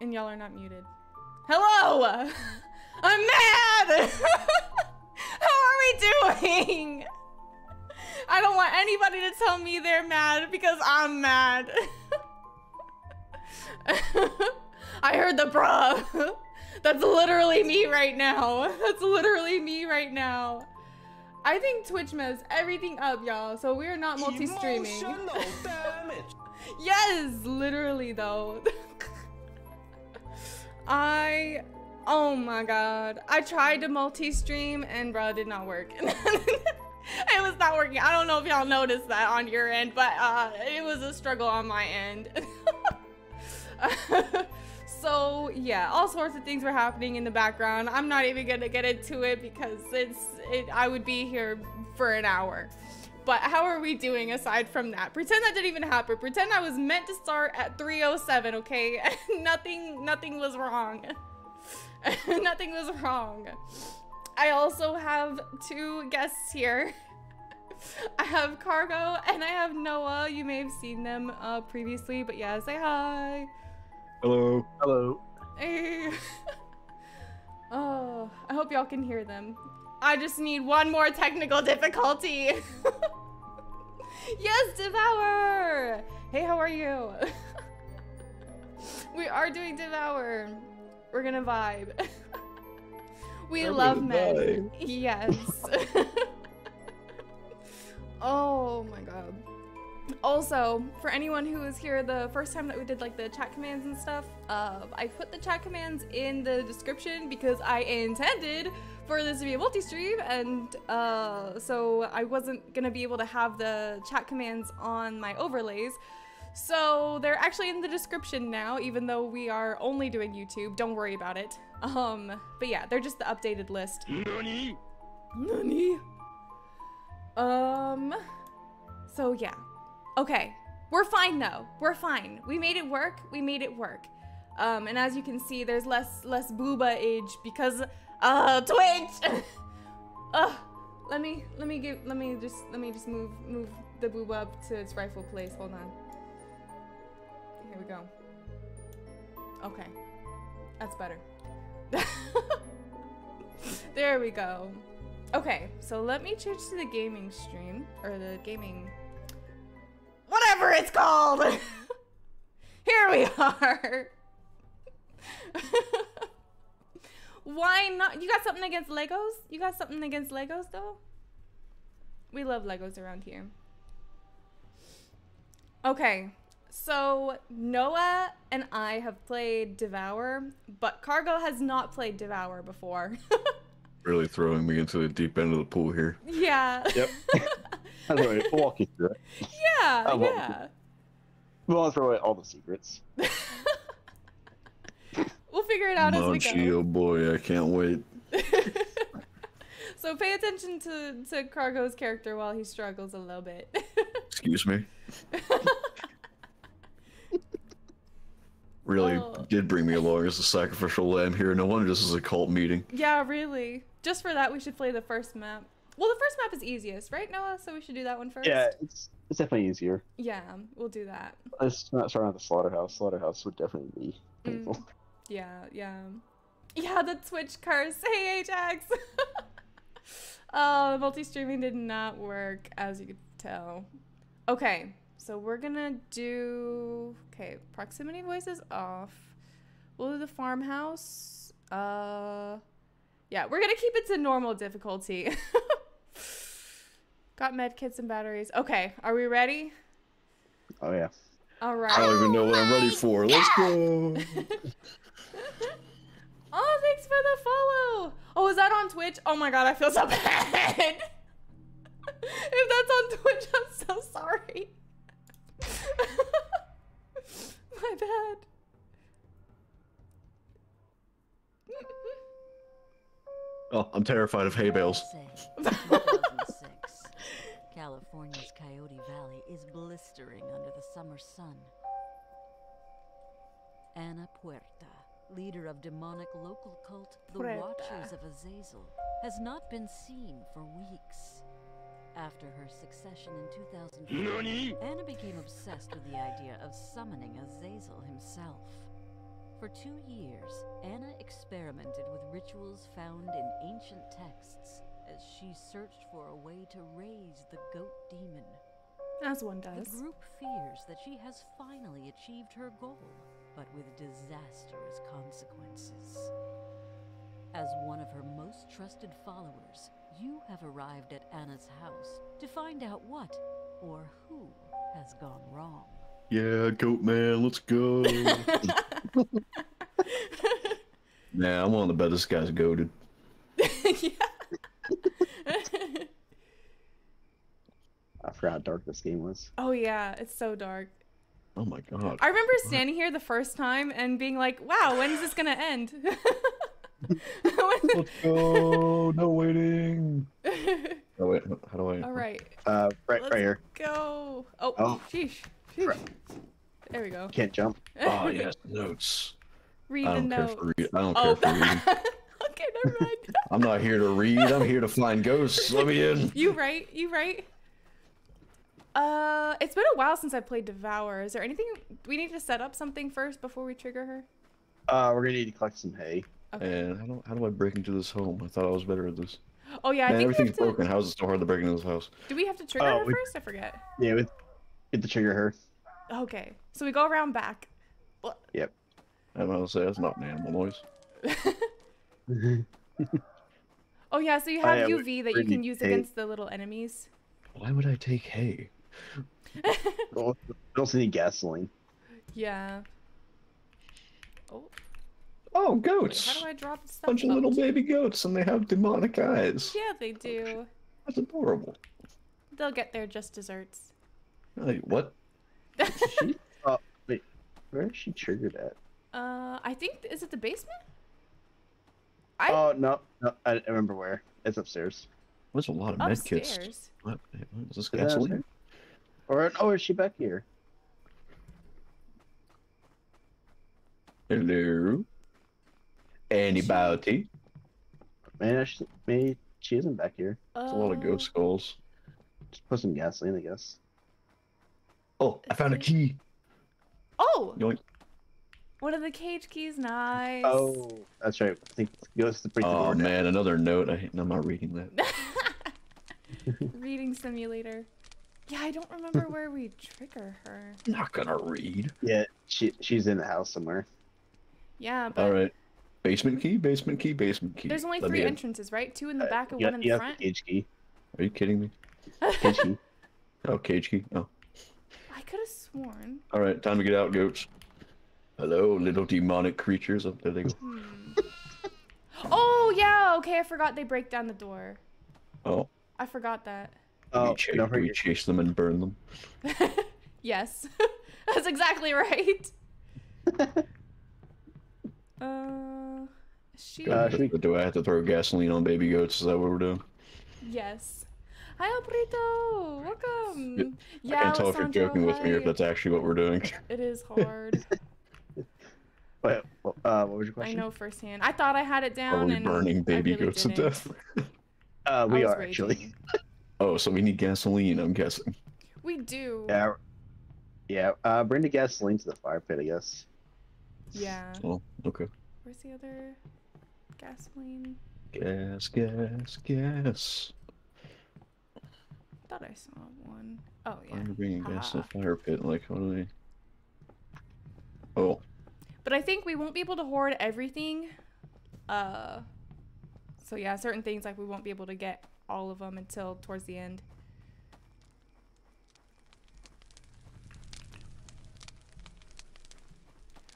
And y'all are not muted. Hello! I'm mad! How are we doing? I don't want anybody to tell me they're mad because I'm mad. I heard the bruh. That's literally me right now. That's literally me right now. I think Twitch messed everything up, y'all. So we're not multi-streaming. yes, literally though. I, oh my god. I tried to multi-stream and bro, did not work. it was not working. I don't know if y'all noticed that on your end, but uh, it was a struggle on my end. so yeah, all sorts of things were happening in the background. I'm not even gonna get into it because it's it, I would be here for an hour. But how are we doing aside from that? Pretend that didn't even happen. Pretend I was meant to start at 307, okay? nothing nothing was wrong. nothing was wrong. I also have two guests here. I have Cargo and I have Noah. You may have seen them uh, previously, but yeah, say hi. Hello. Hello. Hey. oh, I hope y'all can hear them. I just need one more technical difficulty. yes, Devour! Hey, how are you? we are doing Devour. We're gonna vibe. we I'm love men. vibe. Yes. oh my god. Also, for anyone who was here the first time that we did like the chat commands and stuff, uh, I put the chat commands in the description because I intended for this to be a multi-stream and uh, so I wasn't gonna be able to have the chat commands on my overlays. So they're actually in the description now, even though we are only doing YouTube. Don't worry about it. Um, but yeah, they're just the updated list. Nani? Nani? Um, so yeah. Okay, we're fine though. We're fine. We made it work. We made it work. Um, and as you can see, there's less less booba age because uh Twitch. uh, let me let me give let me just let me just move move the booba up to its rightful place. Hold on. Here we go. Okay, that's better. there we go. Okay, so let me change to the gaming stream or the gaming whatever it's called. Here we are. Why not? You got something against Legos? You got something against Legos though? We love Legos around here. Okay, so Noah and I have played Devour, but Cargo has not played Devour before. Really throwing me into the deep end of the pool here. yeah. Yep. anyway, we'll walk you through it. Yeah, I won't. yeah. We won't throw away all the secrets. We'll figure it out as we Munchie, go. oh boy, I can't wait. so pay attention to, to Cargo's character while he struggles a little bit. Excuse me. Really Oh. did bring me along as a sacrificial lamb here. No wonder this is a cult meeting. yeah, really. Just for that, we should play the first map. Well, the first map is easiest, right, Noah? So we should do that one first. Yeah, it's it's definitely easier. Yeah, we'll do that. Let's not start at the slaughterhouse. Slaughterhouse would definitely be mm. painful. Yeah, yeah. Yeah, the Twitch curse. Hey, Ajax! uh, multi-streaming did not work, as you could tell. Okay, so we're gonna do... Okay, proximity voices off. We'll do the farmhouse. Uh, yeah, we're gonna keep it to normal difficulty. Got med kits and batteries. Okay, are we ready? Oh yeah. All right. I don't even know what I'm ready for. Let's go. Oh, thanks for the follow. Oh, is that on Twitch? Oh my god, I feel so bad. if that's on Twitch, I'm so sorry. my bad. Oh, I'm terrified of hay bales. 2006. California's Coyote Valley is blistering under the summer sun. Anna Puerta, leader of demonic local cult the Puerta. Watchers uh, of Azazel, has not been seen for weeks. After her succession in 2004, Anna became obsessed with the idea of summoning Azazel himself. For two years, Anna experimented with rituals found in ancient texts as she searched for a way to raise the goat demon. As one does. The group fears that she has finally achieved her goal, but with disastrous consequences. As one of her most trusted followers, you have arrived at Anna's house to find out what or who has gone wrong. Yeah, goat man, let's go. nah, I'm willing to bet this guy's goaded. yeah. I forgot how dark this game was. oh yeah, it's so dark. Oh my god. I remember standing here the first time and being like, "Wow, when's this gonna end?" Let's go. No waiting. Oh wait, how do I? All right, Uh, right, Let's right here. go. Oh, Oh. sheesh. sheesh. There we go. Can't jump. Oh yes, notes. Read I the don't care note. for read. I don't Oh, care for reading. okay, never mind. I'm not here to read. I'm here to find ghosts. Let me in. you right. You right. Uh, it's been a while since I played Devour. Is there anything we need to set up something first before we trigger her? Uh, we're gonna need to collect some hay. Okay. And how do how do I break into this home? I thought I was better at this. Oh yeah, I Man, think we everything's have to. broken. How is it so hard to break into this house? Do we have to trigger Oh, her we- first? I forget. Yeah, we get to trigger her. Okay, so we go around back. Yep. I'm gonna say that's not an animal noise. Oh yeah, so you Oh, have yeah, we- UV that you can use hay. against the little enemies. Why would I take hay? don't, don't see any gasoline. Yeah. Oh, Oh, wait, goats! how do I drop stuff? bunch of little baby goats, and they have demonic eyes. Yeah, they do. That's adorable. They'll get their just desserts. Like, what? She, oh, wait, where is she triggered at? Uh, I think is it the basement? I Oh no, no, I, I remember where. It's upstairs. There's a lot of med kits. upstairs. What? What is this Is that gasoline? Upstairs? Or oh, is she back here? Hello. Anybody? Man, she, maybe she isn't back here. There's a lot of Uh, ghost skulls. Just put some gasoline, I guess. Oh, I found a key. Oh, Yoink. one of the cage keys. Nice. Oh, that's right. I think it goes to break the Oh man, another note. I, I'm not reading that. Reading simulator. Yeah, I don't remember where we trigger her. Not gonna read. Yeah, she she's in the house somewhere. Yeah, but All right. Basement key. Basement key. Basement key. there's only Let three me in. entrances, right? Two in the Uh, back and you one in you the got front. The cage key. Are you kidding me? Cage key. Oh, cage key. Oh. I could have sworn. All right, time to get out, goats. Hello, little demonic creatures. Up there they go. Hmm. oh yeah. Okay, I forgot they break down the door. Oh, I forgot that. Oh, we, chase, don't we chase them and burn them. yes, that's exactly right. uh, she. Go ahead. should we- Do I have to throw gasoline on baby goats? Is that what we're doing? Yes. Hi, Albrito. Welcome. Yep. Yeah, I can't tell if you're Alessandro, joking with me or if that's actually what we're doing. It is hard. Wait, well, uh, what was your question? I know firsthand. I thought I had it down. Are down, we and burning baby really goats to death? Uh, we was are actually. Raging. Oh, so we need gasoline, I'm guessing. We do. Yeah. Yeah. Uh, bring the gasoline to the fire pit, I guess. Yeah. Oh, okay. Where's the other gasoline? Gas, gas, gas. I Thought I saw one. Oh yeah. I'm bringing gas to the Ah. fire pit. Like, how do I? Oh, But I think we won't be able to hoard everything. Uh. So yeah, certain things like we won't be able to get all of them until towards the end.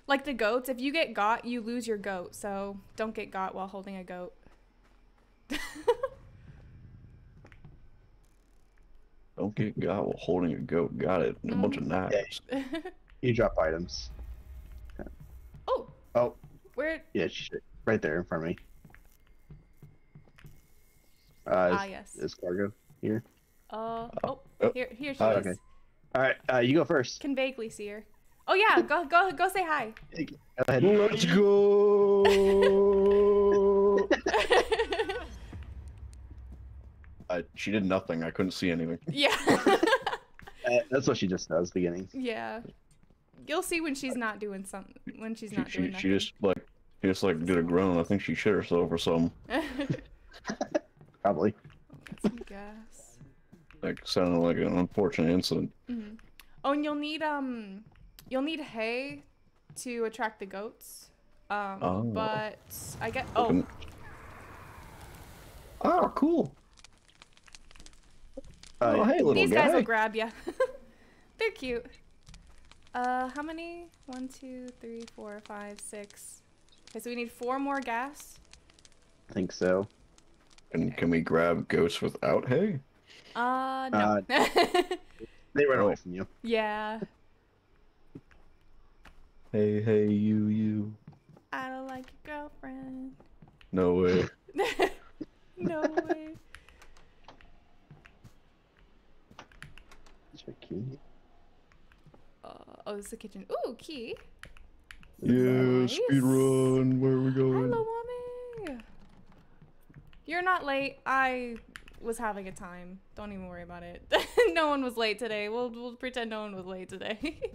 Like the goats, if you get got, you lose your goat. So don't get got while holding a goat. don't get got while holding a goat. Got it. And a bunch of mm. knives. You drop items. oh, Oh, where? yeah, right there in front of me. Uh, Ah, is, yes. is cargo here? Uh, oh, oh, here, here she oh, is. okay. All right, uh, you go first. Can vaguely see her. Oh yeah, go, go, go say hi. Go ahead. Let's go. I, she did nothing. I couldn't see anything. yeah. Uh, that's what she just does. Beginning. yeah. you'll see when she's not doing something. When she's She, not doing she, nothing. she just like she just like did a groan. I think she shit herself or something. Probably. Get some gas. Like sounded like an unfortunate incident. Mhm. Oh, and you'll need um, you'll need hay to attract the goats. Um, Oh. but I get oh Oh, cool. Uh, oh, hey, little these guy. guys will grab you. They're cute. Uh, how many? One, two, three, four, five, six. Okay, so we need four more gas. I think so. And can we grab goats without hay? Uh, no. They run Oh. away from you. yeah. Hey, hey, you, you. I don't like your girlfriend. No way. no way. Is there a key? Uh, oh, it's the kitchen. Ooh, key. Yeah, Nice. speed run. Where are we going? Hello, mommy. You're not late. I was having a time. Don't even worry about it. no one was late today. We'll we'll pretend no one was late today.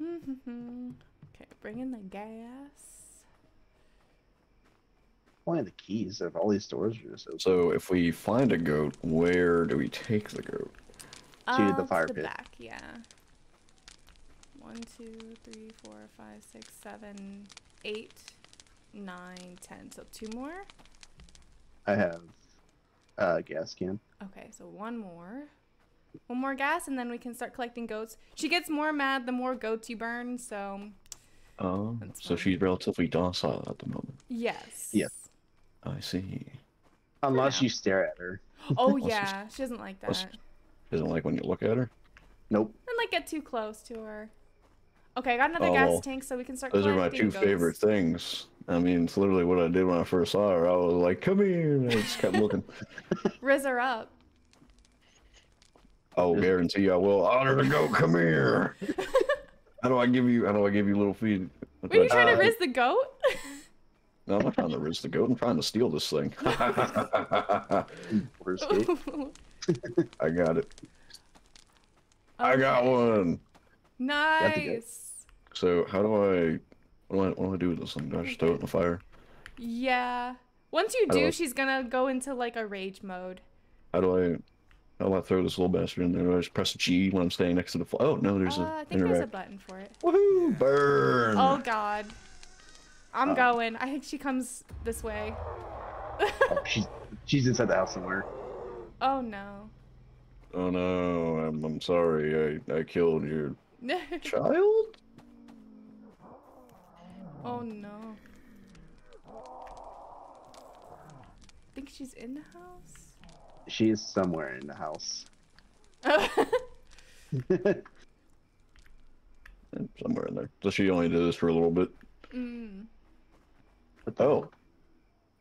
okay, bring in the gas. Only the keys of all these doors are just open. So if we find a goat, where do we take the goat? To the Uh, fire the pit. back, yeah. One, two, three, four, five, six, seven, eight, nine, ten. So two more. I have a gas can. Okay, so one more. One more gas, and then we can start collecting goats. She gets more mad the more goats you burn, so Um, so she's relatively docile at the moment. yes. Yes. I see. Unless you stare at her. Oh yeah, she doesn't like let's- that. Doesn't like when you look at her. Nope. And like get too close to her. Okay, I got another Oh, gas tank, so we can start Those are my two favorite things. I mean, it's literally what I did when I first saw her. I was like, "Come here!" And I just kept looking. Riz her up. I'll guarantee you, I will. Honor the goat. Come here. how do I give you? How do I give you little feed? Were you trying to riz the goat? No, I'm not trying to riz the goat. I'm trying to steal this thing. Border escape. I got it. I got one. Nice. So how do I? What do I, what do I do with this thing? Do I just throw it in the fire? Yeah. Once you How do do, I- she's gonna go into like a rage mode. How do I? How do I throw this little bastard in there? Do I just press G when I'm standing next to the? Fl- oh no, there's Uh, a I think there's a button for it. Woohoo! Burn! Oh god. I'm Oh. going. I think she comes this way. Oh, she's she's inside the house somewhere. oh no. Oh no! I'm I'm sorry. I I killed your child. oh no. I think she's in the house. She's somewhere in the house. Somewhere in there. So she only did this for a little bit. mm. Oh.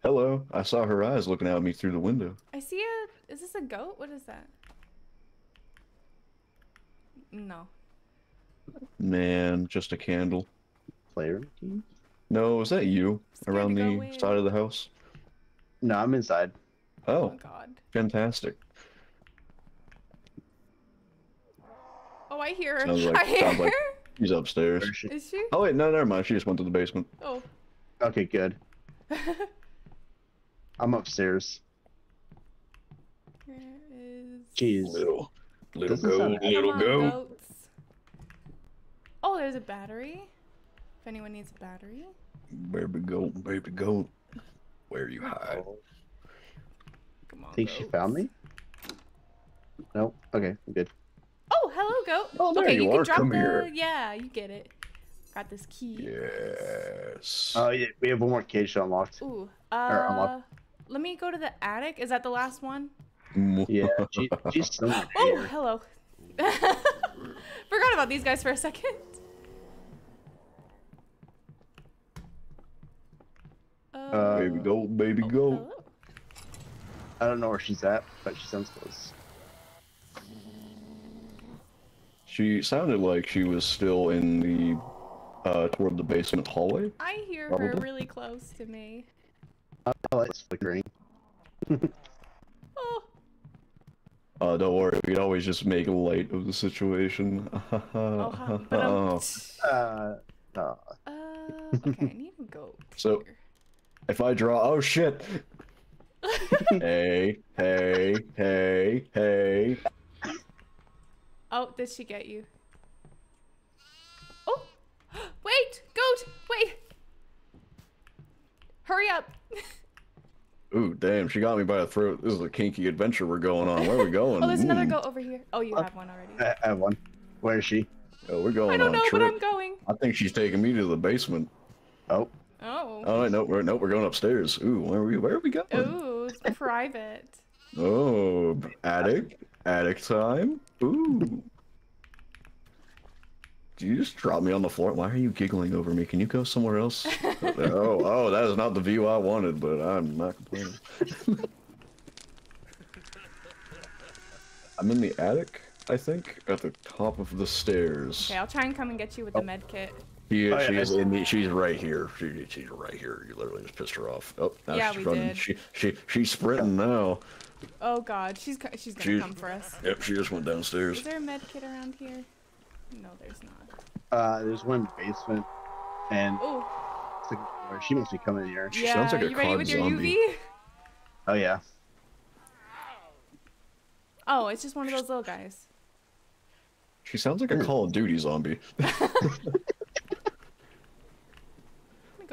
Hello. I saw her eyes looking at me through the window. I see a. Is this a goat? What is that? No. Man, just a candle. player key? No, is that you Scared around the go in. side of the house? No, I'm inside. Oh, Oh, god. fantastic. Oh, I hear her. Sounds like- I hear sounds like- her. She's upstairs. Where is she? Is she? Oh wait, no, never mind. She just went to the basement. Oh. Okay, good. I'm upstairs. Where is? Jeez. Little, little Doesn't goat, little Come goat. goats. Oh, there's a battery. If anyone needs a battery. Baby goat, baby goat. Where you hide? Come on. Think she found me? No. Okay, I'm good. Oh, hello, goat. Oh, there okay, you you are. can drop Come the. here. Yeah, you get it. Got this key. Yes. Oh yeah, we have one more cage unlocked. Ooh. Or Uh. unlock. Let me go to the attic. Is that the last one? Yeah, she, she's still in Oh, here. hello. Forgot about these guys for a second. Uh, baby goat, baby oh, goat. hello. I don't know where she's at, but she sounds close. She sounded like she was still in the uh toward the basement hallway. I hear her really close to me. Oh, it's flickering. Oh, Uh, don't worry, we can always just make light of the situation. oh, huh, but Uh, uh, uh, okay, I need to go. So- here. If I draw, oh shit! hey, hey, hey, hey. Oh, did she get you? Oh, wait, goat, wait. Hurry up. Ooh, damn, she got me by the throat. This is a kinky adventure we're going on. Where are we going? Oh, there's another goat over here. Oh, you have one already. I I have one. Where is she? Oh, we're going I don't on know, a but trip. I'm going. I think she's taking me to the basement. Oh, Oh. Oh, no, we're no, we're going upstairs. Ooh, where are we? Where are we going? Ooh, it's private. Oh, attic, attic time. Ooh. Did you just drop me on the floor? Why are you giggling over me? Can you go somewhere else? oh, oh, that is not the view I wanted, but I'm not complaining. I'm in the attic, I think, at the top of the stairs. Okay, I'll try and come and get you with the oh. med kit. She, Oh, yeah, she is in the, she's right here. She, she's right here. You literally just pissed her off. Oh, now Yeah, she's we running. did. She, she, she's sprinting now. Oh god, she's she's gonna She- come for us. Yep, she just went downstairs. Is there a med kit around here? No, there's not. uh, there's one in the basement, and Oh, second floor. She must be coming here. She yeah. sounds like a you ready COD with your zombie. UV? Oh yeah. Oh, it's just one of those little guys. She sounds like a Call of Duty zombie.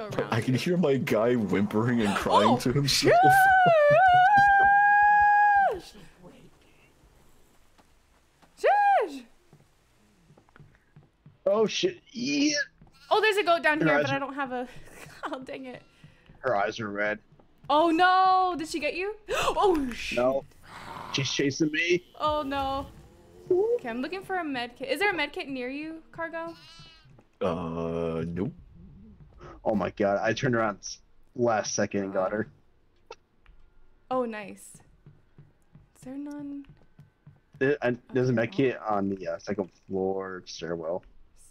Let me go around. I can hear my guy whimpering and crying Oh, to himself. Shush! Shush! Oh shit! Yeah. Oh, there's a goat down Your here, eyes but I don't have a. Oh, dang it. Her eyes are red. Oh no! Did she get you? Oh shit! No. She's chasing me. Oh no. Okay, I'm looking for a med kit. Is there a med kit near you, Cargo? Uh, nope. Oh my god! I turned around last second and got her. Oh, nice. Is there none? There- I- There's a med kit on the uh, second floor stairwell.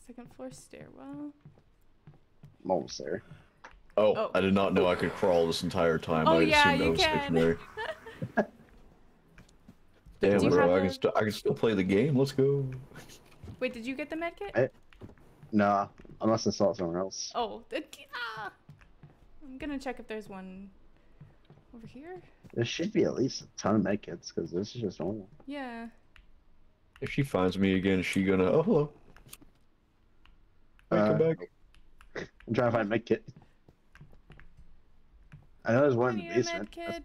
Second floor stairwell. I'm almost there. Oh, Oh. I did not know I could crawl this entire time. Oh, I yeah, assumed I you was can. stationary. Damn, Do you bro, have I a- can, st- I can still play the game. Let's go. Wait, did you get the medkit? I- Nah, unless I saw someone else. Oh, the, ah! I'm gonna check if there's one over here. There should be at least a ton of med kits because this is just normal. Yeah. If she finds me again, is she gonna? Oh, hello. Wait, come Uh, back. I'm trying to find a med kit. I know there's one in need the a basement. med kit.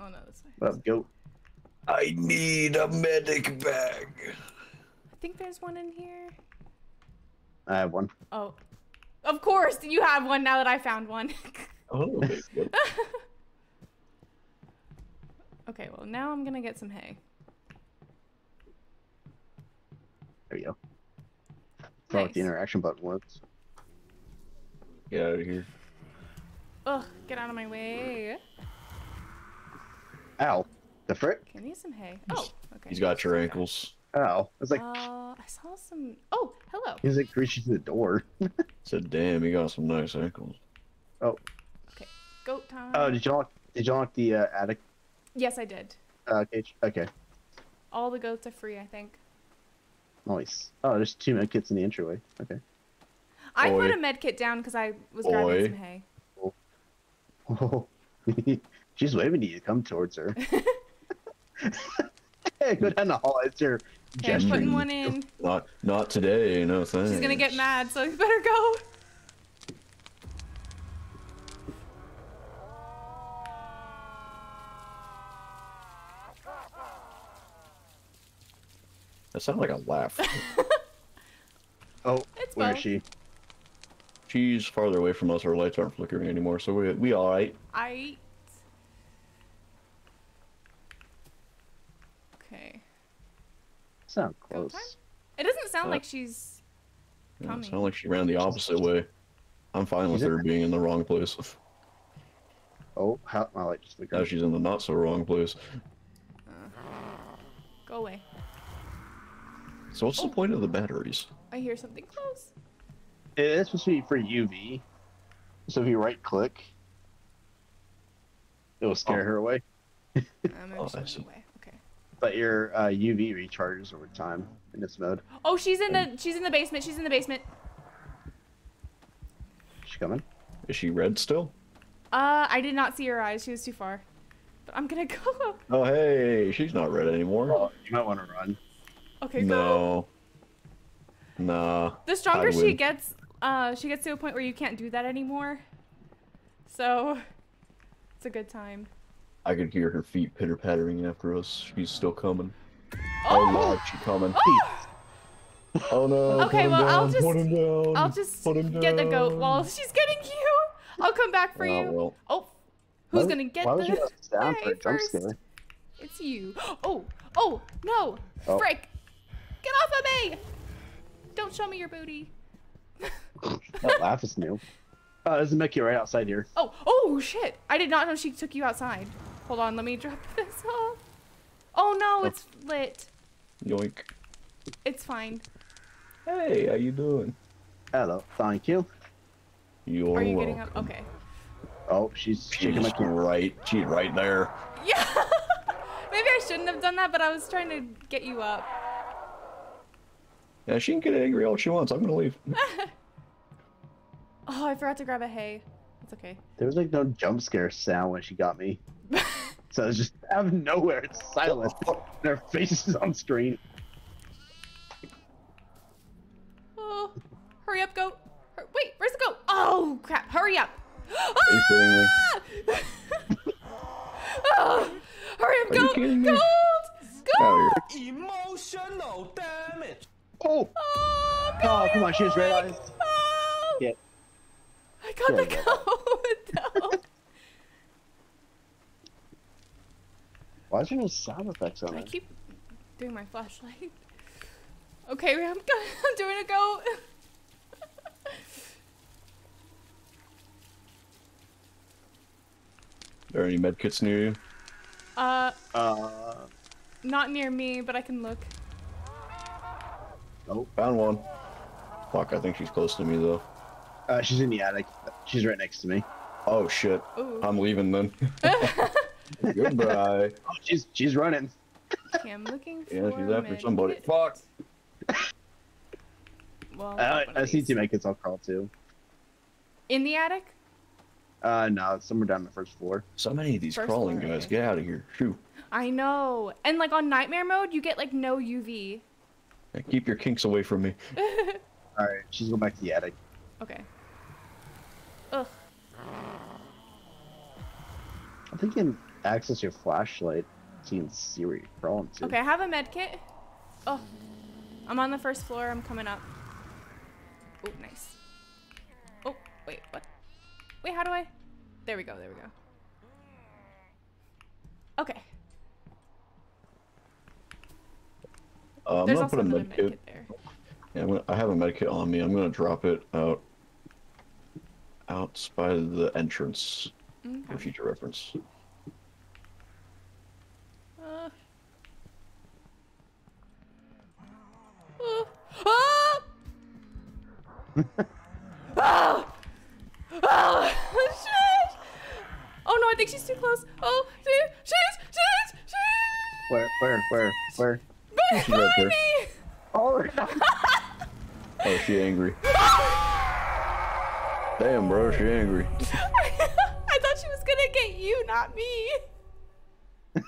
Oh no, this way. But go. I need a medic bag. I think there's one in here. I have one. Oh. Of course, you have one now that I found one. Oh, there you go. okay, well, now I'm gonna get some hay. There we go. Forgot what the interaction button was. Get out of here. Ugh, get out of my way. Ow. The frick? Okay, I need some hay. Oh, okay. He's got your ankles. Ow. was like Uh, I saw some. Oh, hello. he's like reaching to the door. Said, damn, he got some nice ankles. Oh. Okay, Goat time. Oh, did you unlock? Did you unlock the uh, attic yes, I did. uh, cage? Okay. All the goats are free, I think. Nice. Oh, there's two med kits in the entryway. Okay. I put a med kit down because I was Oi. grabbing some hay. Oh. oh. She's waving to you to come towards her. go down the hall. It's your Okay, I'm putting one in. Not, not today. No thanks. She's gonna get mad, so you better go. That sounded like a laugh. Oh, It's where is she? She's farther away from us. Our lights aren't flickering anymore, so we we all right. I. Okay. Sound close. It doesn't sound Uh, like she's. Yeah, Coming. it sounded like she ran the opposite way. I'm fine with She's in- her being in the wrong place. Oh, how my light just Now flickered. she's in the not so wrong place. Go away. So what's the point of the batteries? I hear something close. It is supposed to be for UV. So if you right click, it will scare Oh. her away. Uh, maybe Oh, she I went see. away. Okay. But your uh, UV recharges over time in this mode. Oh, she's in the she's in the basement. She's in the basement. She coming? Is she red still? Uh, I did not see her eyes. She was too far. But I'm gonna go. Oh, hey, she's not red anymore. Oh, you might want to run. Okay, go. no. Nah. The stronger she gets, uh, she gets to a point where you can't do that anymore. So, it's a good time. I could hear her feet pitter pattering after us. She's still coming. Oh, Oh! Lord, she's coming. Oh, oh no. Okay, put him well, I'll just- put him down, I'll just put him get the goat while she's getting you. I'll come back for Oh, you. well. Oh, who's Why- gonna get why the would you sound for a jump first? scare? It's you. Oh, oh, no. Oh. Frick. Get off of me. Don't show me your booty. That laugh is new. Oh, there's a Mickey right outside here. Oh, oh shit! I did not know she took you outside. Hold on, let me drop this off. Oh no, oh. it's lit. Yoink. It's fine. Hey, how you doing? Hello, thank you. You're Are you getting up? welcome. Okay. Oh, she's shaking She's my camera. right. She's right there. Yeah. Maybe I shouldn't have done that, but I was trying to get you up. Yeah, she can get angry all she wants. I'm gonna leave. Oh, I forgot to grab a hay. It's okay. There was like no jump scare sound when she got me. So it's just out of nowhere, it's silent. and her face on screen. Oh, hurry up, goat. Wait, where's the goat? Oh, crap. Hurry up. you kidding me? Ah! Oh, hurry up, Are you goat. Goat. Goat. Emotional damage. Oh! Oh, Oh, come on, she has red going. eyes. Oh. Yeah. I got the Yeah, goat. Why is there no sound effects on I it? keep doing my flashlight. Okay, I'm, I'm doing a goat. Are there any medkits near you? Uh, Uh, not near me, but I can look. Oh, Found one. Fuck, I think she's close to me though. Uh, she's in the attic. She's right next to me. Oh shit. Ooh. I'm leaving then. Goodbye. Oh, she's she's running. Okay, I'm looking for. Yeah, she's after somebody. medkit. Fuck. Well, Uh, I see these. two make I'll crawl too. In the attic? Uh, no, it's somewhere down the first floor. So many of these First crawling floor, guys. okay. Get out of here. Shoo. I know. And like on nightmare mode, you get like no UV. Hey, Keep your kinks away from me. All right, she's going back to the attic. Okay. Ugh. I think you can access your flashlight. So you see where you're crawling to. Okay, I have a med kit. Oh. I'm on the first floor. I'm coming up. Oh, nice. Oh, wait, what? Wait, how do I? There we go, there we go. Okay. Uh, I'm There's gonna also put a another medkit. med kit there. Yeah, I'm gonna, I have a medkit on me. I'm gonna drop it out, out by the entrance for future reference. Uh. Oh. Oh! oh! Shit! Oh no, I think she's too close. Oh, she, she's, she's, she's Where, where, where, where? behind She's right me! Oh, Oh, she angry. Damn, bro, she angry. I thought she was gonna get you, not me.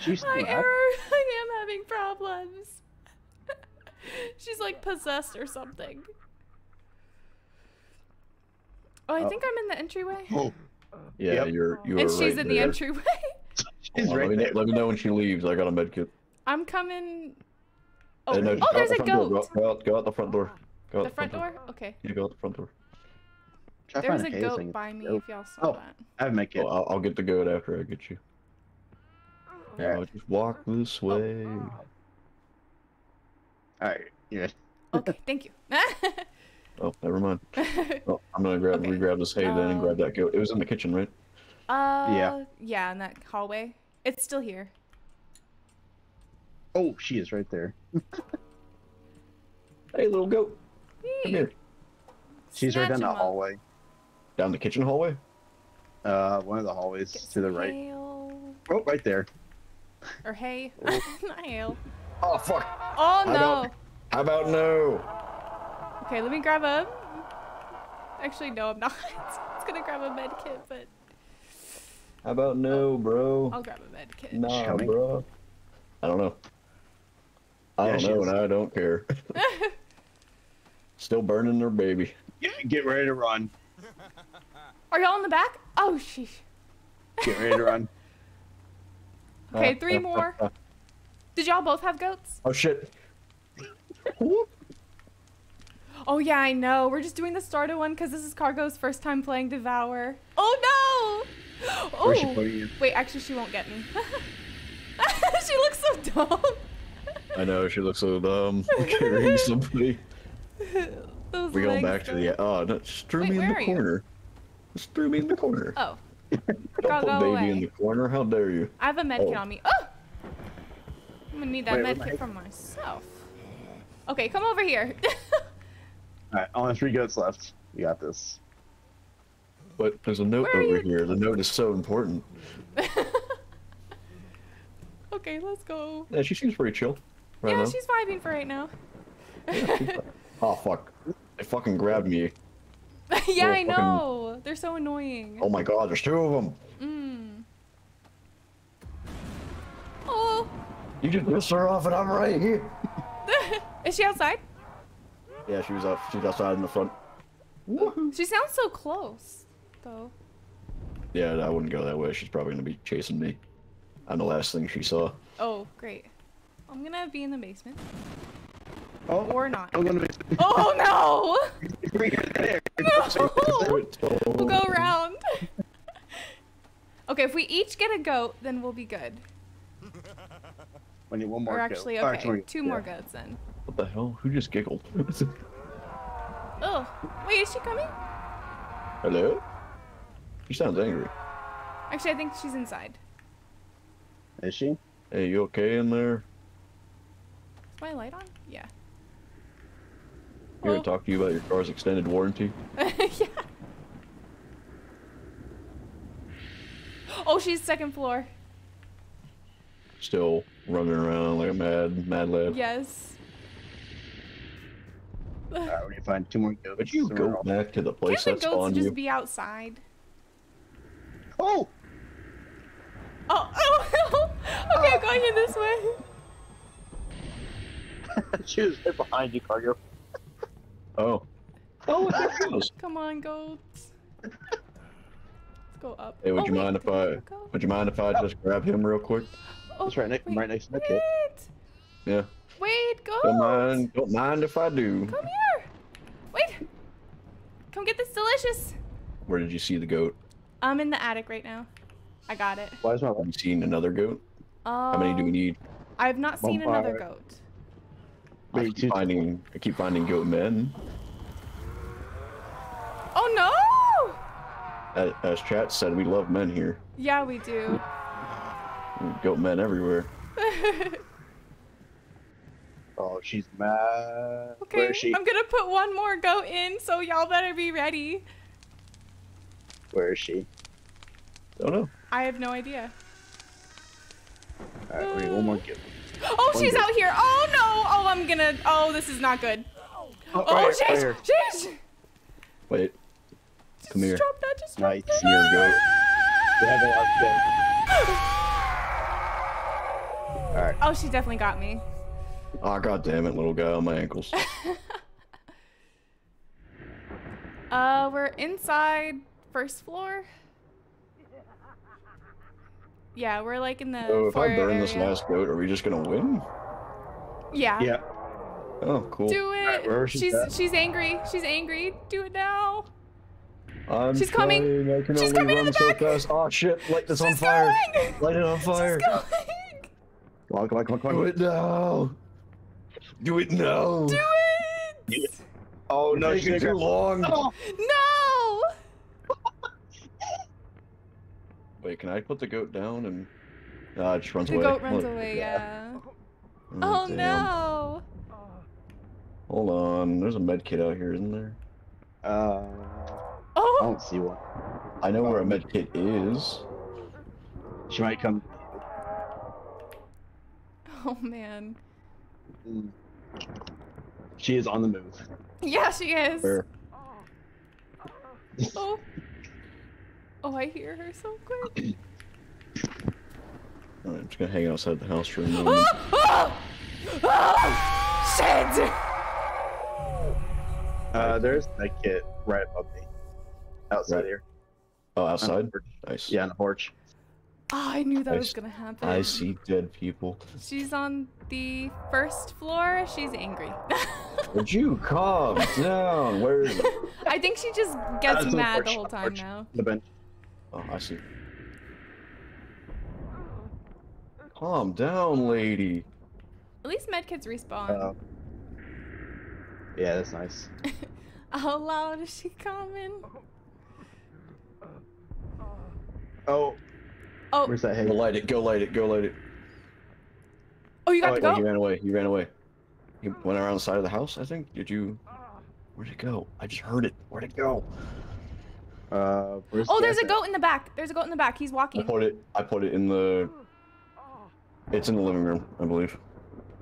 She's I, not. error. I am having problems. She's like possessed or something. Oh, I Oh. think I'm in the entryway. oh, Yeah, Yep. you're you were and she's right in the entryway. she's on, right let, me, there. know- let me know when she leaves. I got a medkit. I'm coming. Oh, Hey, no, oh there's the a front door. goat. Go, go out, go out the front door. Go out The front door? Okay. You go out the front door. Try to There was find a goat by me Nope. if y'all saw Oh. that. I have my kit. Oh, I'll, I'll get the goat after I get you. Yeah, Alright. I'll just walk this way. All right, yeah. Okay, thank you. Oh, never mind. Oh, I'm gonna grab Okay. re-grab this hay then and Um, grab that goat. It was in the kitchen, right? uh, yeah, Yeah, in that hallway. It's still here. Oh, she is right there. Hey, little goat, come here. She's right down him the up. hallway. Down the kitchen hallway. Uh, one of the hallways Get to the some right. hail. Oh, right there. Or hay. Oh. Not hail. Oh fuck! Oh How no. about- How about no? Okay, let me grab a. Actually, no, I'm not. I was gonna grab a med kit, but How about no, bro? I'll grab a med kit. Nah, bro. I don't know. I Yeah, don't know, and I don't care. Still burning their baby. Yeah, get ready to run. Are y'all in the back? Oh, sheesh. Get ready to run. Okay, three more. Did y'all both have goats? Oh shit! Oh yeah, I know. We're just doing the starter one because this is Cargo's first time playing Devour. Oh no! Where's she Oh, you? wait. Actually, she won't get me. she looks so dumb. I know she looks so dumb carrying somebody. Those We going legs, back to the oh, no, just threw Wait, me in the are you? corner. Just threw me in the corner. Oh, Don't go, put go baby away. in the corner. How dare you? I have a med kit Oh. on me. Oh! I'm gonna need that Wait, med kit for myself. Okay, come over here. All right, only three goats left. You got this. But there's a note Where over you? here. The note is so important. okay, let's go. Yeah, she seems pretty chill. Right yeah, now. she's vibing for right now. Oh fuck! They fucking grabbed me. yeah, I fucking- know. They're so annoying. Oh my god, there's two of them. Mm. Oh, You just pissed her off, and I'm right here. is she outside? Yeah, she was out. She's outside in the front. She sounds so close, though. Yeah, I wouldn't go that way. She's probably gonna be chasing me. I'm the last thing she saw. Oh, great. I'm gonna be in the basement. Oh, Or not. I'm gonna be. Oh no! there. No! We'll go around. okay, if we each get a goat, then we'll be good. We need one more. Or goat. actually, Or okay, two more yeah. goats then. What the hell? Who just giggled? Oh, wait, is she coming? Hello? She sounds angry. Actually, I think she's inside. Is she? Hey, you okay in there? Is my light on? Yeah. Here Oh. to talk to you about your car's extended warranty. yeah. Oh, she's second floor. Still running around like a mad, mad lad. Yes. All right, we need to find two more goats. But you go else. back to the place Can't place the that goats spawned just you. be outside? Oh! Oh, oh, okay, I'm going in this way. she was right behind you, Cargo. Oh. Oh, there she goes. Come on, goats. Let's go up. Hey, would Oh, you wait, mind if I go? would you mind if I just grab him real quick? Oh, That's right next- wait, right next to the kid. Yeah. wait, go. Don't mind don't mind if I do. Come here. Wait. Come get this delicious. Where did you see the goat? I'm in the attic right now. I got it. Why is my Have you seen another goat? Um, How many do we need? I've not seen One another goat. I keep two- finding I keep finding goat men. Oh no! As, as chat said, we love men here. Yeah, we do. Goat men everywhere. Oh, she's mad. okay, Where is she? I'm gonna put one more goat in, so y'all better be ready. Where is she? Don't know. I have no idea. All right, we need one more goat. Oh, One she's out here. Oh no! Oh, I'm gonna. Oh, this is not good. Oh, Oh, right, right sheesh! here. Sheesh! Wait. Come here. Drop that. Just drop Nice. that. Here we go. We have a lot of. All right. Oh, she definitely got me. Ah, god damn it, little guy on my ankles. Uh, we're inside first floor. Yeah, we're like in the. So if I foyer burn this last goat, are we just gonna win? Yeah. Yeah. Oh, cool. Do Alright, it. where is she she's at? she's angry. She's angry. Do it now. I'm She's coming. trying, I can She's only coming in run the so back. fast. Oh shit! Light this on She's fire! going. Light it on fire! She's going. Come on, come on, come on, come Do it now! Do it now! Do it. Oh no, Taking she's too long. Oh, No. Wait, can I put the goat down and? Ah, it just runs The away. goat runs Look. away. Yeah. Oh, Oh no. Hold on, there's a med kit out here, isn't there? Uh, Oh. I don't see one. I know where a med kit is. She might come. Oh man. She is on the move. Yeah, she is. Where? Oh. Oh, I hear her so quick. Alright, I'm just gonna hang outside the house for a moment. oh! Oh! Shit! Uh, there's that kit right above me, outside Right. here. Oh, outside? Nice. Yeah, on the porch. Oh, I knew that I was gonna happen. I see dead people. She's on the first floor. She's angry. Would you calm down? Where is it? I think she just gets That's the mad the porch, whole on the time porch. now. The bench. Oh, I see. Calm down, lady. At least medkits respawn. Uh, yeah, that's nice. How loud is she coming? Oh, Oh, where's that Go light it, go light it, go light it. oh, you got Oh, to Oh, he ran away, he ran away. He went around the side of the house, I think? Did you... Where'd it go? I just heard it. Where'd it go? Uh, Oh, there's a goat in the back. There's a goat in the back. He's walking. I put it, I put it in the... It's in the living room, I believe.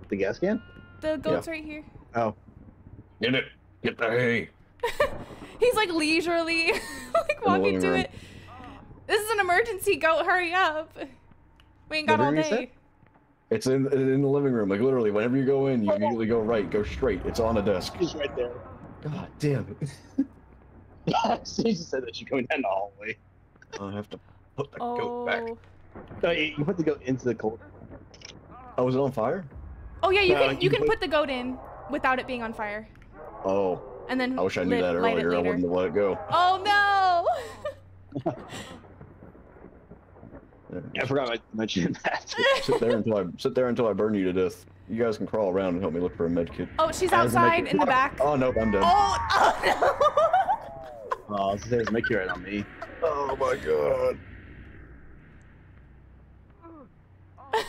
The gas can? The goat's right here. Oh, Get it! Get the hay! He's like leisurely, like walking to room. it. This is an emergency, goat. Hurry up. We ain't got Living all room, you said? day. It's in in the living room. Like literally, whenever you go in, you immediately go right, go straight. It's on a desk. he's right there. God damn it! she just said that she's going down the hallway. I have to put the goat back. Oh. No, you you put the goat into the cold. Oh, is it on fire? Oh yeah, you No, can you you can put- put the goat in without it being on fire, Oh, and then I wish I knew lit- that earlier. I wouldn't have let it go. Oh no! Yeah, I forgot I mentioned that. sit there until I sit there until I burn you to death. You guys can crawl around and help me look for a med kit. Oh, she's As outside in the back. Oh, oh, oh no, I'm dead. Oh, oh Oh, so there's make you right on me. Oh my god.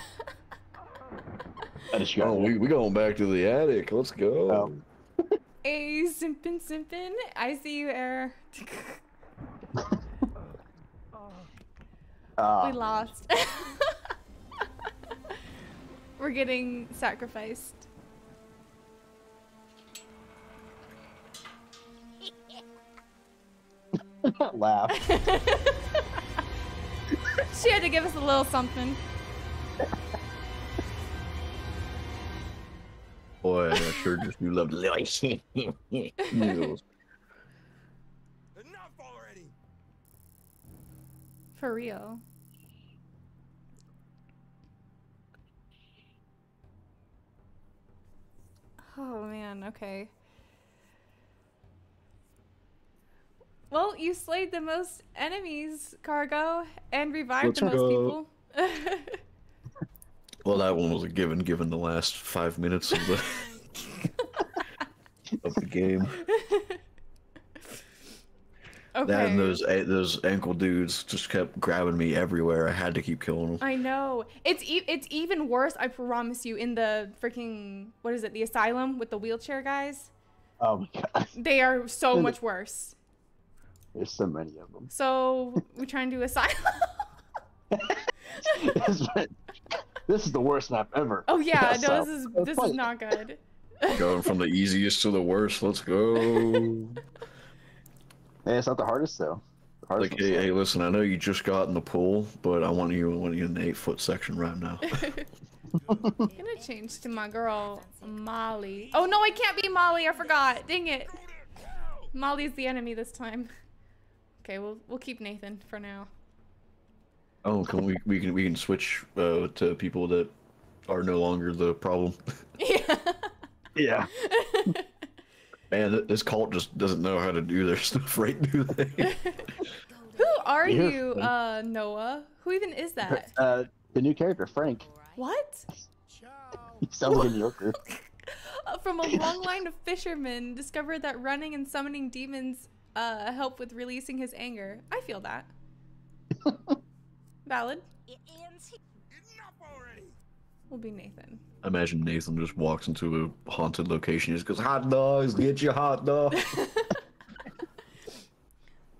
That is Oh, we we going back to the attic. Let's go. Oh. no! Hey, simpin' simpin'. I see you, Air. Ah, we lost. We're getting sacrificed. laugh. she had to give us a little something. Boy, I sure just do love meals. Enough already! For real. Oh man, okay. Well, you slayed the most enemies, Cargo, and revived Let's the most go. people. Well, that one was a given, given the last five minutes of the of the game. okay. That and those eh, those ankle dudes just kept grabbing me everywhere. I had to keep killing them. I know. It's e- it's even worse, I promise you, in the freaking what is it, the asylum with the wheelchair guys? Oh my god, They are so much worse. There's so many of them. So we try and do asylum. this, this is the worst map ever. oh yeah, So, no, this is this is not good. Going from the easiest to the worst. Let's go. Yeah, it's not the hardest though. The hardest Like, hey, hey, listen. I know you just got in the pool, but I want you, I want you in the eight foot section right now. I'm gonna change to my girl Molly. Oh no, I can't be Molly. I forgot. Dang it. Molly's the enemy this time. Okay, we'll we'll keep Nathan for now. Oh, can we we can we can switch uh, to people that are no longer the problem. Yeah. yeah. Man, this cult just doesn't know how to do their stuff right, do they? Who are You're you, uh, Noah? Who even is that? Uh, the new character Frank. What? He sounds like a New Yorker. From a long line of fishermen, discovered that running and summoning demons uh, help with releasing his anger. I feel that. Valid. Enough already! Will be Nathan. Imagine Nathan just walks into a haunted location, and just goes, "Hot dogs, get your hot dog."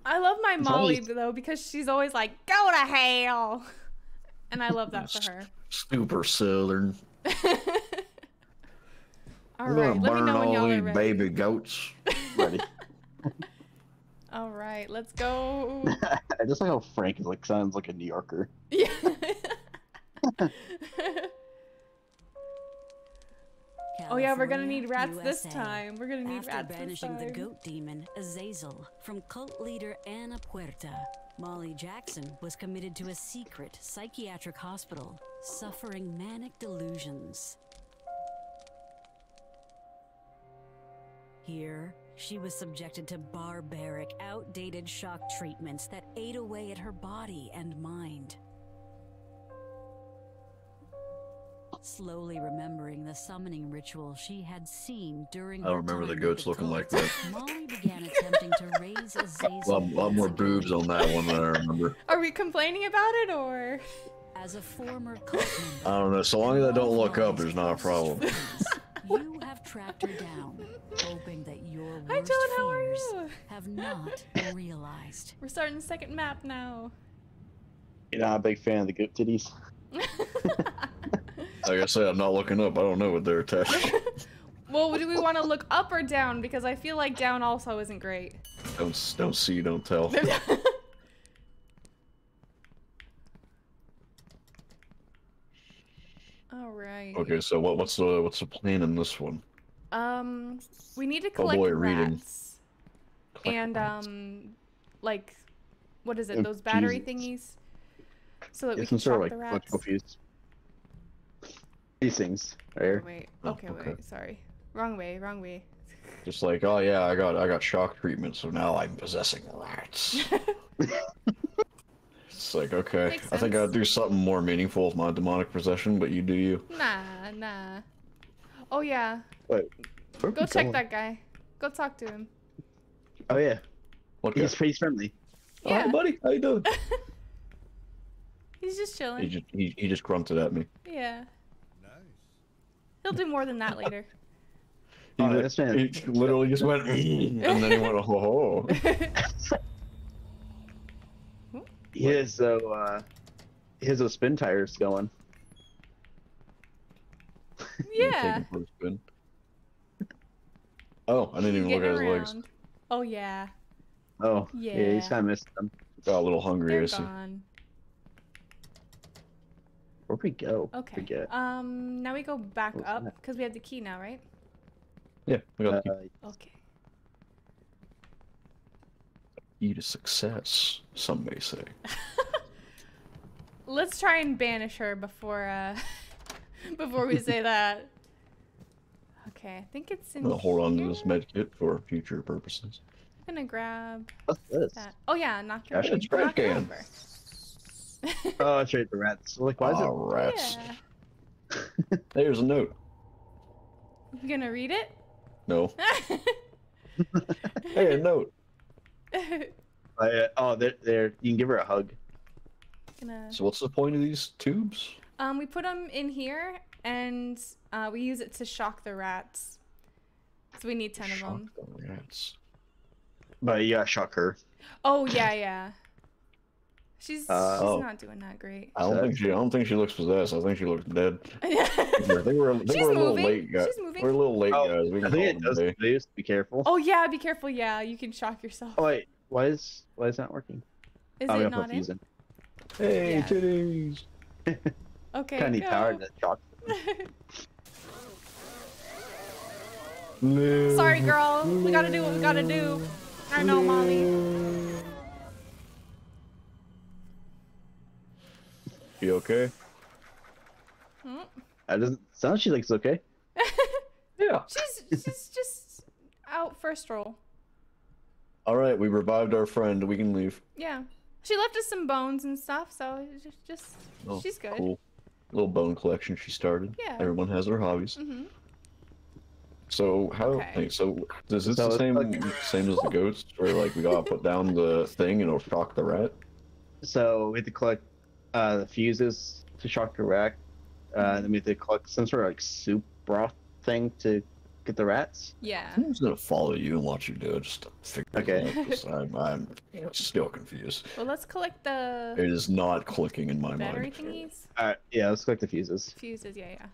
I love my Molly though because she's always like, "Go to hell," and I love that for her. Super southern. All We're right, gonna let me burn know when all y'all are these ready. baby goats. Ready. All right, let's go. I just like how Frank is like sounds like a New Yorker. yeah. oh yeah, we're gonna need rats this time. We're gonna need After rats this banishing the time. goat demon, Azazel, from cult leader Anna Puerta, Molly Jackson was committed to a secret psychiatric hospital, suffering manic delusions. Here, she was subjected to barbaric, outdated shock treatments that ate away at her body and mind. Slowly remembering the summoning ritual she had seen during I her remember the goats with looking like cult, that. Molly began attempting to raise Azazel A lot, lot more boobs on that one than I remember. Are we complaining about it or? As a former cult member, I don't know. So long as I don't look up, there's not a problem. You have tracked her down, hoping that your Hi, worst Joan. How are fears you? have not been realized. We're starting the second map now. You're not a big fan of the goat titties. Like I said, I'm not looking up. I don't know what they're attached. well, do we want to look up or down? Because I feel like down also isn't great. don't don't see, don't tell. All right. Okay, so what what's the what's the plan in this one? Um, we need to Oh collect boy, reading. rats. and um, like, what is it? Oh, Those battery Jesus. thingies. So that we can sort of the like rats. electrical fuse. These things right Oh, here. wait. Oh, Okay, okay. wait. Sorry. Wrong way. Wrong way. Just like, oh yeah, I got I got shock treatment, so now I'm possessing rats. it's like, okay, I think. I'd do something more meaningful with my demonic possession, but you do you. Nah, nah. Oh yeah. Wait, where Go check going? that guy. Go talk to him. Oh yeah, What guy? he's he's friendly. Oh, hi, buddy. How you doing? He's just chilling. he chilling. just he, he just grunted at me. Yeah. Nice. He'll do more than that later. He, Oh, li- man- he literally just went, and then he went, oh, ho, ho. He has though. Uh, he has those spin tires going. yeah. Taking for a spin. Oh, I didn't even look at his legs. Oh yeah. Oh yeah, he's kind of missed them. Got a little hungry, They're gone. Where'd we go? Okay. Forget. Um. Now we go back What's up because we have the key now, right? Yeah, I got Uh, the Okay. key to success, some may say. Let's try and banish her before uh before we say that. Okay, I think it's in I'm gonna hold on to this med kit for future purposes. I'm gonna grab what's this? that. Oh yeah, knock it, Gosh, it's trash knock it can. over. Oh, it's right the rats. Like, why is it rats. Yeah. There's a note. You gonna read it? No. Hey, a note. it? Uh, oh, they're, they're. You can give her a hug. gonna So what's the point of these tubes? Um, we put them in here, and uh, we use it to shock the rats. So we need ten of Shock them. the rats. But yeah, shock her. Oh yeah, yeah. She's Uh, she's oh. not doing that great. I don't think she. I don't think she looks possessed. I think she looks dead. I think we're, I think She's we're a little moving. late, guys. She's moving. We're a little late, Oh, guys. We I think it it does. day. They used to be careful. oh yeah, be careful. Yeah, you can shock yourself. Oh wait, why is why is that working? Is oh, we it not in? in. Hey, Yeah. titties. Okay. Kind of need go. power to shock. Sorry, girl. We gotta do what we gotta do. I know, Molly. You okay? Hmm? That doesn't sound. like She looks okay. Yeah. She's she's just out for a stroll. All right, we revived our friend. We can leave. Yeah. She left us some bones and stuff, so just, just Oh, she's good. Cool. Little bone collection she started. Yeah. Everyone has their hobbies. hmm So how? Okay. hey, so is this So the same like- same as the goats, where like we gotta put down the thing and it'll shock the rat? So we have to collect uh, the fuses to shock the rat, Uh, then we have to collect some sort of like soup broth thing to Get the rats. Yeah. I'm just gonna follow you and watch you do it just figure Okay. it out. 'cause I'm, I'm still confused. Well, let's collect the It is not clicking in my battery mind. thingies. All right. Yeah. Let's collect the fuses. Fuses, yeah, yeah.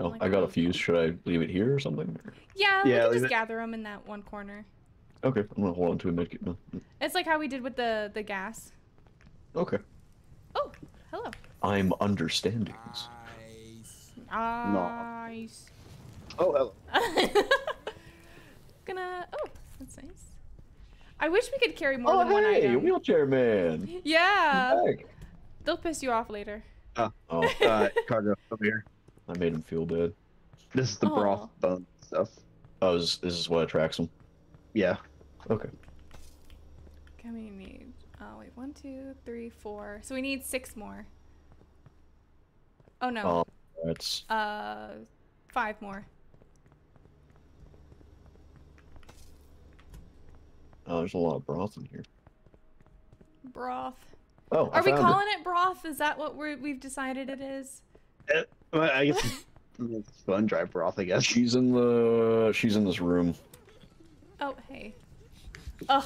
Oh, like I got a fuse. Should I leave it here or something? Yeah, Yeah, we can just it- gather them in that one corner. Okay, I'm gonna hold on to it. Make it. Uh, uh. It's like how we did with the the gas. Okay. Oh, hello. I'm understanding. Nice. Nice. Oh, hello. Gonna. Oh, that's nice. I wish we could carry more Oh, than one hey, wheelchair man. Yeah, they'll piss you off later. Oh, Uh, cargo over here. I made him feel bad. This is the Aw. broth bone stuff. Oh, is, this is what attracts him. Yeah. Okay. Can we need? Oh wait, one, two, three, four. So we need six more. Oh no. Oh, that's Uh, five more. Oh, there's a lot of broth in here. Broth. Oh, I Are we calling it broth? Is that what we're, we've decided it is? Uh, well, I guess it's, it's fun dry broth. I guess. She's in the. She's in this room. Oh, hey. Ugh.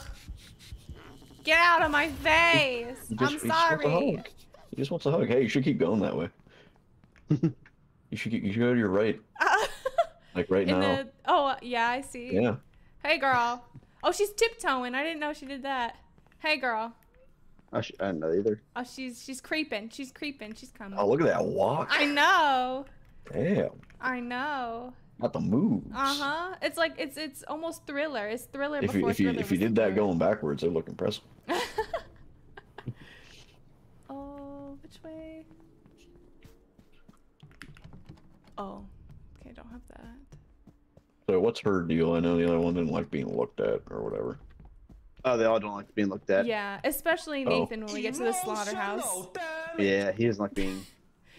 Get out of my face! He I'm just- he just wants a sorry. hug. He just wants a hug. Hey, you should keep going that way. you should. keep- You should go to your right, like right In now. the oh yeah, I see. Yeah. Hey girl. Oh, she's tiptoeing. I didn't know she did that. Hey girl. I, sh- I don't know either. Oh, she's she's creeping. She's creeping. She's coming. Oh, look at that walk. I know. Damn. I know. Not the moves. Uh huh. It's like it's it's almost thriller. It's thriller If you if you if you did that going backwards, it would look impressive. oh, which way? Oh, okay. Don't have that. So what's her deal? I know the other one didn't like being looked at or whatever. Oh, they all don't like being looked at. Yeah, especially Oh. Nathan when we get to the slaughterhouse. Emotional, damn it. Yeah, he doesn't like being.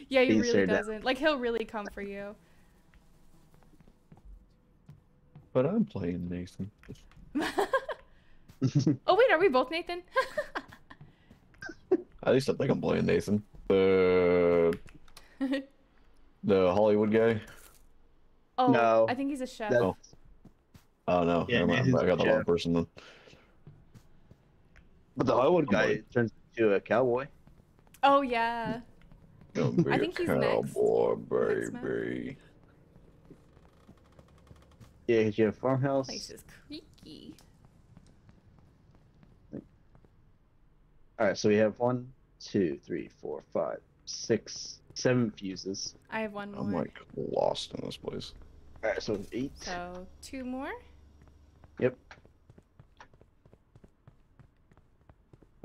Yeah, he Being really doesn't. Like he'll really come for you. But I'm playing Nathan. oh wait, are we both Nathan? At least I think I'm playing Nathan. The the Hollywood guy. Oh, No. I think he's a chef. That- Oh. Oh no, Yeah, never mind. I got the the wrong person then. But the Hollywood oh, guy Somebody. turns into a cowboy. Oh yeah. Gonna be I a think he's next. cowboy, Next map. baby. Yeah, 'cause you have farmhouse. Place is creaky. All right, so we have one, two, three, four, five, six, seven fuses. I have one more. I'm like lost in this place. All right, so eight. So two more. Yep.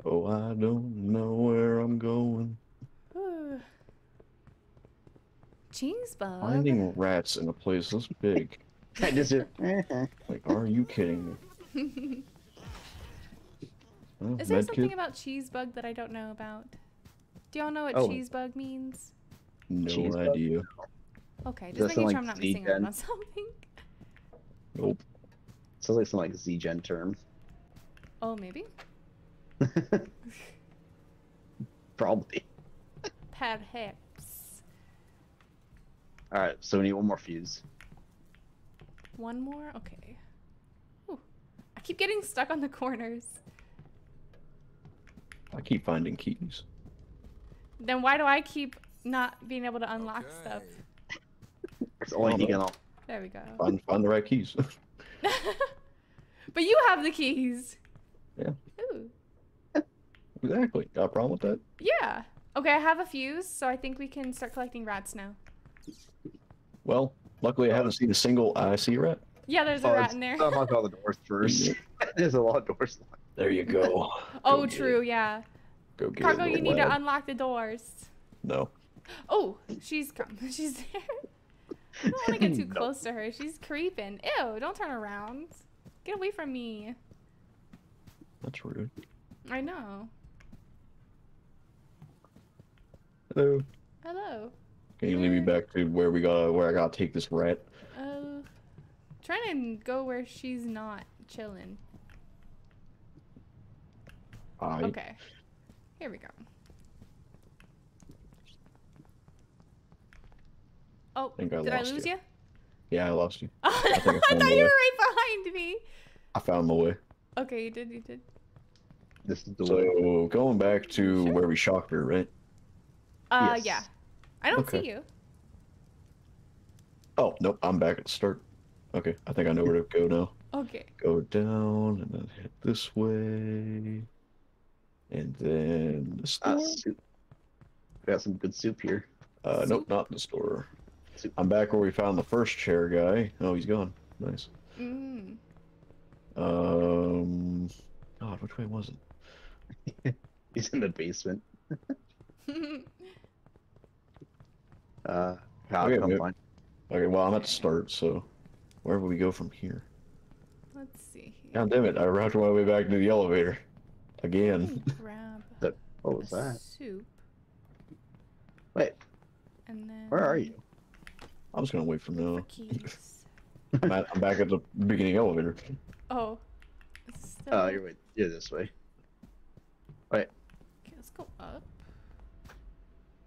Oh, I don't know where I'm going. Ooh. Cheese bug. Finding rats in a place this big. I just Like, are you kidding me? Is there something kit? about cheese bug that I don't know about? Do y'all know what Oh. cheese bug means? No cheese bug? Idea. Okay, Does just that making sure like I'm not Z missing out on something. Nope. sounds like some like Z-gen term. Oh, maybe. Probably. Perhaps. All right, so we need one more fuse. One more? Okay. Ooh. I keep getting stuck on the corners. I keep finding keys. Then why do I keep not being able to unlock stuff? Okay. It's only he can. all- There we go. Find find the right keys. but you have the keys. Yeah. Ooh. exactly. Got a problem with that? Yeah. Okay, I have a fuse, so I think we can start collecting rats now. Well, luckily I haven't seen a single. I see rat. Yeah, there's a Oh, rat in there. Unlock all the doors first. There's a lot of doors. There you go. Oh, Go true, it. yeah. Go get Cargo, you little need to unlock the doors. No. Oh, she's come. She's there. I don't want to get too No. close to her. She's creeping. Ew, don't turn around. Get away from me. That's rude. I know. Hello. Hello. Can you lead me back to where we got where I gotta take this rat? Uh, trying to go where she's not chilling. I Okay. Here we go. Oh, Think I did I lost lose you. you? Yeah, I lost you. I, think I thought you were right behind me. I found my way. Okay, you did. You did. This is the way. So going back to Sure. where we shocked her, right? Uh, Yes. yeah. I don't Okay. see you. Oh nope, I'm back at the start. Okay, I think I know where to go now. Okay. Go down and then hit this way, and then the Ah, store. soup. Got some good soup here. Uh, nope, Soup? not the store. Soup. I'm back where we found the first chair guy. Oh, he's gone. Nice. Mm. Um, God, which way was it? He's in the basement. Uh, I'll Okay, come mate. find. Okay, well I'm at the start, so where will we go from here? Let's see here. God damn it! I routed my way back to the elevator again. Grab What was that? soup, Wait, and then. where are you? I'm just gonna wait for For now. I'm, at, I'm back at the beginning elevator. Oh. It's still... Oh, you're wait. You're this way. Okay, let's go up.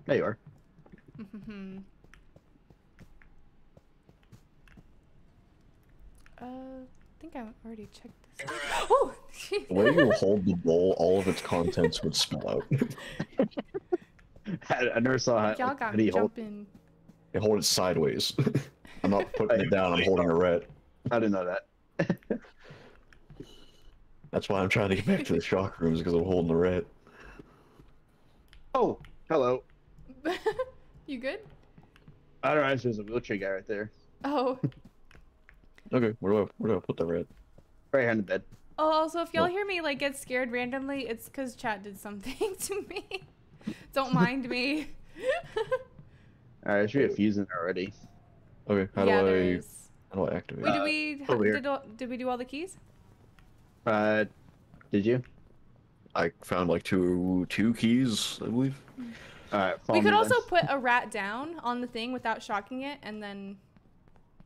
There you are. Mhm. uh, I think I already checked this. Oh! The way you hold the bowl, all of its contents would spill out. I, I never saw how, Y'all like, how got do me you hold. Jumping. You hold it sideways. I'm not putting it down. I'm holding a red. I didn't know that. That's why I'm trying to get back to the shock rooms because I'm holding the red. Oh, hello. you good? I don't know. There's a wheelchair guy right there, Oh. Okay, where do I where do I put the red? right here in the bed. Oh, also, if y'all Oh. hear me like get scared randomly, it's because chat did something to me. Don't mind me. All right, there should be a fuse in there already. Okay, how yeah, do I is. how do I activate? Wait, did we over here. did, all- did we do all the keys? Uh, did you? I found like two two keys, I believe. All right. we could also then. put a rat down on the thing without shocking it, and then.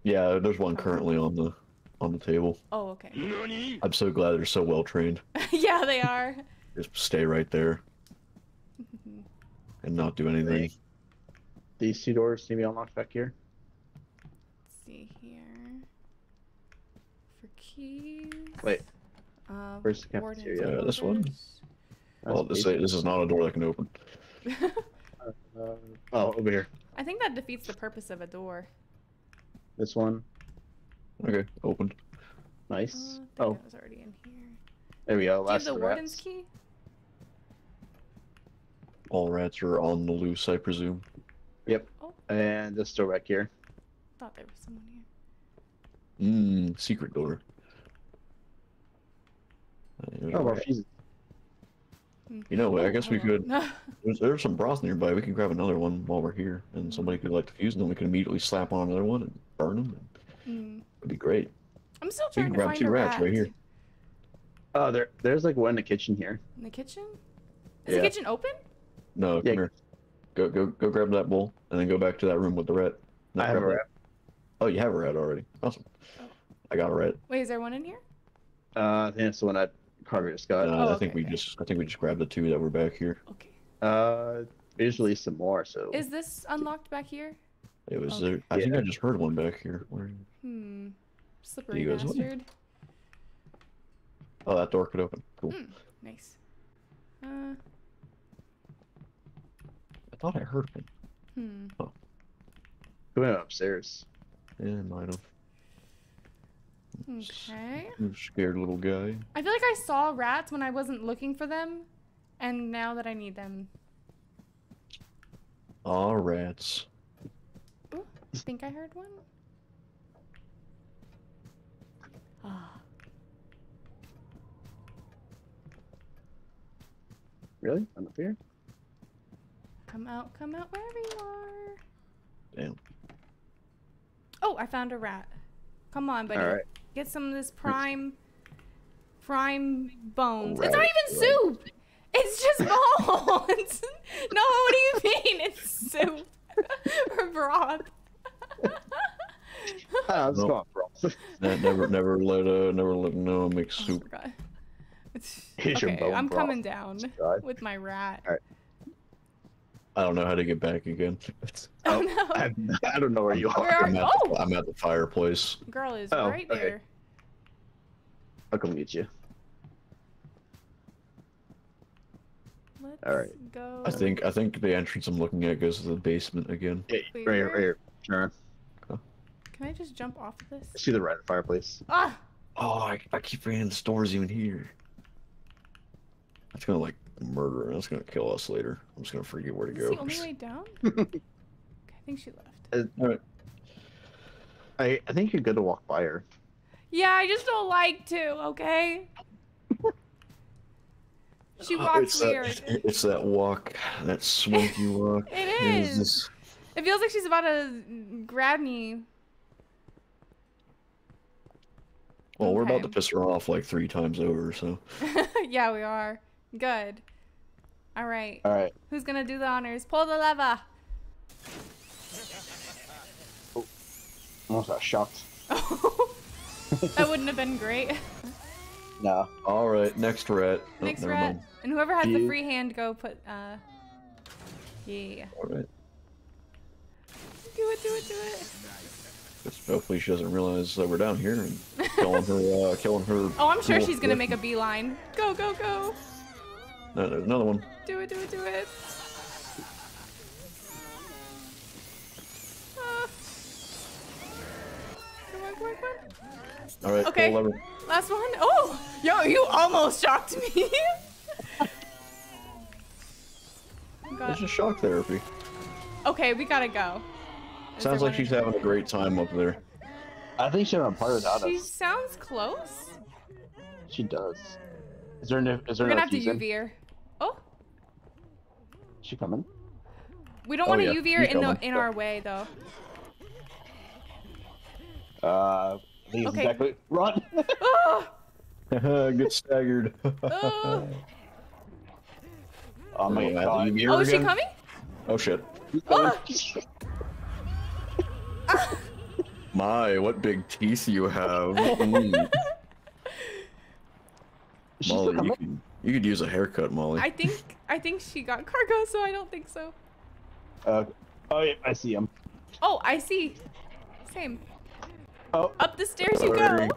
Yeah, there's one currently on the on the table. Oh, okay. I'm so glad they're so well trained. yeah, they are. Just stay right there and not do anything. These two doors need to be unlocked back here. Let's see here. For keys. Wait. Uh, Where's the warden's cafeteria? Uh, this one? Well, this this is not a door that can open. Uh, oh, over here. I think that defeats the purpose of a door. This one. Okay, opened. Uh, Nice. think Oh, that was already in here. there we go. Do you have Last the of the warden's rats. key? All rats are on the loose, I presume. And this door back here. thought there was someone here. Mmm, secret door. Uh, there's a Oh, more rat. fuses. You know what? I Oh, guess we hello. could. There's, there's some broth nearby. We can grab another one while we're here, and somebody could light the fuse, and then we can immediately slap on another one and burn them. Hmm. It'd be great. I'm still We trying can to grab find two rats rat. right here. Oh, there. There's like one in the kitchen here. In the kitchen? Is Yeah. the kitchen open? No, Yeah. here. Go, go, go! Grab that bowl, and then go back to that room with the rat. No, I have a grab rat. Oh, you have a rat already. Awesome. Oh. I got a rat. Wait, is there one in here? Uh, I think that's the one that Carver just got. Uh, Oh, I think we okay. just, I think we just grabbed the two that were back here. Okay. Uh, there's released some more. So Is this unlocked back here? It was Okay. there. I think I just heard one back here. Where? Hmm. Slippery you guys bastard. Oh, that door could open. Cool. Hmm. Nice. Uh. I thought I heard one. Hmm. we went upstairs. Yeah, might have. Okay. You scared little guy. I feel like I saw rats when I wasn't looking for them, and now that I need them. Aw, rats. Ooh, I think I heard one. Ah. Really? I'm up here. Come out, come out wherever you are. Damn. Oh, I found a rat. Come on, buddy. All right. Get some of this prime, prime bones. it's not even right. soup. It's just bones. no, what do you mean? It's soup or broth. Ah, I'm just Nope. going for Ne- never, never let uh, never let Noah make Oh, I soup. forgot. It's- Here's your okay, bone I'm broth. coming down with my rat. Alright. I don't know how to get back again. Oh, no. I, I don't know where you Where are. are- I'm, at Oh! the, I'm at the fireplace. Girl is Oh, right okay. there. I'll come get you. Let's Alright. go. I think I think the entrance I'm looking at goes to the basement again. Yeah, right here, right here. Turn. Can I just jump off of this? See the right fireplace. Ah! Oh, I, I keep forgetting the store's even here. That's gonna like murder. her. That's gonna kill us later. I'm just gonna forget where to Is go. the only way down? I think she left. All right. I I think you're good to walk by her. Yeah, I just don't like to, okay? She Uh, walks it's weird. That, it's that walk, that swanky walk. It It's is. just- It feels like she's about to grab me. well, we're about to piss her off like three times over, so. yeah, we are. Good. All right. All right. Who's gonna do the honors? Pull the lever. Almost got shocked. that wouldn't have been great. No. All right, next rat. Oh, Next never rat. mind. And whoever has the free hand, go put. uh Yeah. All right. Do it. Do it. Do it. Just hopefully she doesn't realize that we're down here and killing her. Uh, killing her. Oh, I'm sure she's gonna make a beeline. Go. Go. Go. No, there's another one. Do it. Do it. Do it. Ah. Come on. Come on. Come on. All right. Okay. Last one. Oh, yo, you almost shocked me. God. It's just shock therapy. Okay, we gotta go. Is Sounds like she's having a great time up there. I think she's gonna play without She us. sounds close. She does. Is there no? Is there We're gonna no have to? UV her. She coming? we don't Oh, want to yeah, UV her she's in the in our way though. Uh, I think it's Okay. exactly. Run! Oh, Get staggered. oh. oh my I have to god. Oh, is she coming? Oh shit. Oh. My, what big teeth you have. Mm. Molly, you could, you could use a haircut, Molly. I think I think she got cargo, so I don't think so. Uh, oh yeah, I see him. Oh, I see. Same. Oh, Up the stairs you go.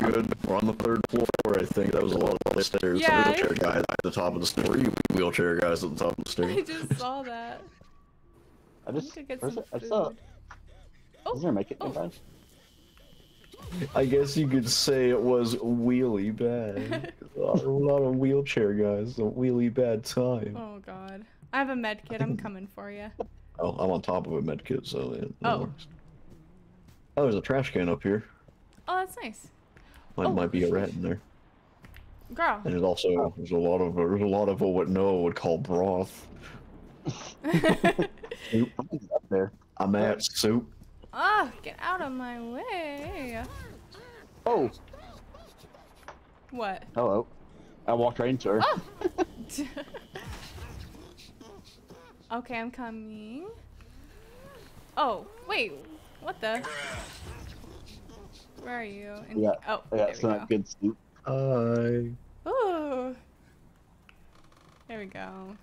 Good. We're on the third floor, I think. That was a lot of stairs. Yeah. There's a chair guy at the top of the stairs. You wheelchair guys at the top of the stairs? I just saw that. I I just. could get where's some it? I saw. food. Oh, Does there make it? oh. I guess you could say it was wheelie bad. a lot of wheelchair guys. A wheelie bad time. Oh god. I have a med kit. I'm coming for you. Oh, I'm on top of a medkit, so yeah, that Oh. works. Oh, there's a trash can up here. Oh, that's nice. Might, Oh. might be a rat in there. Girl. And there's also there's a lot of there's a lot of what Noah would call broth. Something's up there. I'm at soup. Ah, get out of my way. Oh, What? hello. I walked right into her. Oh! okay, I'm coming. Oh, wait. What the? Where are you? In- Yeah, Oh, I there got we some go. good soup. Hi. Oh. There we go.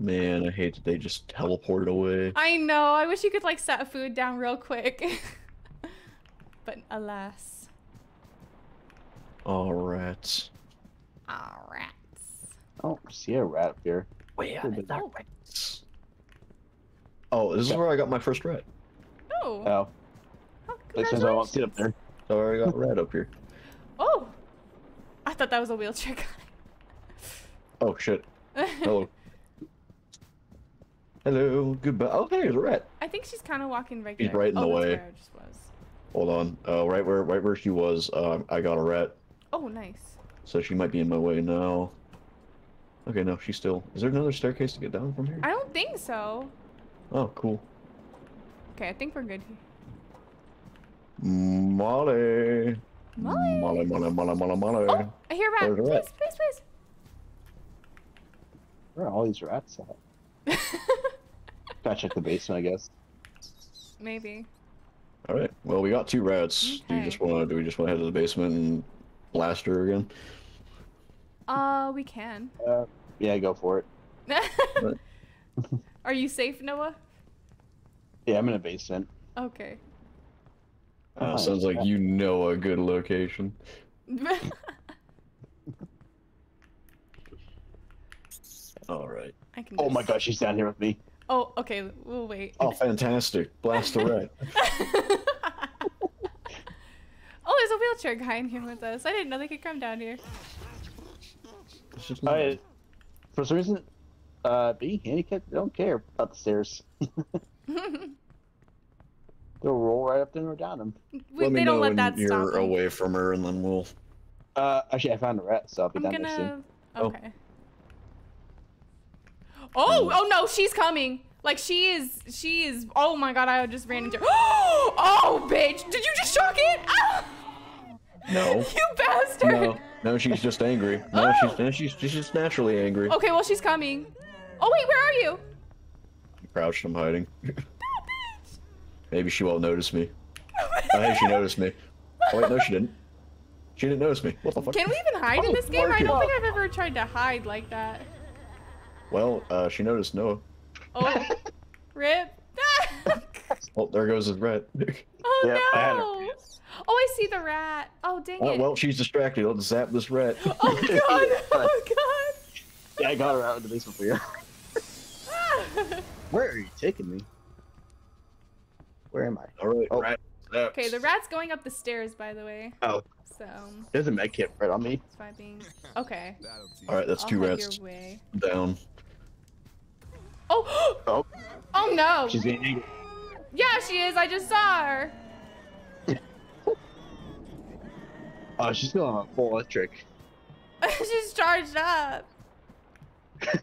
Man, I hate that they just teleported away. I know. I wish you could like set food down real quick. but alas. All rats. Ah, rats. Oh, see a rat up here. Where are the rats? Oh, this is where I got my first rat. Oh. Oh, oh that says I won't sit up there. So I got a rat up here. Oh. I thought that was a wheelchair Oh shit. guy. Hello. Hello. Goodbye. Oh, hey, there's a rat. I think she's kind of walking right She's right in oh, the way. Where I just was. Hold on. Uh, right where right where she was, uh, I got a rat. Oh, nice. So she might be in my way now. Okay, no, she's still. Is there another staircase to get down from here? I don't think so. Oh, cool. Okay, I think we're good here. Molly. Molly. Molly, Molly, Molly, Molly, Molly. Oh, I hear a rat. Please, rat. please, please. Where are all these rats at? Gotta check the basement, I guess. Maybe. All right. Well, we got two rats. Do you just want to? Do we just want to head to the basement and blast her again? Uh, we can. Uh, yeah, go for it. Are you safe, Noah? Yeah, I'm in a basement. Okay. Uh, Oh, sounds like yeah. you know a good location. All right. I can. Oh my just- gosh, she's down here with me. Oh, okay. We'll wait. Oh, fantastic! Blast the rat. oh, there's a wheelchair guy in here with us. I didn't know they could come down here. It's just I, for some reason, uh, being handicapped, they don't care about the stairs. They'll roll right up them or down them. We, let me they don't know let when that you're stop them. away from her, and then we'll. Uh, actually, I found a rat, so I'll be I'm down there soon. gonna. Oh. Okay. Oh, oh no, she's coming. Like she is, she is. Oh my god, I just ran into. Her Oh, bitch! Did you just shock it? Ah! No. You bastard! No. No, she's just angry. No, she's no, she's she's just naturally angry. Okay, well she's coming. Oh wait, where are you? I'm crouched. I'm hiding. Maybe she won't notice me. I hey, she noticed me. Oh wait, no, she didn't. She didn't notice me. What the fuck? Can we even hide in Oh, this game? I don't think I've ever tried to hide like that. Well, uh, she noticed Noah. Oh, rip. Well, there goes his rat. oh Yep, I no. Oh, I see the rat. Oh dang oh, it. well, she's distracted. Let's zap this rat. Oh god. Oh god. Yeah, I got her out of the basement for you. Where are you taking me? Where am I? All right, Oh. rat. Okay, the rat's going up the stairs, by the way. Oh. So, There's a med kit right on me. it's fine being. Okay. All right, that's I'll two rats down. Oh! Oh, Oh no! she's getting angry. Yeah, she is. I just saw her. Oh, she's going on full electric. She's charged up.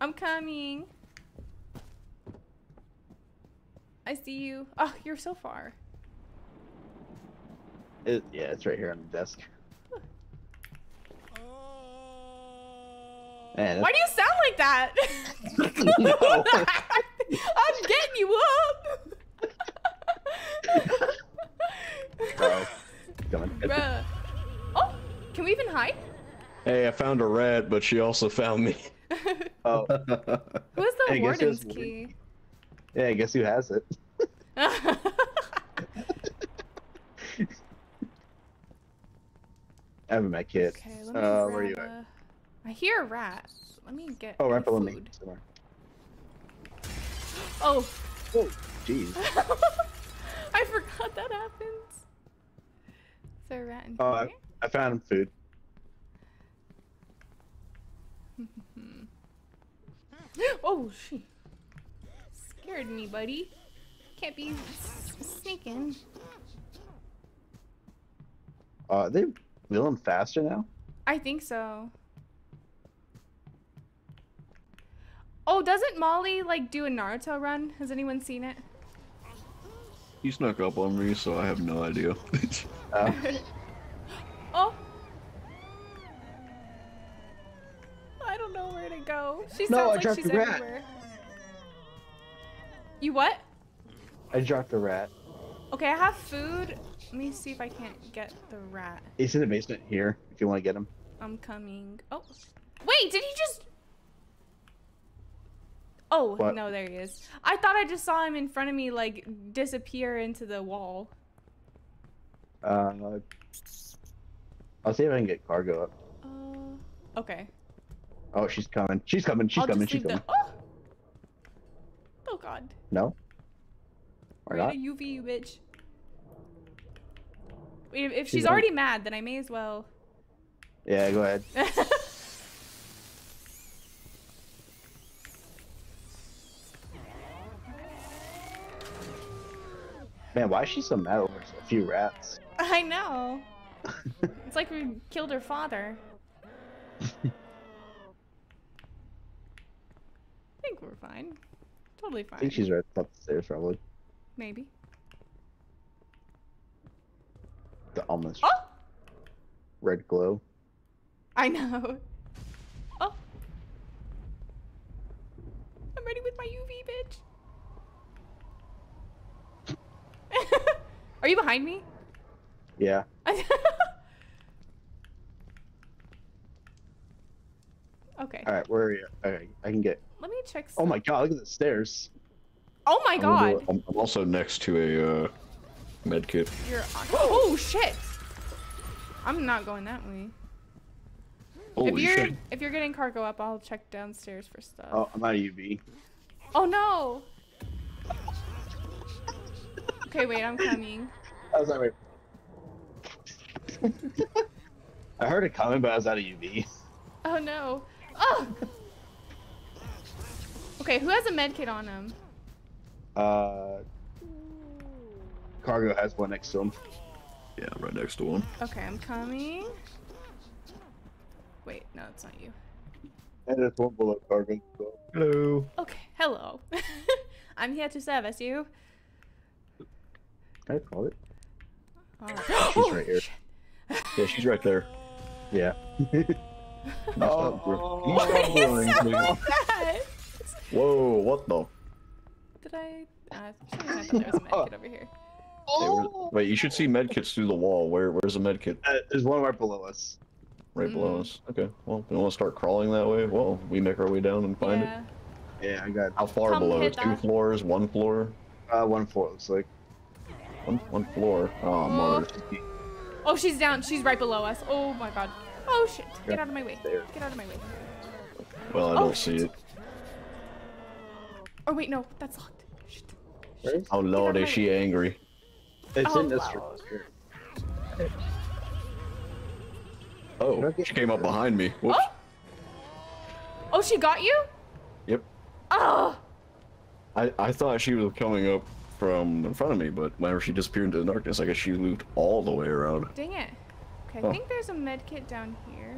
I'm coming. I see you. Oh, you're so far. It, yeah, it's right here on the desk. Oh. Man, Why do you sound like that? No. I'm getting you up. Oh, coming. Bruh. Oh, can we even hide? Hey, I found a rat, but she also found me. Oh, Who's the I guess warden's it's key? yeah, I guess who has it? I have a med kit. okay, let me Uh, where are you at? I hear a rat. Let me get Oh, right below me. Somewhere. Oh, Oh, jeez. I forgot that happens. Is there a rat in Oh, I, here? I found food. oh, she scared me, buddy. Can't be sneaking. Uh, are they wheeling faster now? I think so. Oh, doesn't Molly like do a Naruto run? Has anyone seen it? He snuck up on me, so I have no idea. Uh, Oh. I don't know where to go. She No, sounds I like dropped she's the rat. everywhere. You what? I dropped a rat. Okay, I have food. Let me see if I can't get the rat. He's in the basement here. If you want to get him. I'm coming. Oh. Wait, did he just Oh, What? no, there he is. I thought I just saw him in front of me like disappear into the wall. Uh, I'll see if I can get cargo up. Uh Okay. Oh, she's coming. She's coming. She's I'll coming. She's coming. the Oh. Oh god. No. Or not? a UV, you bitch. Wait, if, She's she's on- already mad, then I may as well. Yeah, go ahead. Man, why is she so mad over a few rats? I know. It's like we killed her father. I think we're fine. Totally fine. I think she's right up the stairs, probably. Maybe. The almost Oh! red glow. I know. Oh. I'm ready with my UV, bitch. Are you behind me? Yeah. Okay. All right, where are you? Okay, I can get. Let me check. Oh my god, look at the stairs. Oh my I'm gonna do god. I'm, I'm also next to a uh, med kit. You're. Oh shit. I'm not going that way. Holy if you're shit. if you're getting cargo up, I'll check downstairs for stuff. Oh, I'm out of UV. Oh no. Okay, wait, I'm coming. I was like, wait. I heard it coming, but I was out of UV. Oh no. Oh. Okay, who has a med kit on him? Uh, Cargo has one next to him. Yeah, right next to one. Okay, I'm coming. Wait, no, it's not you. And there's one below Cargo. So. Hello. Okay, hello. I'm here to service you. Can I call it? Oh. She's right here. Yeah, she's right there. Yeah. Oh. Why you sound like that? Whoa, what the? Did I? Uh, for I thought there was a med kit over here. Hey, where- wait, you should see medkits through the wall. Where, where's the medkit? Uh, there's one right below us. Right below Mm. us. Okay. Well, we want to start crawling that way. Well, we make our way down and find yeah. it. Yeah, I got How far Come below? Two that. floors, one floor, uh, one floor. Looks like. One one floor. Uh, oh, mother. Oh, she's down. She's right below us. Oh my god. Oh shit. Get out of my way. Get out of my way. Well, I Oh, don't see shit. it. Oh wait, no, that's locked. Shit. Where is Oh lord, is she angry? It's Oh, in this wow. room. Oh, she came up behind me. Oh. Whoops. Oh. Oh, she got you? Yep. Oh. I, I thought she was coming up from in front of me, but whenever she disappeared into the darkness, I guess she looped all the way around. Dang it. Okay, I Oh. think there's a med kit down here.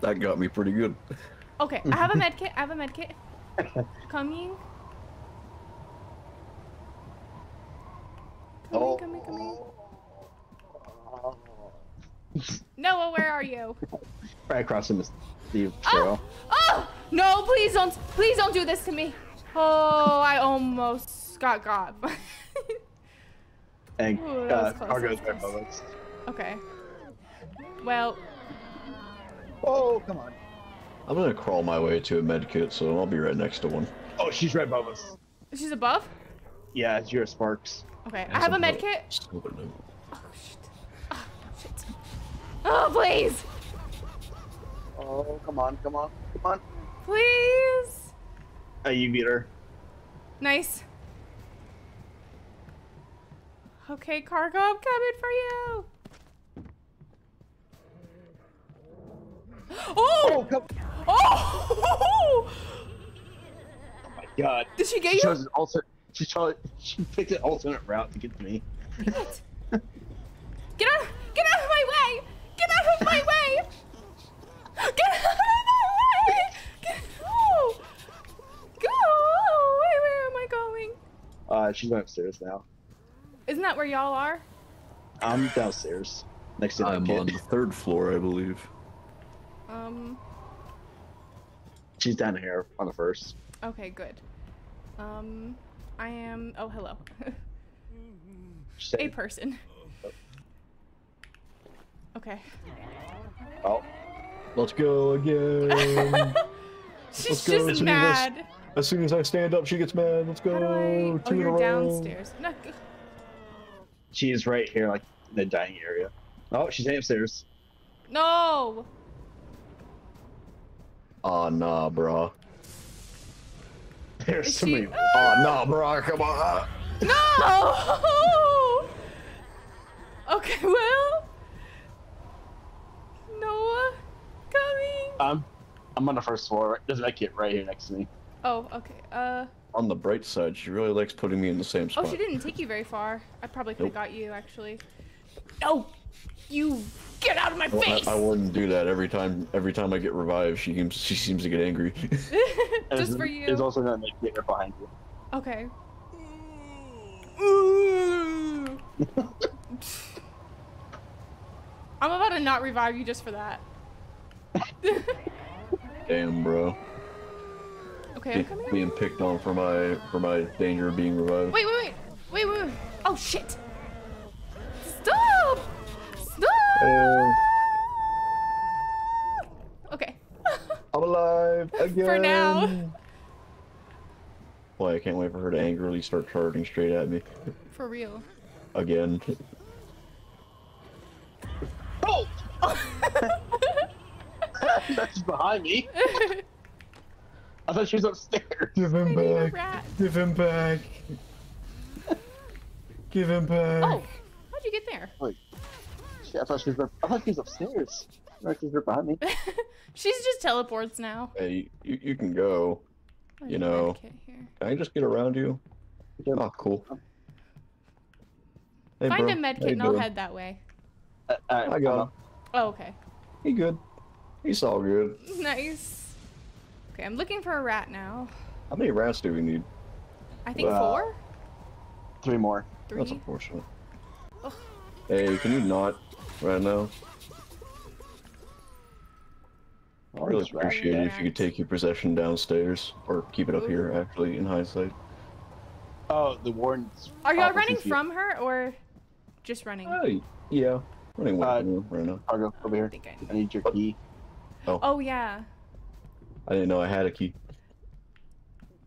That got me pretty good. Okay, I have a med kit. I have a med kit. Coming. Coming, coming, coming. Noah, where are you? Right across from the Steve Oh! Oh! No, please don't, please don't do this to me. Oh, I almost got got. And Ooh, uh, Cargo's that right was above us. okay. Well, Oh, come on. I'm gonna crawl my way to a med kit, so I'll be right next to one. Oh, she's right above us. she's above? Yeah, it's your Sparks. Okay, I have a med kit. Still. Oh, shit. Oh, shit. Oh, please. Oh, come on, come on, come on. Please. Uh, you beat her. Nice. Okay, cargo, I'm coming for you. Oh! come Oh! Oh my god. Did she get She you? chose an alternate. She chose. She picked an alternate route to get to me. Get out! Get out of my way! Get out of my way! Get out of my way! Get go! Go! Wait, where am I going? Uh, she's going upstairs now. Isn't that where y'all are? I'm downstairs, next to the I'm on the third floor, I believe. Um. She's down here on the first. Okay, good. Um, I am. Oh, hello. A person. Okay. Oh, Let's go again. She's Let's go, just Suniva's. mad. as soon as I stand up, she gets mad. Let's go. How do I? Oh, Two in a you're row. downstairs. No. G- she's right here, like in the dining area. Oh, she's heading upstairs. No. Aw, nah, bro. There's Is so she- many. Aw, nah, bro. Come on. No. okay. Well. Noah, coming. I'm, I'm on the first floor. Right- There's that kid right here next to me. Oh, okay. Uh. On the bright side, she really likes putting me in the same oh, spot. Oh, she didn't take you very far. I probably could have Nope. got you actually. No. You get out of my Well, face. I, I wouldn't do that every time. Every time I get revived, she seems she seems to get angry. Just There's- for you. There's also another kid right behind you. Okay. I'm about to not revive you just for that. Damn, bro. Okay, I'm coming. being picked on for my for my danger of being revived. Wait, wait, wait, wait, wait, wait. Oh shit! Stop! Stop! Uh, Okay. I'm alive. again. For now. Boy, I can't wait for her to angrily start charging straight at me For real. again. Oh! That's behind me. I thought she was upstairs. Give him I back. Give him back. Give him back. Oh, how'd you get there? Shit, I thought she was. Up, I thought she was upstairs. No, she's right behind me. She's just teleports now. Hey, you, you can go. I You know. Can I just get around you? Oh, cool. Hey, Find bro. a How medkit and I'll head that way. Uh, uh, I got him. Oh, okay. He good. He's all good. Nice. Okay, I'm looking for a rat now. How many rats do we need? I think Uh, four? Three more. Three? That's unfortunate. Ugh. Hey, can you not right now? I really appreciate it if you could take your possession downstairs or keep it up here. Actually, in hindsight. Oh, the warden's. Are y'all running is here. from her or just running? Hey, yeah, running away Uh, from you right now. Cargo over I here. think I I need your key. Oh yeah. I didn't know I had a key.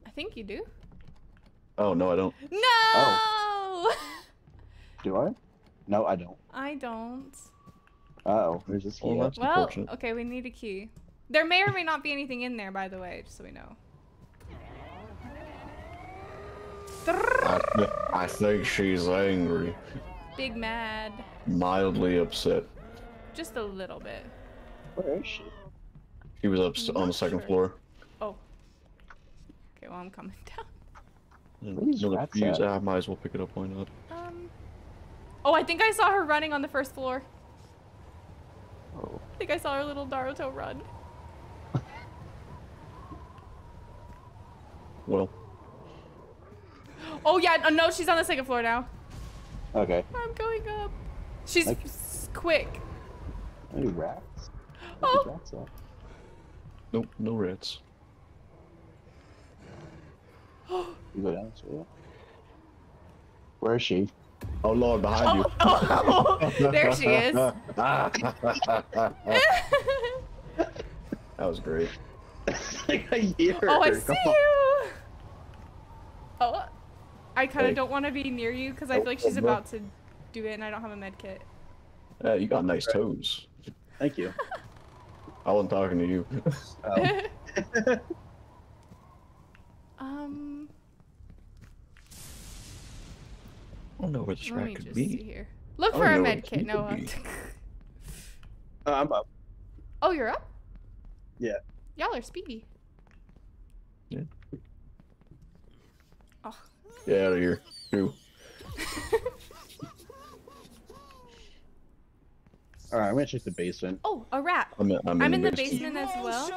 I think you do. Oh no, I don't. No! Do I? No, I don't. I don't. Uh oh, there's this key. Well, at? that's Well, okay, we need a key. There may or may not be anything in there, by the way, just so we know. I, th- I think she's angry, Big mad. mildly upset. Just a little bit. Where is she? She was up on the second sure. floor. Oh. Okay, well, I'm coming down. And another fuse, at? I might as well pick it up. Why not? Um. Oh, I think I saw her running on the first floor. Oh. I think I saw her little Naruto run. Well, Oh, yeah, no, no, she's on the second floor now. Okay. I'm going up. She's Like- quick. Any rats? Oh. Rats at? Nope, no rats. You go down to it. Where is she? Oh lord, behind you. Oh, oh, there she is. that was great. like I hear. Oh, I Come see on. you. Oh, I kind of Hey. don't want to be near you because I feel like she's oh, about to do it and I don't have a med kit. Yeah, you got nice toes. Thank you. I wasn't talking to you. Um, um, I don't know where this let rat me could just see be. here. Look for a med kit, key could Noah. uh, I'm up. oh, you're up? Yeah. Y'all are speedy. Yeah. Oh. Get out of here. Ew. Alright, I'm gonna check the basement. oh, a rat. I'm, in- I'm, I'm in, in the the basement. basement as well.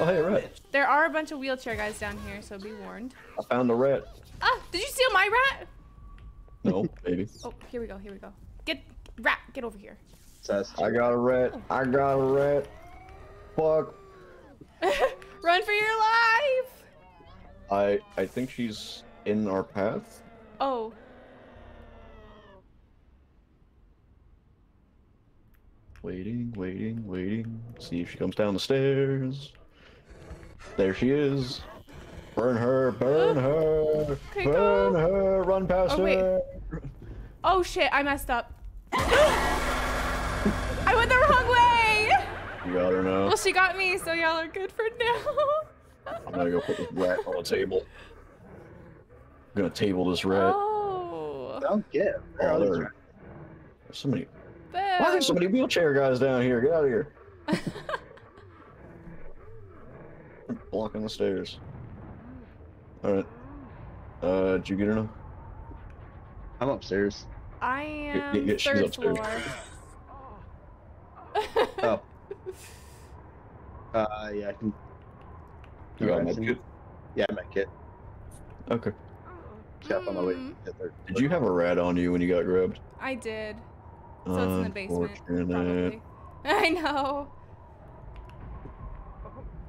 Oh, hey, a rat. There are a bunch of wheelchair guys down here, so be warned. I found a rat. Ah, did you steal my rat? No, maybe. Oh, here we go, here we go. Get, rat, get over here. Says I got a rat. I got a rat. Fuck. Run for your life! I I think she's in our path. Oh, Waiting, waiting, waiting. See if she comes down the stairs. There she is. Burn her, burn oh, her, Okay, burn go. her, run past Oh, wait. her. oh shit, I messed up. I went the wrong way! You got her now. Well, she got me, so y'all are good for now. I'm gonna go put this rat on the table. I'm gonna table this rat. oh, don't get. Where Oh, are there. There's so many. Boo. Why are there so many wheelchair guys down here? Get out of here. They're blocking the stairs. Alright. Uh, did you get her now? I'm upstairs. I yeah, am yeah, she's third upstairs. floor. Oh. Uh, yeah, I can. You got med kit? Yeah, I'm at kit. Okay. Just on my way. Mm. to third Did you have a rat on you when you got grabbed? I did. So it's in the basement, probably. I know.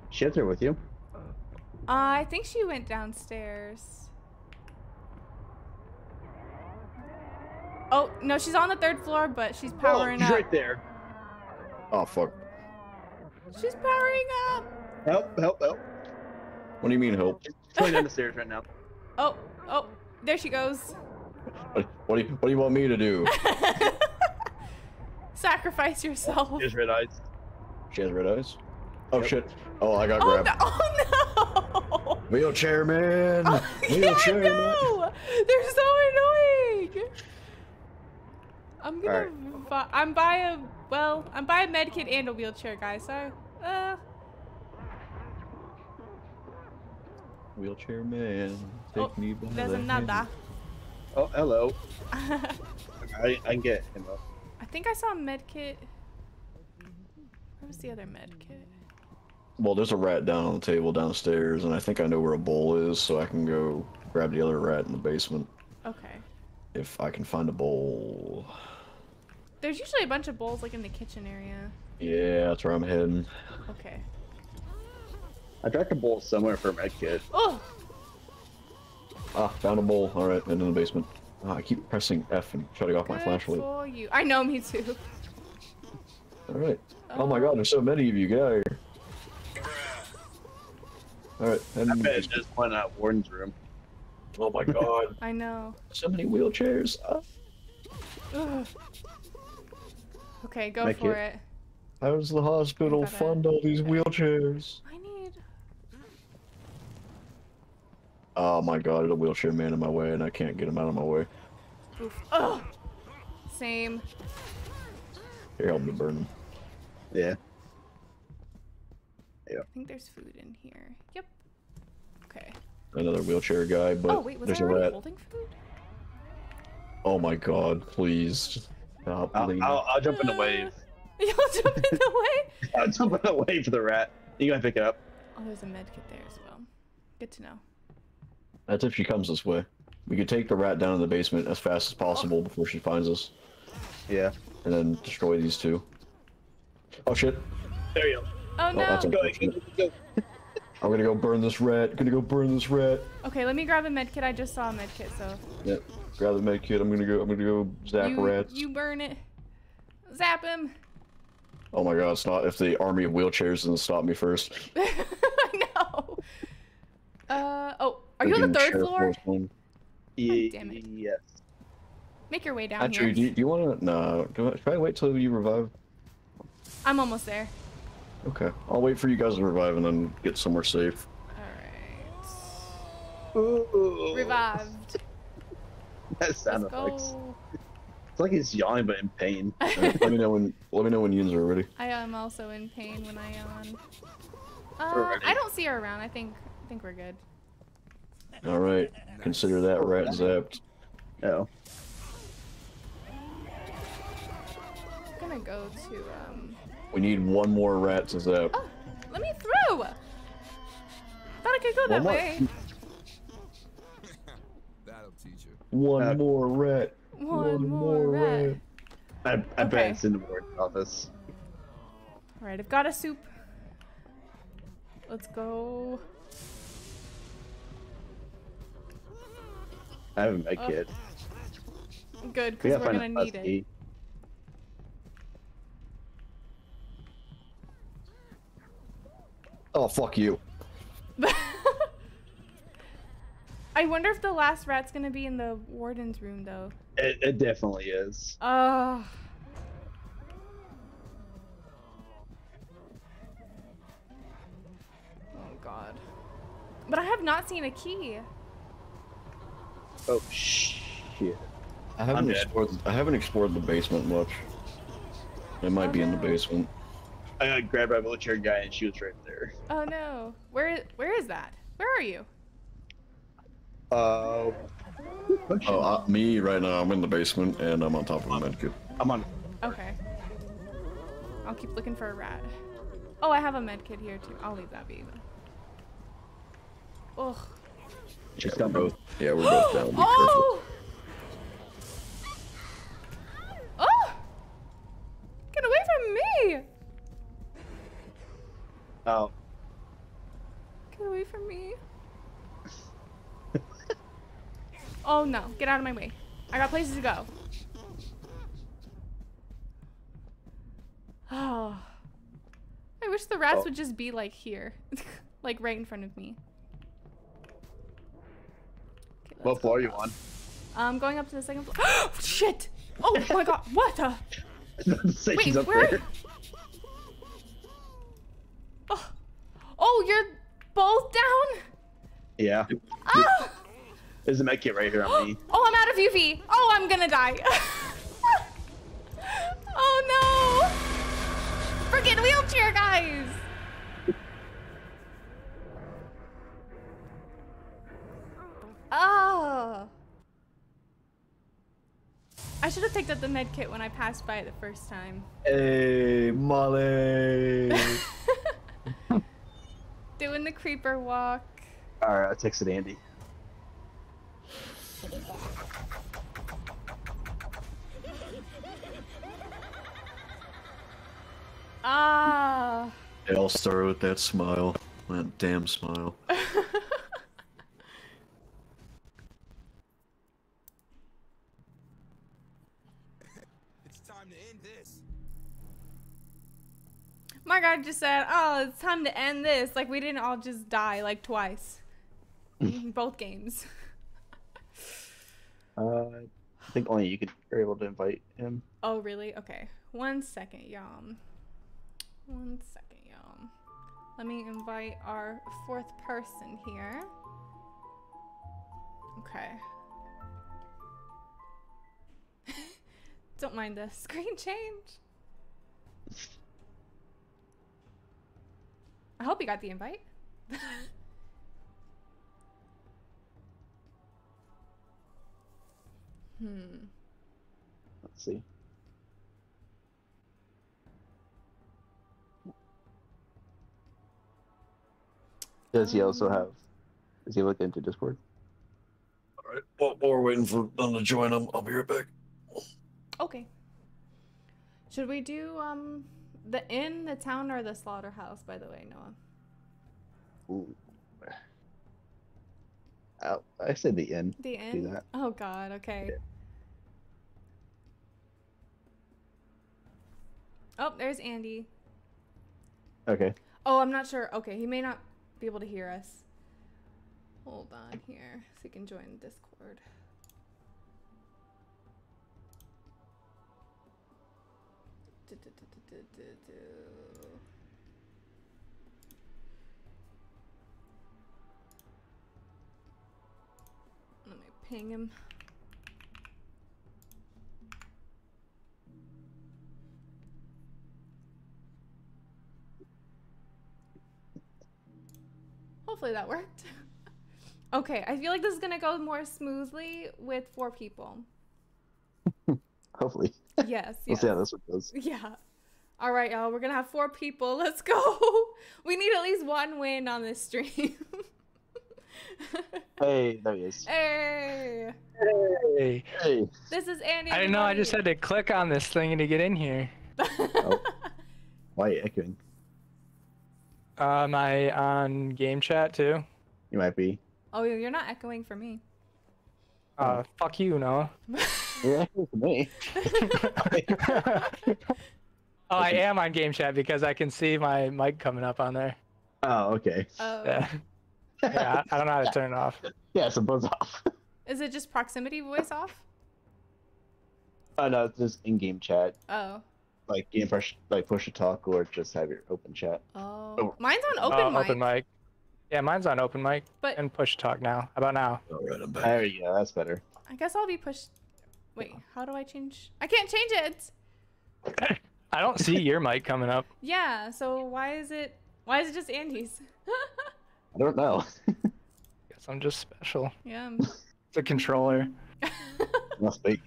She up there with you? Uh, I think she went downstairs. Oh, no, she's on the third floor, but she's powering oh, she's up. right there. Oh fuck. She's powering up. Help! Help! Help! What do you mean help? She's going down the stairs right now. Oh, oh, there she goes. What, what do you What do you want me to do? Sacrifice yourself. Here's red eyes. She has red eyes. Oh Yep. shit! Oh, I got Oh grabbed. no! Oh no! Wheelchair man. Oh, yeah, Wheelchair man. They're so annoying. I'm gonna. Alright. Bu- I'm by a. Well, I'm by a medkit and a wheelchair, guys. So, uh, Wheelchair man. Take Oh, me by there's the another. hand. Oh, hello. I I, I can get him up. Think I saw a medkit. Where was the other medkit? Well, there's a rat down on the table downstairs, and I think I know where a bowl is, so I can go grab the other rat in the basement Okay. if I can find a bowl. There's usually a bunch of bowls like in the kitchen area. Yeah, that's where I'm heading. Okay. I dropped a bowl somewhere for med kit. Oh, Ah, found a bowl. All right, and in the basement. Ah, I keep pressing F and shutting off my flashlight. for you. I know, me too. All right. Oh my God, there's so many of you. Get out of here. All right. heading I in the bet it's just one out Warden's room. Oh my God, I know. so many wheelchairs. Ah. Ugh. Okay, go Thank for you. it. How does the hospital fund all these wheelchairs? I need. Oh my God, there's a wheelchair man in my way, and I can't get him out of my way. Oof. Ugh. Same. Here, help me burn him. Yeah. Yeah. I think there's food in here. Yep. Okay. Another wheelchair guy, but oh wait, was there's I a rat. holding food? Oh my God, please. Stop, I'll. I'll, I'll jump in the wave. You'll jump in the way. I'll jump in the wave for the rat. You gotta pick it up. Oh, there's a med kit there as well. Good to know. That's if she comes this way. We could take the rat down in the basement as fast as possible before she finds us, Yeah. and then destroy these two. Oh shit! There you go. Oh no. that's Go, go, go. I'm gonna go burn this rat. Gonna go burn this rat. Okay, let me grab a med kit. I just saw a med kit, so Yep. Grab the med kit. I'm gonna go. I'm gonna go zap you, rats. you burn it. Zap him. Oh my god! It's not if the army of wheelchairs doesn't stop me first. I know. Uh oh, are you on the third floor? Force One. Damn it. Yes. Make your way down Actually, here. do you, do you want to? No. Do I, should I wait till you revive? I'm almost there. Okay. I'll wait for you guys to revive and then get somewhere safe. All right. Ooh. Revived. That sound Let's effects. go. It's like he's yawning but in pain. Let me know when. Let me know when yins are ready. I am also in pain when I yawn. Uh. I don't see her around. I think I think we're good. All right. Consider that rat zapped. Oh. I'm gonna go to um. We need one more rat to zap. Oh, let me through. Thought I could go that One more. way. That'll teach her. One Uh, more rat. One, more rat. I, I Okay. bet it's in the warden's office. All right, I've got a soup. Let's go. I have a med Oh. Good, because we're find gonna need it. key. Oh fuck you. I wonder if the last rat's gonna be in the warden's room though. It, it definitely is. Uh. Oh god. But I have not seen a key. Oh shit. I haven't I'm dead. explored. I haven't explored the basement much. It might be in the basement. I got grabbed by a wheelchair guy and she was right there. Oh no. Where where is that? Where are you? Uh, Oh, uh, me right now. I'm in the basement and I'm on top of a medkit. I'm on. Okay. I'll keep looking for a rat. Oh, I have a med kit here too. I'll leave that be. Ugh. She's Yeah, we're coming. both. Yeah, we're both down. Be oh! careful. oh! Oh! Get away from me! Oh, Get away from me. oh no, get out of my way. I got places to go. Oh. I wish the rats Oh. would just be like here, like right in front of me. Okay, What floor are you on? I'm um, going up to the second floor. Oh, shit! Oh my god! What the? I was about to say Wait, where? there. Oh, oh, you're both down. Yeah. Oh! There's a med kit right here on me. Oh, I'm out of UV. Oh, I'm gonna die. oh no! Freaking wheelchair guys! Oh. I should have picked up the med kit when I passed by it the first time. Hey, Molly. Doing the creeper walk. Alright, I texted Andy. Ah. it all started with that smile. That damn smile. My God just said, "Oh, it's time to end this." Like we didn't all just die like twice, both games. Uh, I think only you could are able to invite him. Oh, really? Okay. One second, y'all. One second, y'all. Let me invite our fourth person here. Okay. Don't mind the screen change. I hope you got the invite. hmm. Let's see. Does he also Um, have? Does he look into Discord? Alright, while while we're waiting for them to join them, I'll be right back. Okay. Should we do um the inn, the town, or the slaughterhouse? By the way, Noah. Ooh. I, I say the inn. The inn. Oh God. Okay. Oh, there's Andy. Okay. Oh, I'm not sure. Okay, he may not be able to hear us. Hold on here, so he can join Discord. Du-du-du-du-du-du. Let me ping him. Hopefully that worked. okay, I feel like this is gonna go more smoothly with four people. Hopefully. Yes, We'll see how this one goes. Yeah. All right, y'all. We're gonna have four people. Let's go. We need at least one win on this stream. Hey, there he is. hey, Hey, Hey. this is Andy. I don't know. I just had to click on this thing to get in here. Oh. Why are you echoing? Uh, am I on game chat too? You might be. oh, you're not echoing for me. Uh, fuck you, Noah. You're echoing for me. Oh, I am on game chat because I can see my mic coming up on there. Oh, okay. Oh, Yeah, yeah. I I don't know how to turn it off. Yeah, so buzz off. is it just proximity voice off? Oh no, it's just in-game chat, Oh, like game push, like push to talk, or just have your open chat. oh, Oh. mine's on uh, open Oh, mic. open mic. Yeah, mine's on open mic But and push talk now. How about now? Alright, I'm back. There you go. That's better. I guess I'll be pushed. Wait, how do I change? I can't change it. I don't see your mic coming up. Yeah. So why is it? Why is it just Andy's? I don't know. Guess I'm just special. yeah. It's a controller. Must be.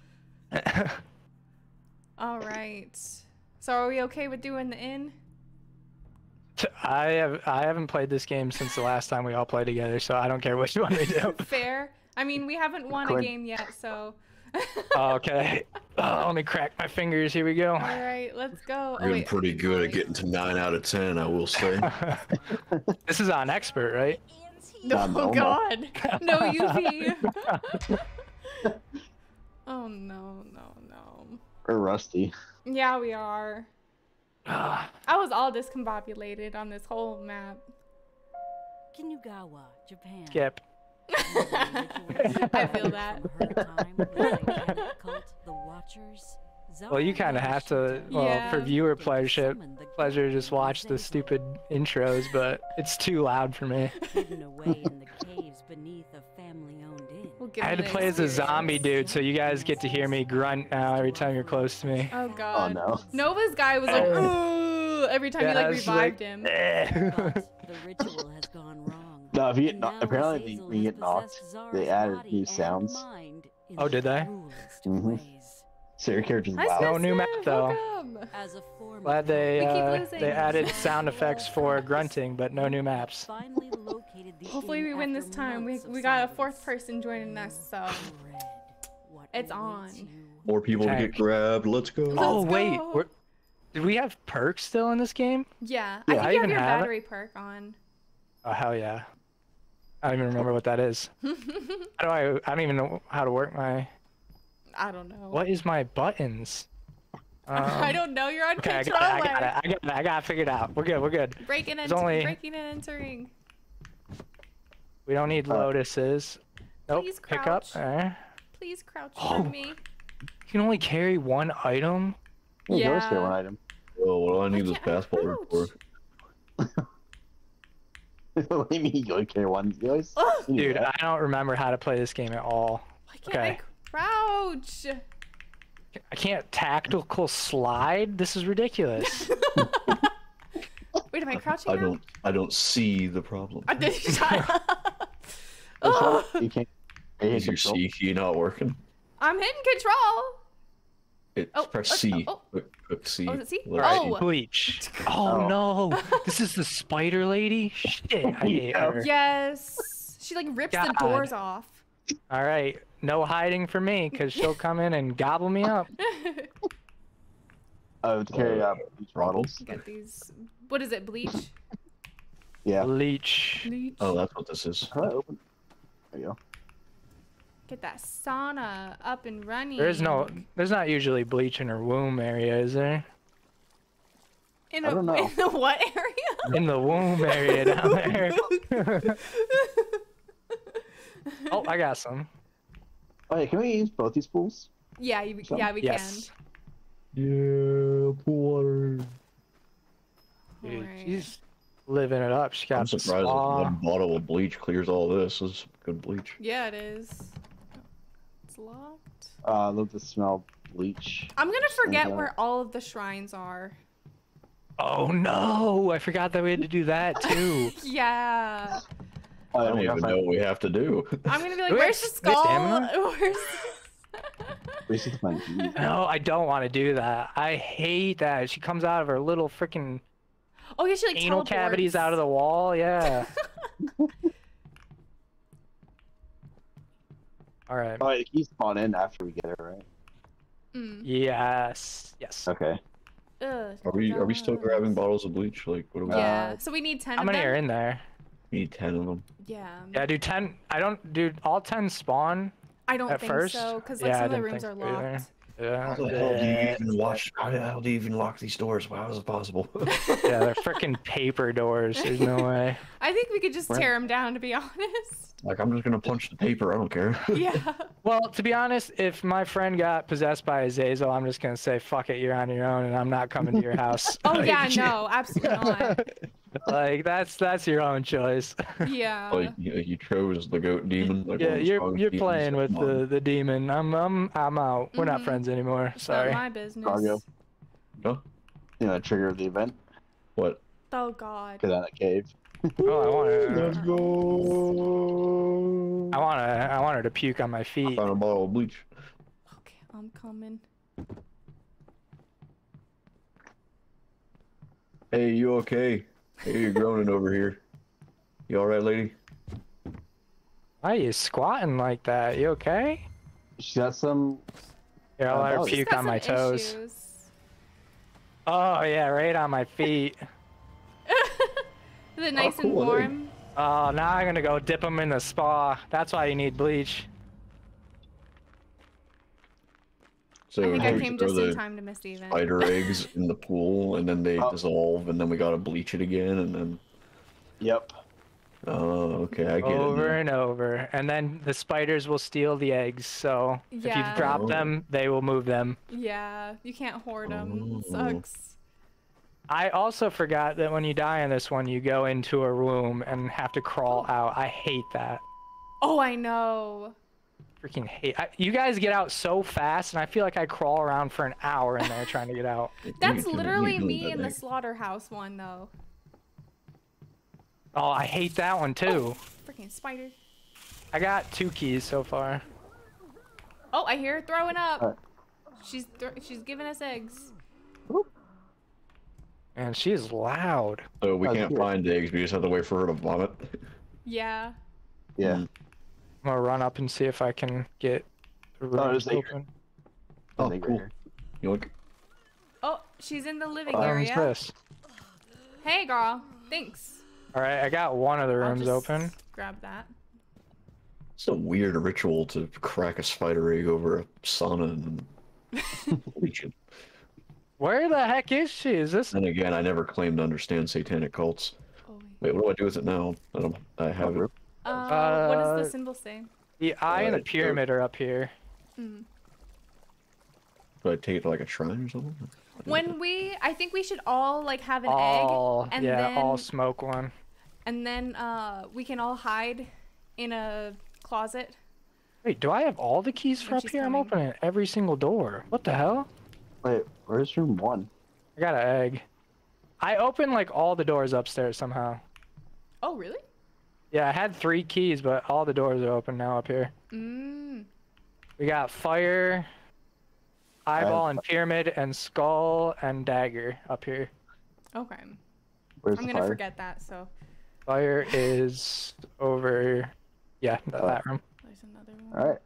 All right. So are we okay with doing the inn? I have I haven't played this game since the last time we all played together, so I don't care which one we do. Fair. I mean, we haven't won a game yet, so. Oh, okay. Oh, let me crack my fingers. Here we go. All right, let's go. Oh, You're wait. pretty good at getting to 9 out of 10, I will say. this is on expert, right? No, Not normal. God. No UV. oh, no, no, no. Or rusty. Yeah, we are. I was was all discombobulated on this whole map. Kinugawa, Japan. Skip. I feel that. From her time with the satanic cult, the Watchers. Well, you kind of have to. Well, for Yeah. viewer pleasure, pleasure, just watch the stupid intros, but it's too loud for me. Hidden away in the caves beneath a family-owned inn. We'll I had to it an play as a zombie dude, so you guys get to hear me grunt now every time you're close to me. Oh, oh god. Oh no. Nova's guy was like, Oh. ooh, every time Yeah, you like revived like- him. Eh. But No, if you And no, now apparently Azazel when get knocked, they added new sounds. Oh, did they? cruelest Mhm. ways. So your character's Hi, loud. No new map, though. As a Glad they uh, they added sound effects for grunting, but no new maps. finally located the Hopefully we win this time. We, we got a fourth person joining us, so It's on. More people to get grabbed. Let's go. Oh Let's wait, go. did we have perks still in this game? yeah. Yeah, I I think you have even your have it. battery perk on. Oh hell yeah! I don't even remember what that is. How do I? I don't even know how to work my. I don't know. What is my buttons? I Um, don't know. You're on Okay, I got it. I got it. I got it. I got it figured out. We're good. We're good. Breaking and There's only- breaking and entering. We don't need lotuses. Nope. Please Pick up. crouch. Please crouch Oh. for me. You can only carry one item. Yeah, you always Yeah. get one item. Oh, what do I need this can't passport for? crouch? what do you mean you only carry one? You always, Ugh, you Dude, I don't remember how to play this game at all. why can't Okay. I crouch? I can't tactical slide. This is ridiculous. Wait, am I crouching I now? don't. I don't see the problem. I did shut up. That's Ugh, why oh. you can't. You Is hit your control. C key not working? I'm hitting control. It Oh, press oh, C. oh. Click, click C. Oh, is it C? Click Alright, Oh. bleach. Oh, Oh. no. This is the spider lady? Shit, I hate her. Yes. She like rips the doors off. Alright, no hiding for me, because she'll come in and gobble me up. Uh, to carry uh, each bottles. Get these. What is it? Bleach. Yeah. Leech. Bleach. Oh, that's what this is. Can I open? There you go. Get that sauna up and running. There's no, there's not usually bleach in her womb area, is there? In I a, don't know. In the what area? In the womb area down there. oh, I got some. Oh, yeah, can we use both these pools? yeah, you, Some- yeah, we Yes. Yeah, pool water. can. Dude, Alright. she's living it up. She got I'm surprised that one bottle of bleach clears all this. This is good bleach. Yeah, it is. It's locked. Uh, I love the smell of bleach. I'm gonna forget where all of the shrines are. Oh no! I forgot that we had to do that too. Yeah. I don't we even gotta know find- what we have to do. I'm gonna be like, Do we have where's the s- skull? stamina? Where's We should find these. No, I don't want to do that. I hate that. She comes out of her little freaking Oh, yeah, she like anal cavities out of the wall. Yeah. All right. Oh, yeah, the keys spawn in after we get it, right? Mm. Yes. Yes. Okay. Ugh, Are we are we still grabbing bottles of bleach? Like what do we? Yeah. Uh, so we need ten How of many them. are in there? We need ten of them. Yeah. Yeah, do ten. I don't do all ten spawn I don't at think first. so, because like Yeah, I some of the rooms are think either. locked. Yeah. How the hell do you even watch? How the hell do you even lock these doors? How is it possible? Yeah, they're freaking paper doors. There's no way. I think we could just Right. tear them down, to be honest. Like I'm just gonna punch the paper. I don't care. Yeah. Well, to be honest, if my friend got possessed by Azazel, I'm just gonna say, "Fuck it, you're on your own," and I'm not coming to your house. Oh yeah, no, absolutely not. Like that's that's your own choice. Yeah. like you, you chose the goat demon. Like yeah, you're you're playing with on. the the demon. I'm I'm I'm out. We're not Mhm. friends anymore. It's not Sorry. my business. Cargo. Huh? You know, trigger of the event. What? Oh god. Get out of that cave. Oh, I want her. go. I want to. I want her to puke on my feet. Found a bottle of bleach. Okay, I'm coming. Hey, you okay? Hey, you're groaning over here. You all right, lady? Why are you squatting like that? You okay? She's got some. Here, I'll let her puke on my toes. issues. Oh yeah, right on my feet. Is it oh, nice and cool, I think. warm? Oh, now I'm gonna go dip them in the spa. That's why you need bleach. So I think I we came throw just in the time to miss the event. spider eggs in the pool, and then they Oh. dissolve, and then we gotta bleach it again, and then. Yep. Oh, okay, I get over it. now. and over, and then the spiders will steal the eggs. So if you drop Oh. them, they will move them. Yeah, you can't hoard them. Oh. Sucks. I also forgot that when you die in this one, you go into a room and have to crawl oh. out. I hate that. Oh, I know. Freaking hate. I, you guys get out so fast, and I feel like I crawl around for an hour in there trying to get out. That's literally me do in that the slaughterhouse one, though. Oh, I hate that one too. Oh, freaking spider. I got two keys so far. Oh, I hear her throwing up. Alright. She's thr she's giving us eggs. And she is loud. So we Oh, can't good. find eggs. We just have to wait for her to vomit. Yeah. Yeah. Mm. I'm gonna run up and see if I can get the Oh, rooms there's egg. open. Oh, Egg right cool. You look. Oh, she's in the living What area. room's this? Hey, girl. Thanks. All right, I got one of the I'll rooms just open. Grab that. It's a weird ritual to crack a spider egg over a sauna and bleach it. Where the heck is she? Is this? And again, I never claimed to understand satanic cults. Oh, wait. Wait, what do I do with it now? I don't. I have it. Uh, what does Uh, the symbol say? The eye and the Uh, pyramid are up here. Mm. Do I take it to like a shrine or something? When we, I think we should all like have an all egg, and yeah, then all smoke one. and then uh, we can all hide in a closet. Wait, do I have all the keys for up she's here? I'm opening every single door. What the hell? Wait, where's room one? I got an egg. I opened like all the doors upstairs somehow. Oh, really? Yeah, I had three keys, but all the doors are open now up here. Mm. We got fire, eyeball and pyramid, and skull and dagger up here. Okay. Where's I'm gonna fire? forget that. So Fire is over. Yeah, that, Oh. that room. there's another one. All right.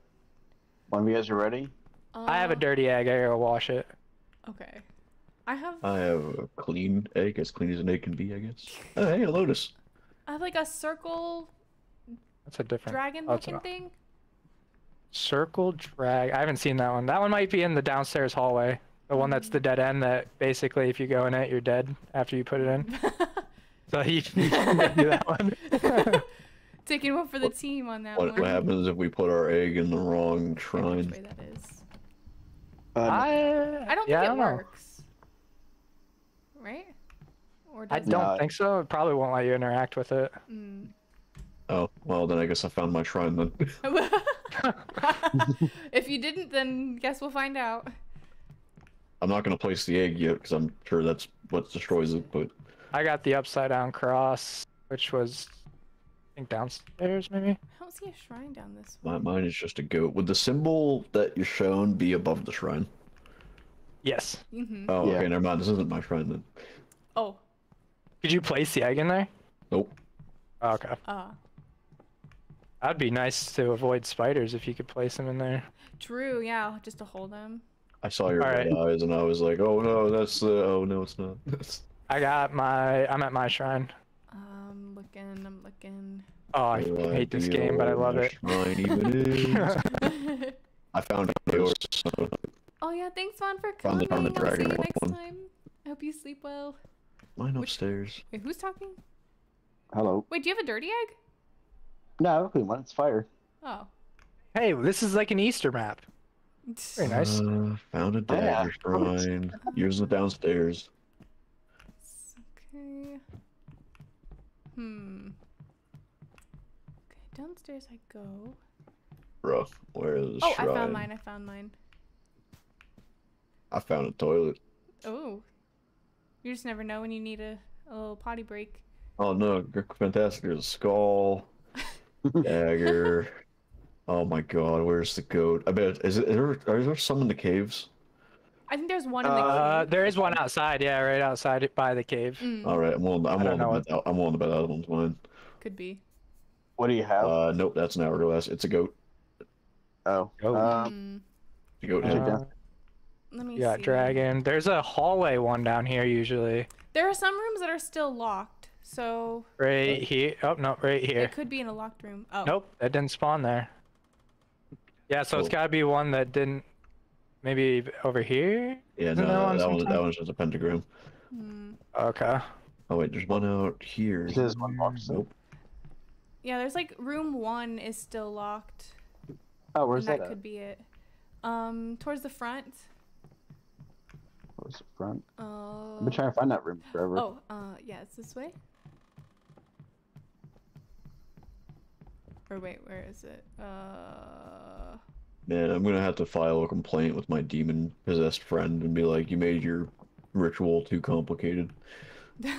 One of you guys are ready? I have a Uh, dirty egg. I gotta wash it. Okay. I have I have a clean egg, as clean as an egg can be, I guess. Oh, hey, a lotus. I have like a circle That's a different. dragon oh, it's looking an- thing. Circle drag. I haven't seen that one. That one might be in the downstairs hallway. The one that's the mm-hmm. dead end. That basically, if you go in it, you're dead after you put it in. So you, you can do that one. Taking one for the team on that What, one. what happens if we put our egg in the wrong I forget which shrine? way that is. Uh, I I don't yeah, think I it don't know. works. Right? Or I don't No. think so. It probably won't let you interact with it. it? Mm. Oh, well, then I guess I found my shrine then. if you didn't, then guess we'll find out. I'm not going to place the egg yet because I'm sure that's what destroys it, but I got the upside down cross, which was I think downstairs maybe. I don't see a shrine down this way. my, one. mine is just a goat. Would the symbol that you're shown be above the shrine? Yes. Mm-hmm. Oh, Yeah. okay, never mind. This isn't my shrine then. Oh, Could you place the egg in there? Nope. Oh, okay. uh, That'd be nice to avoid spiders if you could place them in there. true. Yeah, just to hold them. I saw your Alright. red eyes and I was like, oh no, that's the. Oh no, it's not. I got my. I'm at my shrine. Um, looking. I'm looking. Oh, I No hate this game, but I love it. Shrine even is. I found yours. so oh yeah, thanks, Vaughn, for coming. Tournament I'll see Dragon you next one. time. I hope you sleep well. Mine Which- upstairs. Wait, who's talking? hello. Wait, do you have a dirty egg? No, I have a clean one. It's fire. Oh. Hey, this is like an Easter map. Very nice. Uh, found a Yeah. dagger shrine. Yours is downstairs. Okay. Hmm. Okay, downstairs I go. Bro, where is the Oh, shrine? I found mine. I found mine. I found a toilet. Oh. You just never know when you need a, a little potty break. Oh no, fantastic. There's a skull, dagger. Oh my god, where's the goat? I bet is it is there, are there some in the caves? I think there's one in the Uh, cave. there is one outside. Yeah, right outside by the cave. Mm, Alright, I'm willing I'm I don't willing to know bet that I'm willing to bet that one's mine. could be. What do you have? Uh nope, that's an hourglass. It's a goat. oh. oh. Um, Mm, The goat head. Uh, let me you got see. dragon. There's a hallway one down here usually. There are some rooms that are still locked, so Right here. Oh no, right here. it could be in a locked room. Oh. Nope, that didn't spawn there. Yeah, so it's got to be one that didn't Maybe over here? Yeah, Isn't no, there one that, one, that one's just a pentagram. Hmm. Okay. Oh wait, there's one out here. It says one box. Nope. Yeah, there's like room one is still locked. Oh, where's and that? that at? could be it. Um, towards the front. Where's the front? Uh, I've been trying to find that room forever. Oh, uh, yeah, it's this way. Or wait, where is it? Uh, Man, I'm gonna have to file a complaint with my demon possessed friend and be like, you made your ritual too complicated.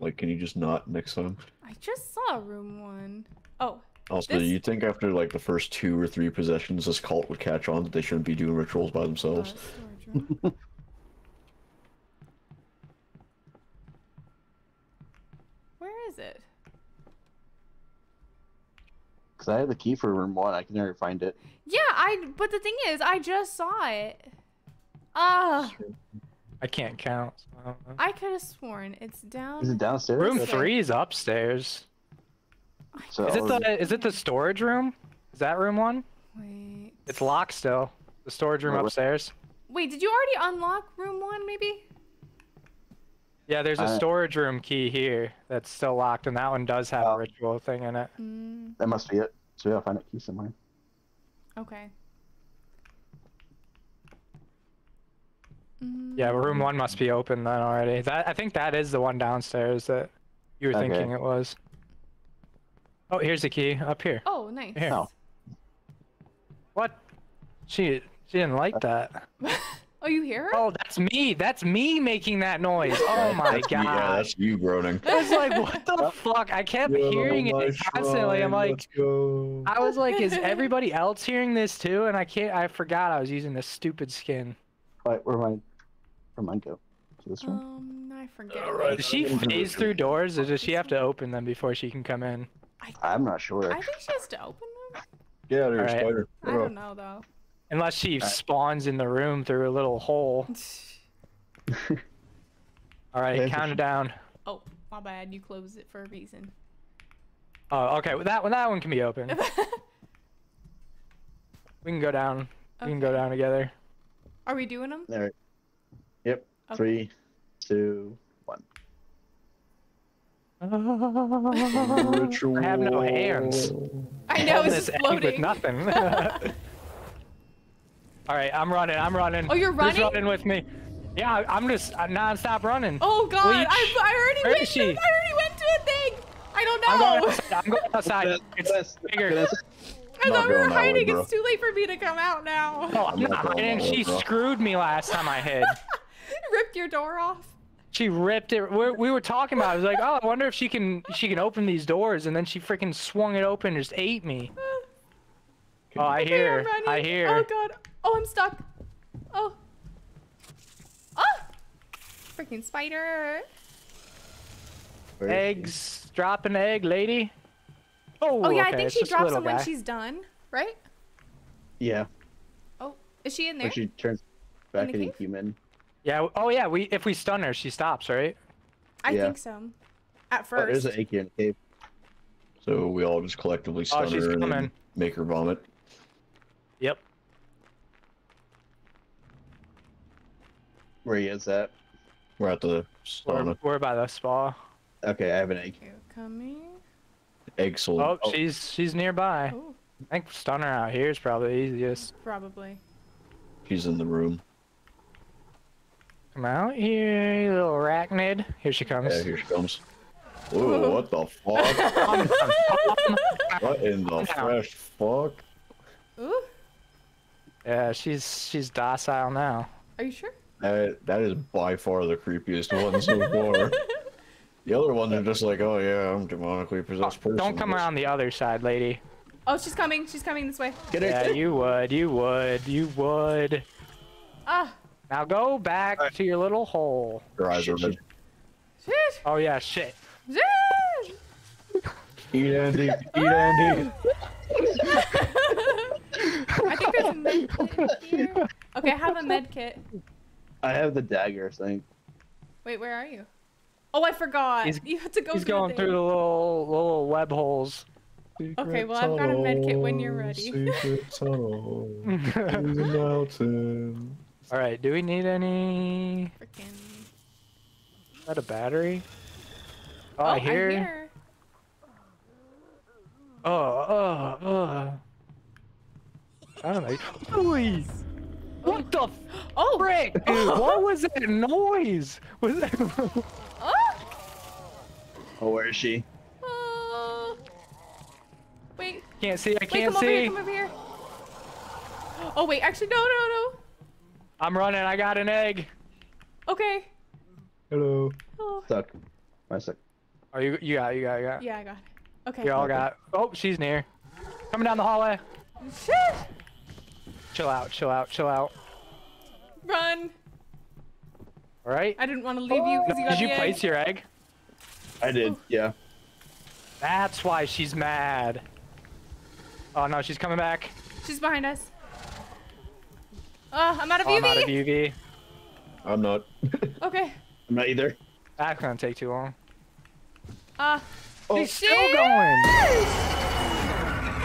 Like, can you just not next time? I just saw room one. Oh, Also, This- you think after like the first two or three possessions, this cult would catch on that they shouldn't be doing rituals by uh, themselves? storage room. Where is it? Because I have the key for room one. I can never find it. Yeah, I. But the thing is, I just saw it. Ah, I can't count. so I. I could have sworn it's down. Is it downstairs? Room This three is upstairs. So, Is it the is it the storage room? Is that room one? Wait. It's locked still. The storage room Wait, upstairs. Wait, did you already unlock room one? Maybe. Yeah, there's a Uh, storage room key here that's still locked, and that one does have Oh. a ritual thing in it. Mm, That must be it. So yeah, I'll find that key somewhere. okay. Yeah, Mm, room one must be open then already. That I think that is the one downstairs that you were Okay. thinking it was. Oh, here's the key up here. Oh, nice. Here. Oh. What? She she didn't like that. oh, you hear her? Oh, that's me. That's me making that noise. Oh my That's you- god. Yeah, that's you groaning. I was like, what the fuck? I kept hearing it constantly. I'm like. I was like, is everybody else hearing this too? And I can't. I forgot I was using this stupid skin. Wait, where mine? Where mine go? To this room? Um, I forget. Alright. Does she phase through doors, or does she have to open them before she can come in? I'm not sure. I think she has to open them. Get out of here, spider. I don't know though. Unless she spawns in the room through a little hole. All right, count it down. Oh, my bad. You closed it for a reason. Oh, okay. well, That one, that one can be open. We can go down. We can go down together. Are we doing them? There. Yep. Okay. Three, two, one. I have no hands. I know Holding it's this just egg with nothing. All right, I'm running. I'm running. Oh, you're running? Who's running? running with me? Yeah, I- I'm just uh, non-stop running. Oh God! I, I already Where went. is To, she? I already went to a thing. I don't I'm going know. outside. I'm going outside. It's bigger. I thought we were going that way, hiding. it's too late for me to come out now. Oh, I'm I'm not not going hiding. way, She bro. screwed me last time I hid. Ripped your door off. She ripped it. We're, we were talking about. it. I was like, oh, I wonder if she can she can open these doors, and then she freaking swung it open and just ate me. Oh, I Okay, hear. I'm. I hear. Oh. God! Oh, I'm stuck. Oh. Ah! Freaking spider. Eggs. Drop an egg, lady. Oh, Oh yeah, okay, I think it's she drops little them when she's done, right? Yeah. Oh, is she in there? When she turns back into cave? human. Yeah. Oh yeah. We if we stun her, she stops, right? I Yeah. think so. At first. Oh, first. there's an AK in the cave. So we all just collectively stun Oh, she's her and make her vomit. Yep. Where he is at. We're at the We're, we're by the spa. Okay, I have an egg. Coming? Egg sold. Oh, oh, she's she's nearby. Oh, I think stunner out here is probably easiest. probably. she's in the room. Come out here, you little arachnid. Here she comes. Yeah, here she comes. Whoa, what the fuck? What in the fresh fuck? Ooh, yeah, she's she's docile now. are you sure? That, that is by far the creepiest one so far. The other ones are just like, oh yeah, I'm demonically possessed person. Don't come around the other side, lady. Oh, she's coming. She's coming this way. Get it? Yeah, you would, you would, you would. Ah, Now go back Alright. to your little hole. Her eyes are Shit, red. shit, Oh yeah, shit. shit. Eat Andy, eat Andy. I think there's a med kit here. Okay, I have a med kit. I have the dagger thing. Wait, where are you? Oh, I forgot. He's- you have to go He's through going the through the little little web holes. Okay, well, I've got a med kit when you're ready. Secret tunnel. through the mountain. All right. Do we need any? Freaking. Is that a battery? Oh, Oh, I I hear. hear. Oh, oh, oh. I don't know. Oy. What the Oh! frick, dude? Oh. What was that noise? Was that? Oh! Oh, where is she? Oh. Wait, can't see. I wait, can't come over here, see. come over here. Oh, wait, actually, no, no, no. I'm running. I got an egg. Okay. Hello. Oh. Stuck. My stuck. Oh, you, you got, it, you got, it, you got. it. Yeah, I got it. Okay. You all got. Oh, she's near. Coming down the hallway. Shit! Chill out. Chill out. Chill out. Run! All right. I didn't want to leave you because you got Did you the egg. place your egg? I did. Yeah. That's why she's mad. Oh no, she's coming back. She's behind us. Oh, I'm out of Oh, UV. I'm out of UV. I'm not. Okay. I'm not either. That's gonna take too long. Uh, Oh, Shit! still going.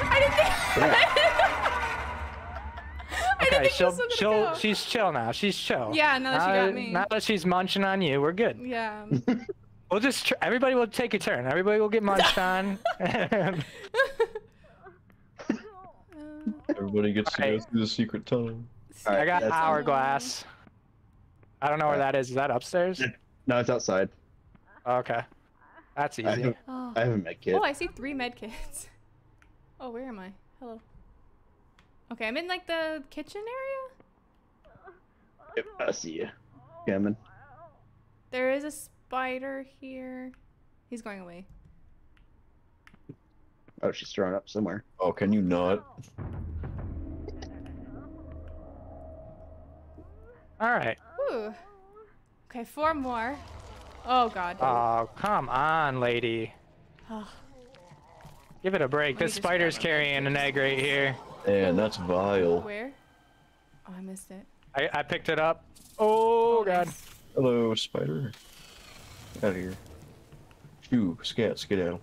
I didn't think. I didn't Okay, think she'll, this she'll, go. she's chill now. She's chill. Yeah, now that she got me. Now that she's munching on you, we're good. Yeah. We'll just, tr- everybody will take a turn. Everybody will get munched on. Everybody gets to go through the secret tunnel. All I got hourglass. I don't know where that is. Is that upstairs? No, it's outside. Okay. That's I easy. have, Oh. I have a med kit. oh, I see three med kits. Oh, where am I? Hello. Okay, I'm in like the kitchen area. Yep, I see you. Coming. There is a spider here. He's going away. Oh, she's thrown up somewhere. Oh, can you not? All right. Ooh. Okay, four more. Oh god. Oh, come on, lady. Oh, Give it a break. Let This spider's carrying an egg right here. Man, that's vile. where? Oh, I missed it. I, I picked it up. Oh, God. nice. Hello, spider. Get out of here. Shoo, scat, skedaddle.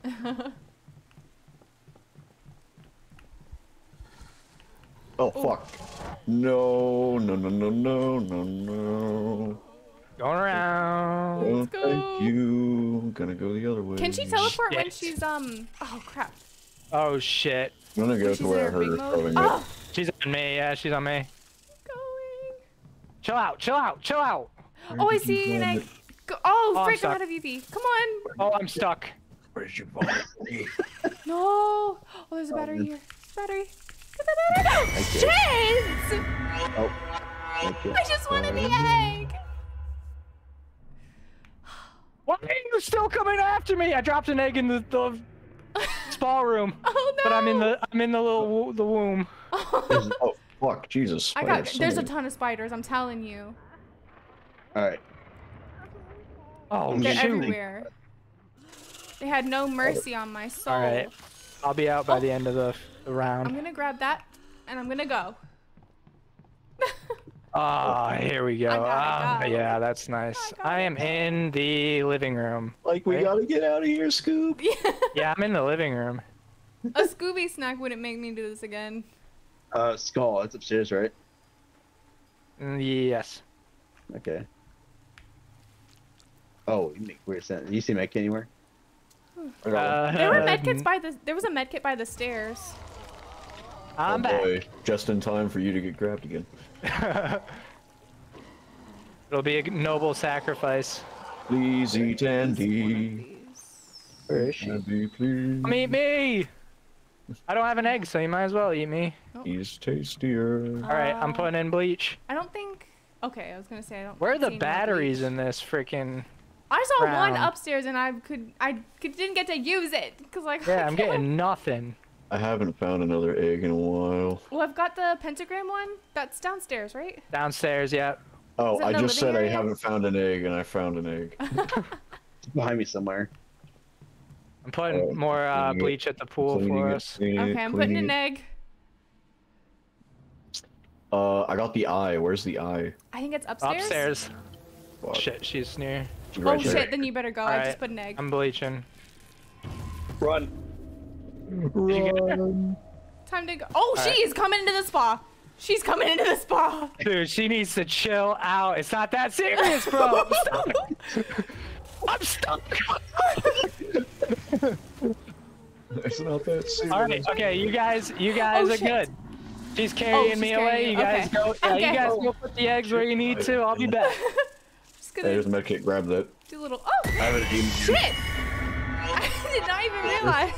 Oh, fuck. No, no, no, no, no, no, no. Going around. Oh, Let's go. thank you. I'm gonna go the other way. Can she teleport when she's um? Oh crap. Oh, shit. I'm gonna go She's to in where I her heard big her mode. throwing Oh, it. She's on me. Yeah, she's on me. going. Chill out. Chill out. Chill out. Oh, I see an egg. Go- oh, Oh, I'm! I'm out of UV. Come on. Oh, I'm stuck. Where's your vomit? No. Oh, there's a battery man. here. Battery. Get the battery. Shit! Oh. Thank. I just wanted the egg. Why are you still coming after me? I dropped an egg in the, the spa room, Oh no. but I'm in the I'm in the little the womb. Oh, fuck, Jesus. I got. spiders, There's a ton of spiders. I'm telling you. All right. Oh They're shoot! everywhere. They had no mercy on my soul. All right, I'll be out by oh. the end of the, the I'm gonna grab that, and I'm gonna go. Ah, here we go. Ah, go. yeah, that's nice. I I am in the living room. Like, we Right? gotta get out of here, Scoop. Yeah, I'm in the living room. a Scooby snack wouldn't make me do this again. Uh, skull. It's upstairs, right? Mm, Yes. Okay. Oh, you make weird sense. You see medkit anywhere? I got one. There were Uh, medkits by the. There was a medkit by the stairs. I'm oh, back. boy. Just in time for you to get grabbed again. It'll be a noble sacrifice. Please eat and eat. Where is she? And be pleased. Come eat me! I don't have an egg, so you might as well eat me. He's tastier. All right, I'm putting in bleach. I don't think. Okay, I was gonna say I don't. Where are the see any more batteries in this freaking? I saw one upstairs and I could. I could, didn't get to use it because like. Yeah, I'm getting nothing. I haven't found another egg in a while. Well, I've got the pentagram one. That's downstairs, right? Downstairs, yeah. Oh, I just living said I haven't found an egg, and I found an egg. It's behind me somewhere. I'm putting Oh, more uh, bleach at the pool Cleaning for it, us. cleaning it, Okay, I'm putting cleaning an egg. Uh, I got the eye. Where's the eye? I think it's upstairs. Upstairs. Fuck. Shit, she's near. Oh there. shit! Then you better go. I Alright. just put an egg. I'm bleaching. Run. You get her? Run. Time to go. Oh, Alright. she's coming into the spa. She's coming into the spa. Dude, she needs to chill out. It's not that serious, bro. I'm stuck. I'm stuck. It's not that serious. All right, okay, you guys, you oh, guys Oh, are shit. good. She's oh, carrying she's me carrying away. you. You guys go. Yeah, Okay. you guys go put the eggs where you need to. I'll be back. Just gonna there's a medkit. Grab that. do a little. Oh, I have a demon. shit! I did not even realize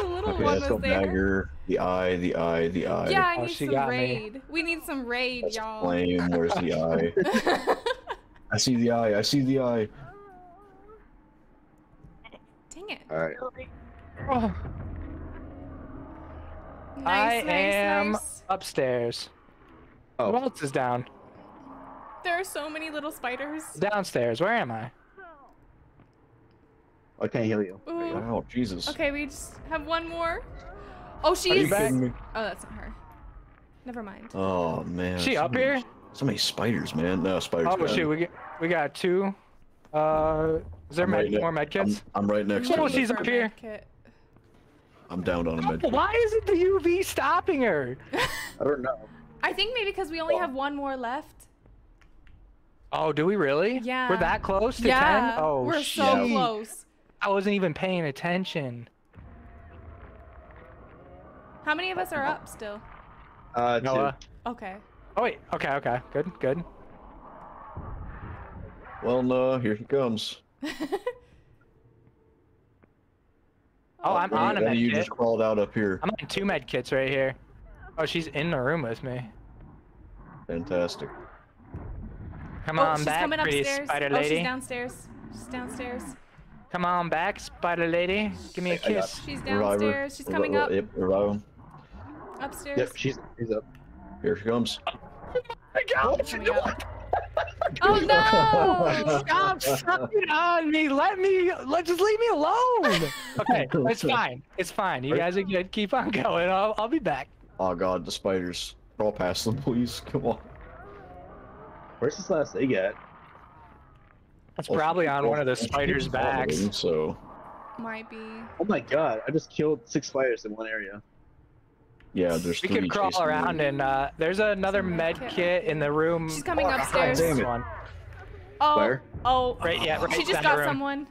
the little Okay, one let's was go there. dagger. The eye. The eye. The eye. Yeah, I Oh, need she some got me. We need some raid, y'all. flame. Where's the eye? I see the eye. I see the eye. Dang it. All right. Oh, Nice, I nice, am nice. upstairs. Oh. Who else is down? There are so many little spiders. Downstairs. Where am I? I can't heal you. Ooh. Wow, Jesus. Okay, we just have one more. Oh, Are you she's. Oh, kidding me? that's not her. Never mind. Oh man. She so up many- here? So many spiders, man. No spiders. Oh man. shoot, we got, we got two. Uh, is there med, right more med I'm. I'm right next to Oh, her. she's For a up here. I'm down on a med. Oh, why isn't the UV stopping her? I don't know. I think maybe because we only have one more left. Oh, do we really? Yeah. We're that close to yeah, 10? Oh, we're shit. so close. I wasn't even paying attention. How many of us are up still? Uh, two. Noah. Okay. Oh, wait. Okay, okay. Good, good. Well, no, here he comes. Oh, I'm Benny- on a Benny, med you kit. just crawled out up here. I'm on two med kits right here. Oh, she's in the room with me. Fantastic. Come oh, on she's back, coming pretty upstairs. spider oh, lady. she's downstairs. She's downstairs. Come on back, spider lady. Give me a I got kiss. She's Reviver. downstairs. She's coming up. Yep, revive. Upstairs. Yep, she's she's up. Here she comes. I got Coming up. Oh no! Stop sucking on me. Let me. Let just leave me alone. Okay, it's fine. It's fine. You guys are good. Keep on going. I'll, I'll be back. Oh god, the spiders. Crawl past them, please. Come on. Where's this last egg at? It's probably on one of the spiders' backs. So, Might be. Oh my god! I just killed six spiders in one area. yeah, there's We three could crawl chasing me. around and uh, there's another Some med med kit in the room. She's coming behind upstairs. this Damn it. one. Oh. Where? Oh. Right, yeah, right She just got someone.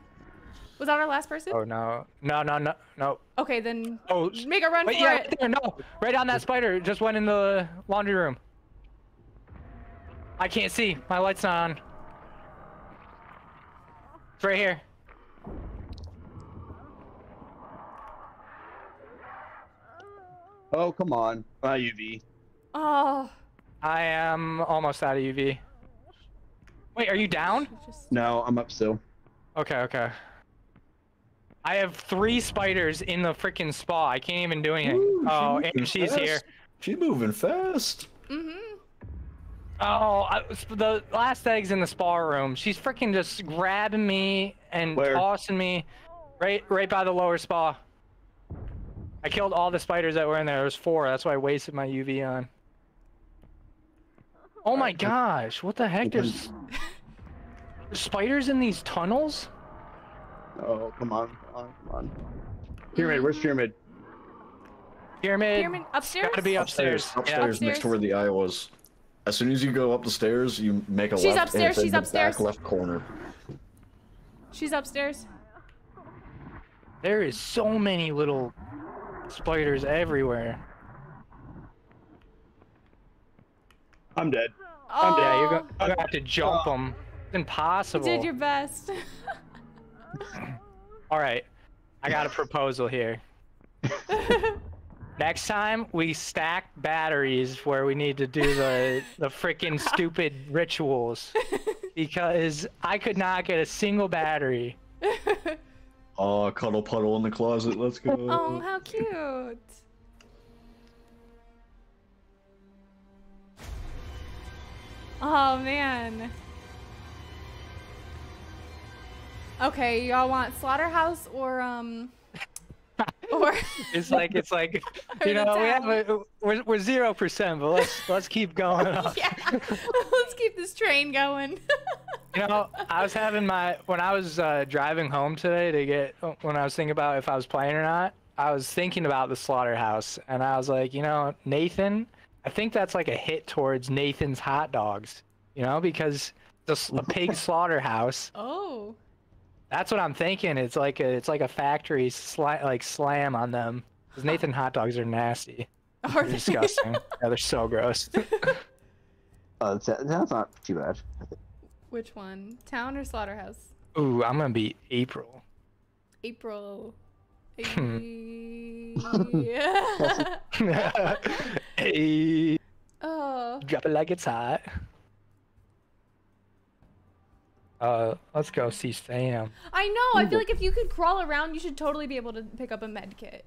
Was that our last person? Oh no, no, no, no, no. Okay, then Oh, make a run wait, for yeah, it. right there, no, right on that spider. Just went in the laundry room. I can't see. My light's not on. It's right here. Oh come on! Ah, UV. Oh. I am almost out of UV. Wait, are you down? just- No, I'm up still. Okay, okay. I have three spiders in the freaking spa. I can't even do anything. Ooh, oh, she's and she's fast. here. She's moving fast. Mm Mhm. Oh, I, the last egg's in the spa room. She's freaking just grabbing me and Where? tossing me right right by the lower spa. I killed all the spiders that were in there. There was four. That's why I wasted my UV on. Oh my gosh! What the heck? There's, there's spiders in these tunnels. Oh come on! Come on! Come on! Pyramid. Mm. Where's pyramid? Pyramid. Pyramid upstairs. Gotta be upstairs. Upstairs, Yeah. next to where the eye was. As soon as you go up the stairs, you make a She's left. and upstairs, it's in she's the upstairs. Back left corner. She's upstairs. There is so many little spiders everywhere. I'm dead. Oh, Yeah, you're gonna, you're gonna have to oh. jump them. It's impossible. you did your best. All right, I got a proposal here. Next time we stack batteries where we need to do the the freaking stupid rituals, because I could not get a single battery. Oh, cuddle puddle in the closet. Let's go. oh, how cute. Oh man. Okay, y'all want slaughterhouse or um or It's like it's like you know we have a, we're we're zero percent, but let's let's keep going. Yeah. Let's keep this train going. You know, I was having my when I was uh, driving home today to get when I was thinking about if I was playing or not. I was thinking about the slaughterhouse, and I was like, you know, Nathan, I think that's like a hit towards Nathan's hot dogs. You know, because the pig slaughterhouse. Oh. That's what I'm thinking. It's like a it's like a factory sla- like slam on them. Because Nathan hot dogs are nasty. Are They're they? disgusting. yeah, they're so gross. Oh, that's, that's not too bad. Which one? Town or slaughterhouse? Ooh, I'm gonna be April. April. Yeah. hey, oh. drop it like it's hot. Uh, let's go see Sam. I know. I feel like if you could crawl around, you should totally be able to pick up a med kit.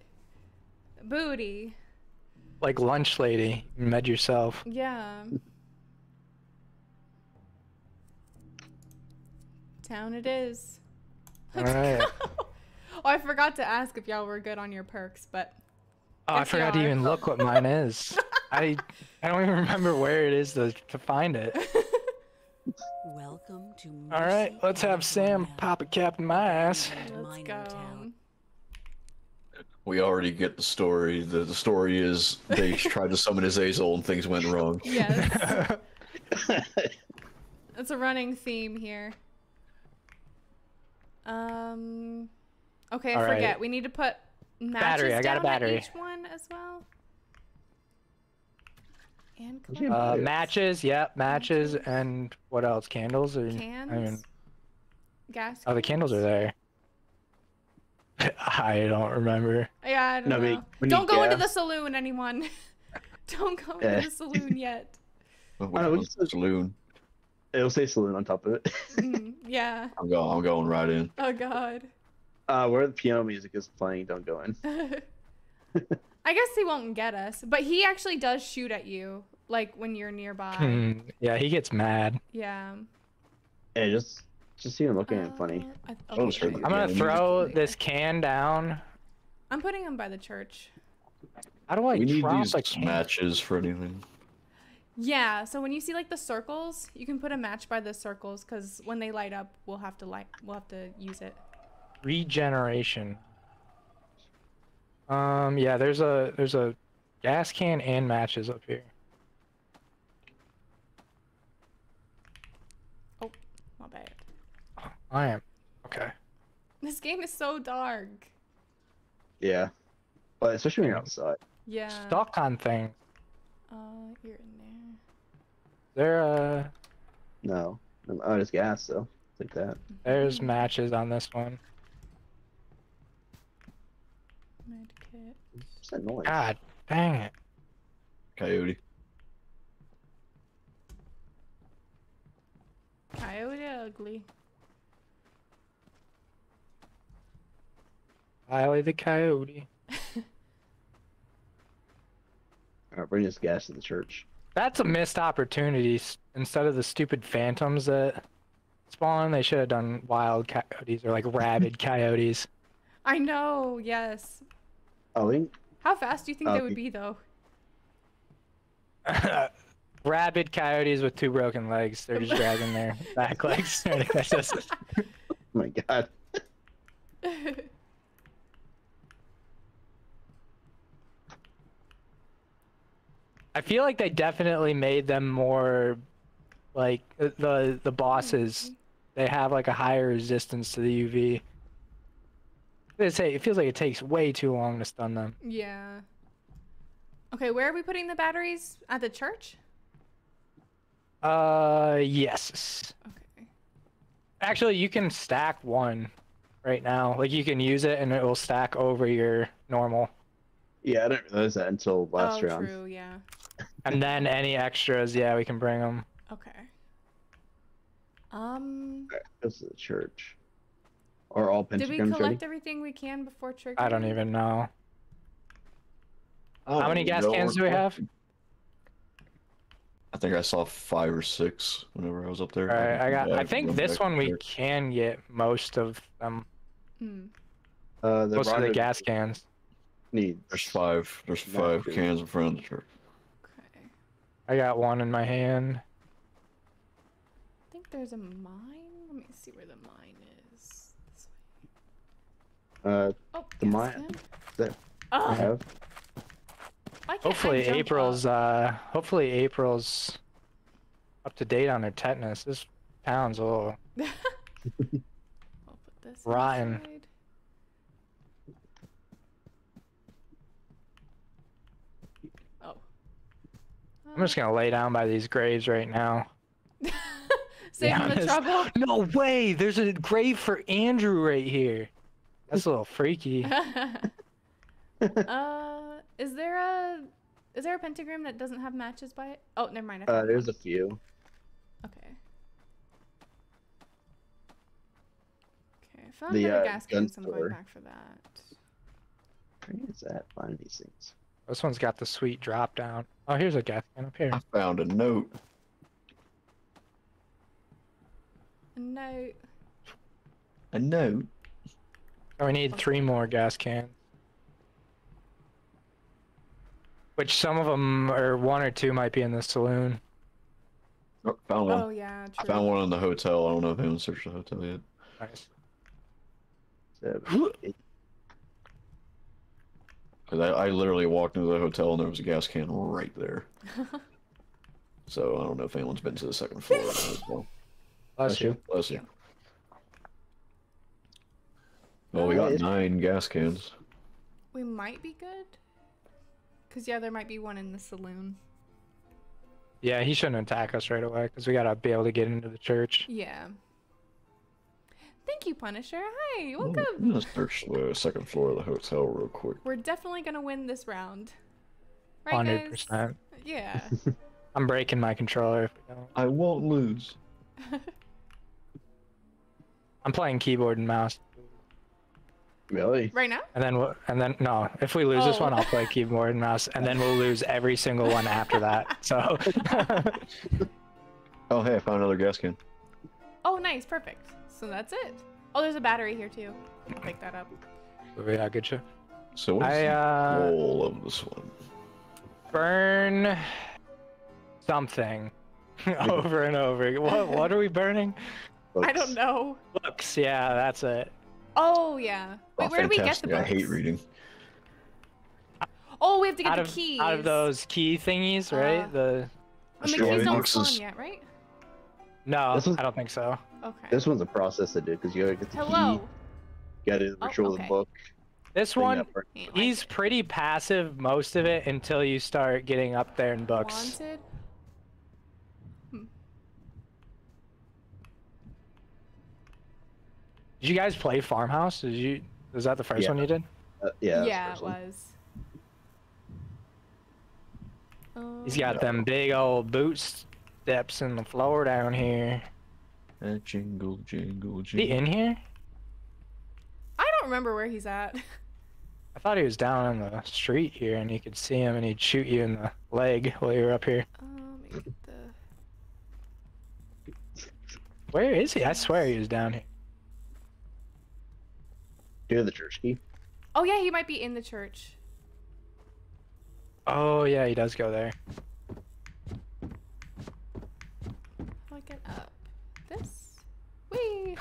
Booty. Like lunch lady, med yourself. Yeah. Town it is. All right. oh, I forgot to ask if y'all were good on your perks, but Oh, I forgot to even look what mine is. I I don't even remember where it is to to find it. Welcome to All right, let's have Sam pop a cap in my ass. Let's go. We already get the story. The, the story is they tried to summon Azazel and things went wrong. Yes. It's a running theme here. Um. Okay, I All right. forget. We need to put matches Battery, I got a down at battery. each one as well. And Uh, matches, yep, matches, and what else? Candles or cans. I mean, gas. oh, the candles are there. I don't remember. Yeah, I don't No, know. we don't need go into the saloon, anyone. don't go Yeah. into the saloon yet. Which know, we just- saloon. It'll say saloon on top of it. Mm, yeah. I'm going. I'm going right in. Oh God. Uh, where the piano music is playing, don't go in. I guess he won't get us, but he actually does shoot at you, like when you're nearby. Hmm, yeah, he gets mad. Yeah. Hey, just just even looking at it funny. Uh, I, Oh, okay. sure. I'm gonna we throw need- this can down. I'm putting him by the church. How do I we need these a can? matches for anything. Yeah, so when you see like the circles, you can put a match by the circles because when they light up, we'll have to light, we'll have to use it. Regeneration. Um, yeah, there's a there's a gas can and matches up here. Oh, my bad. I am okay. This game is so dark. Yeah, but especially when you're outside. Yeah. Stock on things. Uh, you're in There uh No, oh, there's gas though. Like that. there's matches on this one. there. Medkit. What's that noise? God dang it. Coyote. Coyote ugly. Wiley the coyote. Alright, bring this gas to the church. That's a missed opportunity. Instead of the stupid phantoms that spawn, they should have done wild coyotes or like rabid coyotes. I know. Yes. Oh, we can- How fast do you think they would be though? rabid coyotes with two broken legs. They're just dragging their back legs. That's just- oh my god. I feel like they definitely made them more like the the, the bosses. Mm-hmm. They have like a higher resistance to the UV. They say it feels like it takes way too long to stun them. yeah. Okay, where are we putting the batteries? At the church? Uh, yes. Okay. Actually, you can stack one right now. Like you can use it and it will stack over your normal. Yeah, I didn't realize that until last oh, round. true. Yeah. And then any extras, yeah, we can bring them. Okay. Um. Alright, Goes to the church. Or all Did we collect ready? everything we can before trigger? I don't even know. Don't How many gas cans do we have? I think I saw five or six whenever I was up there. All right, I got. I think this back one we can get most of them. Hmm. Uh, the Most of the gas cans. Need. There's five. There's Not five good. cans in front of the church. Okay. I got one in my hand. I think there's a mine. Let me see where the mine is. This way. Uh, Oh, The gas mine- can. that I Oh, have. I Hopefully April's up? uh hopefully April's up to date on her tetanus. This town's a little I'll put this rotten. inside. Oh. I'm just gonna lay down by these graves right now. Save him the trouble. No way! There's a grave for Andrew right here. That's a little freaky. uh, is there a is there a pentagram that doesn't have matches by it? Oh, never mind. Uh, there's a few. Okay. Okay, I found The, another uh, gas gun can, so I'm going back for that. Where is that? Find these things. This one's got the sweet drop down. Oh, here's a gas can up here. I found a note. A note. A note. Oh, we need three more gas cans. Which some of them, or one or two, might be in the saloon. Oh, found one. Oh yeah, true. I found one in the hotel. I don't know if anyone searched the hotel yet. Nice. Seven, eight. 'Cause I, I literally walked into the hotel and there was a gas can right there. So I don't know if anyone's been to the second floor of the hotel. Bless you. Bless you. Well, we oh, got nine gas cans. We might be good. Cause yeah, there might be one in the saloon. Yeah, he shouldn't attack us right away because we gotta be able to get into the church. Yeah. Thank you, Punisher. Hi, Oh, welcome. I'm gonna search the second floor of the hotel real quick. We're definitely gonna win this round. Right, Hundred guys? percent. Yeah. I'm breaking my controller if we don't. I won't lose. I'm playing keyboard and mouse. Really? right now? And then, we'll, and then, no. If we lose this Oh. one, I'll play keyboard and mouse, and then we'll lose every single one after that. So, Oh, hey, I found another gas can. Oh, nice, perfect. So that's it. Oh, there's a battery here too. I'll pick that up. yeah, good shit. So what's I the uh, goal of this one? burn something over and over. What what are we burning? I don't know. Books. Yeah, that's it. Oh yeah. Wait, Oh, where do we get the fantastic. I hate reading. Oh, we have to get Out the of keys. out of those key thingies, right? Uh, the And the Destroy keys don't boxes. spawn yet, right? no, This was- I don't think so. Okay. This one's a process to do because you gotta get the Hello. key, you gotta do the Oh, ritual of okay. the book. This one, gotta burn- Ain't like he's pretty passive most of it until you start getting up there in books. Wanted. Did you guys play Farmhouse? Did you? Was that the first Yeah. one you did? Uh, yeah. Yeah, it the first one. was. He's Um, got them big old boot steps in the floor down here. Uh, jingle, jingle, Is he jingle. in here? I don't remember where he's at. I thought he was down in the street here, and you could see him, and he'd shoot you in the leg while you were up here. Um, let me get the. Where is he? I swear he was down here. Do the church key? Oh yeah, he might be in the church. Oh yeah, he does go there. How do up? This? Wee.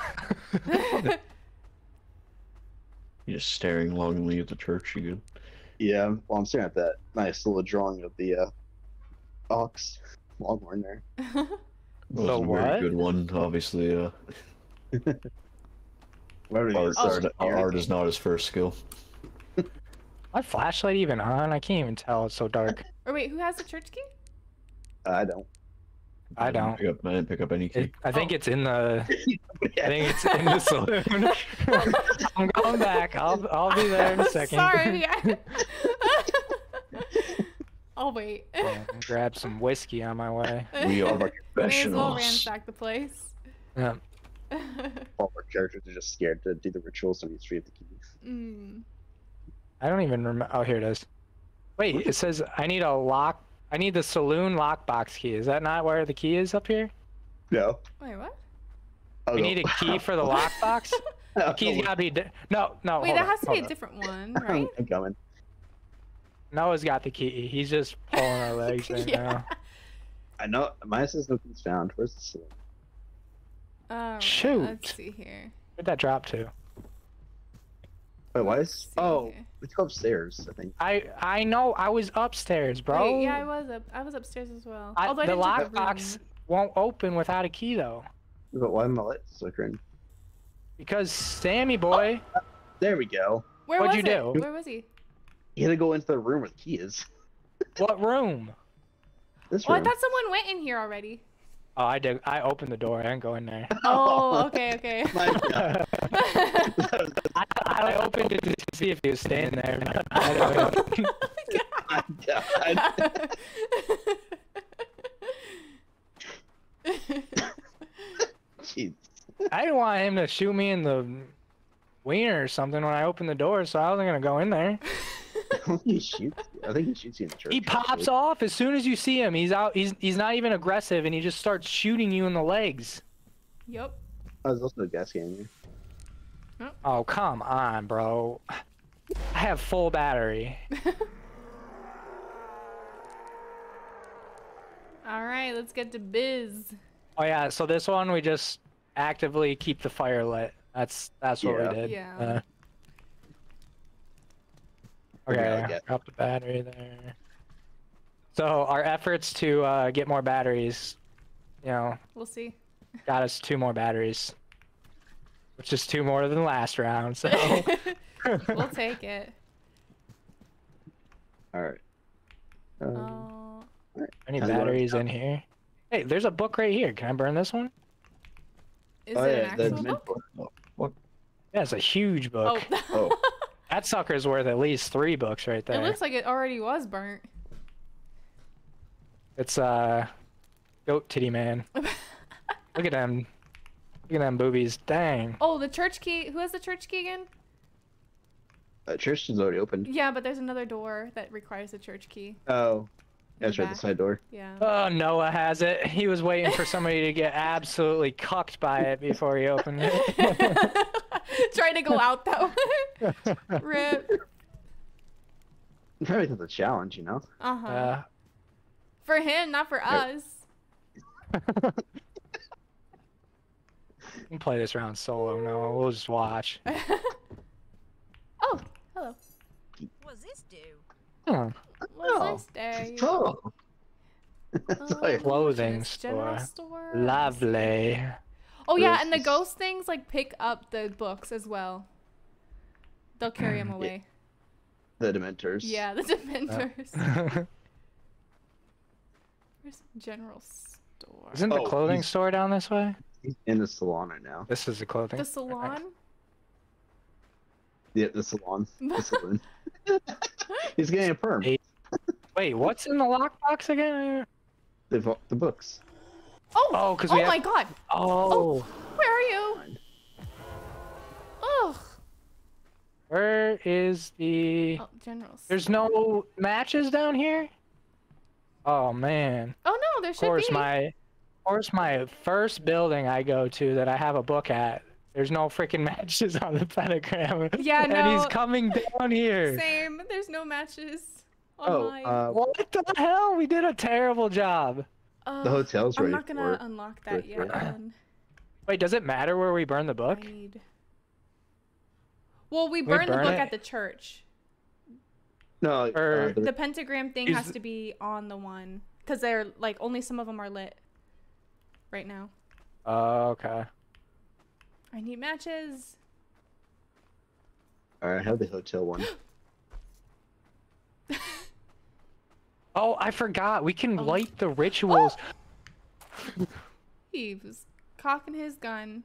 You're just staring longingly at the church. You good? Yeah. Well, I'm staring at that nice little drawing of the uh, ox longhorn there. Well, The it's a what? very good one. Obviously, uh, Whatever it art, is, Oh. art, uh, art is not his first skill. My flashlight even on? I can't even tell. It's so dark. or wait, who has the church key? I don't. I didn't don't. Pick up, I didn't pick up any key. It, I think Oh. it's in the. I think it's in the saloon. I'm going back. I'll I'll be there in a second. Sorry. I- I'll wait. Yeah, grab some whiskey on my way. We are May as well professionals. ransack the place. Yeah. All our characters are just scared to do the ritual, so we straight the keys. mm. I don't even remember. Oh, here it is. Wait, it says I need a lock. I need the saloon lockbox key. Is that not where the key is up here? No. Wait, what? Oh, We no. need a key for the lockbox. No, Key's gotta be. Di- no, no. Wait, hold that on, has to be hold a on. different one, right? I'm coming. Noah's got the key. He's just pulling our legs right Yeah. now. I know. Mine says no keys found. Where's the saloon? Alright, Shoot. Let's see here. Where'd that drop to? Wait, why Let's is? see Oh, here. let's go upstairs. I think. I I know I was upstairs, bro. Wait, yeah, I was up. I was upstairs as well. I- Although I the didn't check lockbox won't open without a key though. But why am I light flickering? Because Sammy boy, There we go. Where what'd was you it? do? Where was he? You had to go into the room where the key is. what room? This room. Oh, I thought someone went in here already. Oh, I did. I opened the door. I didn't go in there. Oh, okay, okay. My God. I, I opened it to see if he was staying there. but I don't know. Oh my God. Jeez. I didn't want him to shoot me in the wiener or something when I opened the door, so I wasn't gonna go in there. he shoots. you. I think he shoots you in the church. He pops actually. off as soon as you see him. He's out. He's he's not even aggressive, and he just starts shooting you in the legs. yep. Oh, there's also a gas can. Oh come on, bro. I have full battery. All right, let's get to biz. Oh yeah, so this one we just actively keep the fire lit. That's that's what Yeah. we did. Yeah. Uh, Okay, okay, I'll drop the battery there. So our efforts to uh, get more batteries, you know, We'll see. got us two more batteries, which is two more than last round. So we'll take it. All right. Um, Oh, any batteries in here? Hey, there's a book right here. Can I burn this one? is oh, it yeah, an actual mid- book? Oh. Yeah, it's a huge book. Oh, Oh, That sucker's worth at least three books right there. it looks like it already was burnt. It's uh, goat titty man. Look at them. Look at them boobies. Dang. Oh, the church key. Who has the church key again? uh, church is already open. Yeah, but there's another door that requires a church key. Oh, that's the right. The side door. Yeah. Oh, Noah has it. He was waiting for somebody to get absolutely cucked by it before he opened it. Trying to go out though. Rip. Probably that's a challenge, you know. Uh huh. uh, for him, not for us. we can play this round solo, No, We'll just watch. oh, hello. What's this do? Hmm. What's this day? Oh. Sorry. Um, Clothing store. store. Let's. Lovely. Oh yeah, and the ghost things like pick up the books as well. They'll carry them away. the Dementors. Yeah, the Dementors. Where's the general store? Isn't the Oh, clothing he's- store down this way? He's in the salon right now. This is the clothing. The salon? Yeah, the salon. The saloon. He's getting a perm. Hey. Wait, what's in the lockbox again? The, vo- the books. Oh! Oh, 'cause oh we have- my god! Oh, Where are you? Ugh. where is the? Oh, general. store. There's no matches down here. Oh man. Oh no, there should Of course, be. my, of course, my first building I go to that I have a book at. There's no freaking matches on the pentagram. Yeah, And he's coming down here. Same. There's no matches on Oh, mine. uh, What the hell? We did a terrible job. Ugh, the hotel's right. I'm not gonna it. unlock that for yet. it. Then. Wait, does it matter where we burn the book? I need. Well, we We burned the book it? at the church. No, Or- uh, the, The pentagram thing Is has to be on the one because they're like only some of them are lit right now. Oh, okay. I need matches. I have the hotel one. Oh, I forgot. We can Oh. light the rituals. He was cocking his gun.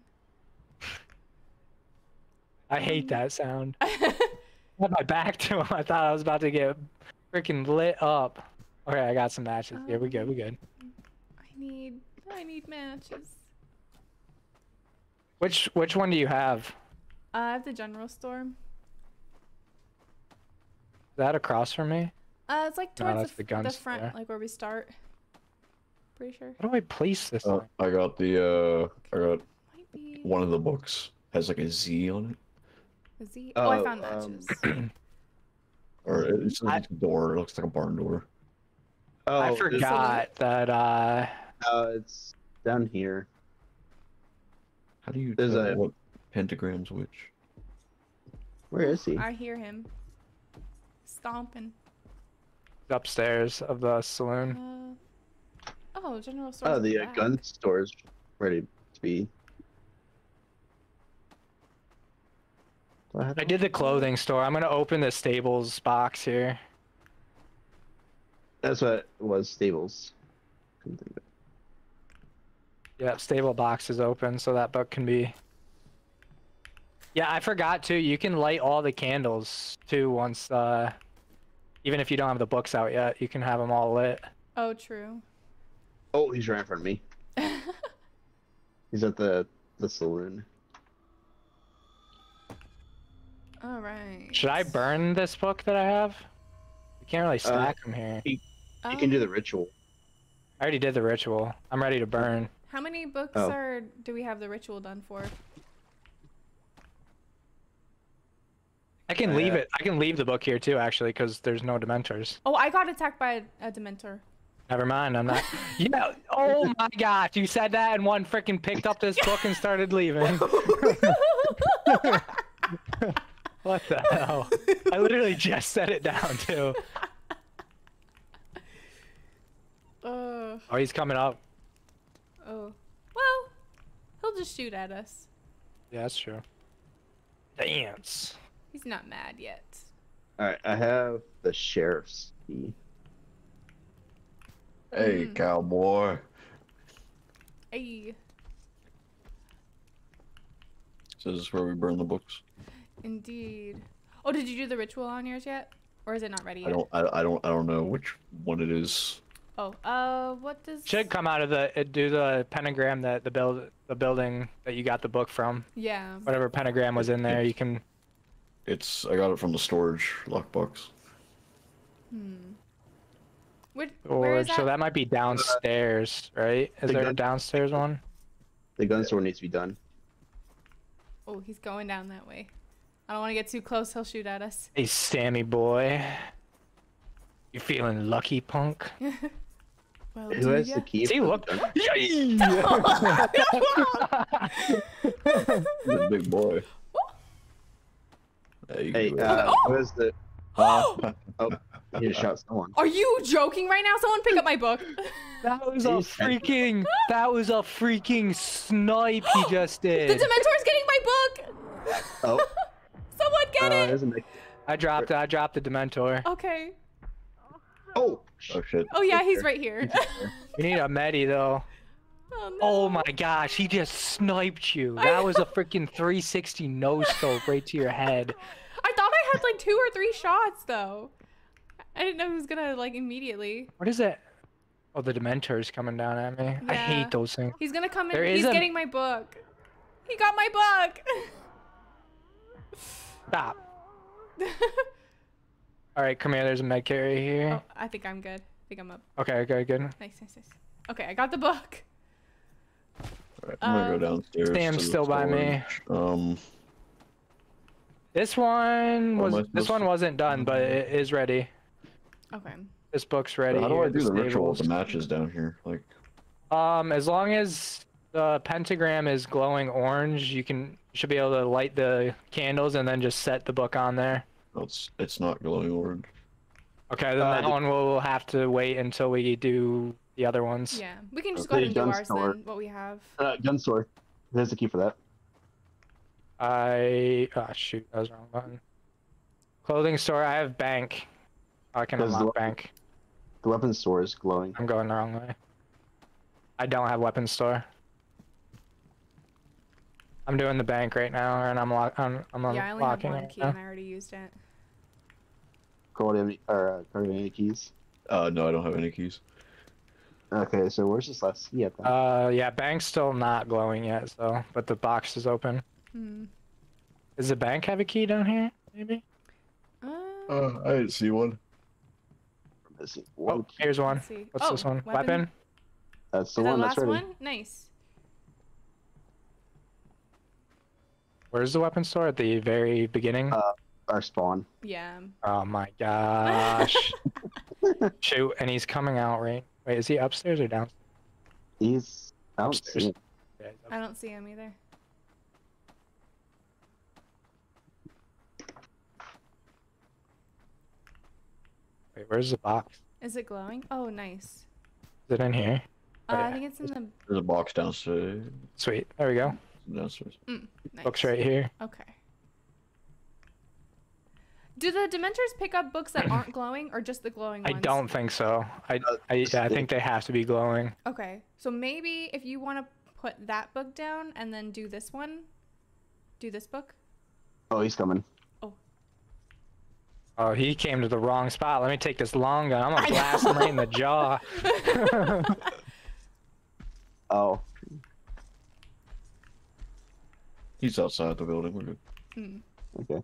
I hate that sound. I had my back to him. I thought I was about to get freaking lit up. Okay, I got some matches. Yeah, we good. We good. I need. I need matches. Which which one do you have? Uh, I have the general store. Is that across from me? Uh, it's like towards that's the, the the front, store. like where we start. Pretty sure. How do I place this? uh. I got the uh, I got Might be. one of the books has like a Z on it, A Z. Oh, I Oh, found um, matches. or it's I- like a door. It looks like a barn door. Oh, I this- forgot that. uh Uh, it's down here. How do you There's tell a- what pentagrams which? Where is he? I hear him stomping. Upstairs of the saloon. Uh, oh, general store. Oh, the uh, gun store's ready to be. I, I did the clothing store. I'm gonna open the stables box here. That's what it was. Stables. Couldn't think of it. Yeah, stable box is open, so that book can be. Yeah, I forgot too. You can light all the candles too once, uh, even if you don't have the books out yet, you can have them all lit. Oh, true. Oh, he's right in front of me. He's at the the saloon. All right. Should I burn this book that I have? You can't really uh, stack them here. You can do the ritual. I already did the ritual. I'm ready to burn. How many books Oh. are do we have the ritual done for? I can leave Uh, it. I can leave the book here too, actually, because there's no dementors. Oh, I got attacked by a, a dementor. Never mind. I'm not. Yeah. Oh my gosh! You said that, and one freaking picked up this book and started leaving. what the hell? I literally just set it down too. Uh, Oh, he's coming up. oh. Well, he'll just shoot at us. Yeah, that's true. Dance. He's not mad yet. All right, I have the sheriff's key. Hey, Mm. cowboy. Hey, So this is where we burn the books. indeed. Oh, did you do the ritual on yours yet? Or is it not ready yet? I don't. I, I don't. I don't know which one it is. Oh, uh, what does... Should come out of the do the pentagram that the build the building that you got the book from. Yeah. Whatever pentagram was in there, you can. It's. I got it from the storage lockbox. Hmm. Where, where Or that? so that might be downstairs, right? Is the there a downstairs one? The gun store needs to be done. Oh, he's going down that way. I don't want to get too close. He'll shoot at us. Hey, Sammy boy. You feeling lucky, punk? Well, Who has ya? the key? See, for the look. Yay! He's a big boy. Hey, you Hey, can uh, Oh! who the? Huh? He just shot someone. Are you joking right now? Someone pick up my book. that was a freaking. That was a freaking snipe he just did. the did. Dementor's getting my book. Oh, Someone get uh, it. there's. I dropped. I dropped the Dementor. Okay. Oh, oh shit. Oh yeah, he's right here. You need a medi though. Oh, no. Oh my gosh, he just sniped you. That was a freaking 360 no scope right to your head. I thought I had like two or three shots though. I didn't know he was gonna like immediately. What is it? Oh, the Dementor's coming down at me. I hate those things. He's gonna come in. There He's a- getting my book. He got my book. Stop. All right, come here. There's a med carry here. oh, I think I'm good. I think I'm up. Okay, okay, good. Nice, nice, nice. Okay, I got the book. Alright, I'm gonna Um, go downstairs. Sam's still by me. Um. This one was oh, this one wasn't done, but it is ready. Okay. This book's ready. How do I do the ritual with the matches down here? Like, Um, as long as the pentagram is glowing orange, you can should be able to light the candles and then just set the book on there. no, it's it's not glowing orange. Okay, then Uh, that one we'll have to wait until we do the other ones. Yeah, we can just Okay, go ahead and do gun ours store. then. What we have. uh, gun store. There's the key for that. I oh shoot, that was the wrong button. Clothing store. I have bank. I can Does the unlock weapon- bank. The weapons store is glowing. I'm going the wrong way. I don't have weapon store. I'm doing the bank right now, and I'm lock. I'm, I'm Yeah, I only have one key now. and I already used it. Call any or uh, any keys. Uh, no, I don't have any keys. Okay, so where's this last key at then? Uh, yeah, bank's still not glowing yet, so but the box is open. Hmm. Does the bank have a key down here? Maybe. Uh, Uh, I didn't see one. Missing one Oh, key. here's one. see. What's oh, this one? Weapon. Weapon. That's the Is that one the that's last ready. one? Nice. Where's the weapon store? At the very beginning. Uh, Our spawn. Yeah. oh my gosh. Shoot, and he's coming out right. Wait, is he upstairs or downstairs? He's downstairs. I don't see him either. Wait, where's the box? Is it glowing? Oh, nice. Is it in here? Uh, yeah. I think it's in the. There's a box downstairs. Sweet. There we go. Downstairs. Mm, nice. Book's right here. Okay. Do the Dementors pick up books that aren't glowing, or just the glowing ones? I don't think so. I, I, I think they have to be glowing. Okay, so maybe if you want to put that book down and then do this one, do this book. Oh, he's coming. Oh, Oh, he came to the wrong spot. Let me take this long gun. I'm gonna blast him right in the jaw. Oh, He's outside the building. We're good. Hmm. okay.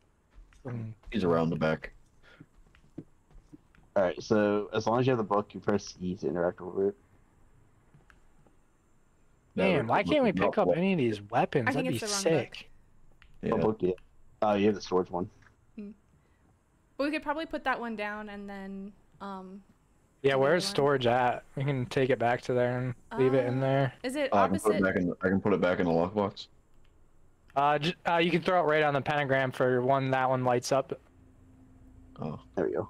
Mm, He's around the back. All right. So as long as you have the book, you press E to interact with it. Man, why can't we pick up any of these weapons? I That'd be it's the wrong book. sick. Yeah. What book? Yeah. Oh, you have the storage one. Well, we could probably put that one down and then um Yeah, where's storage at? We can take it back to there and leave it in Uh, there. is it I can put opposite? it back in. I can put it back in the lockbox. Uh, uh, you can throw it right on the pentagram for one that one lights up. Oh, There we go.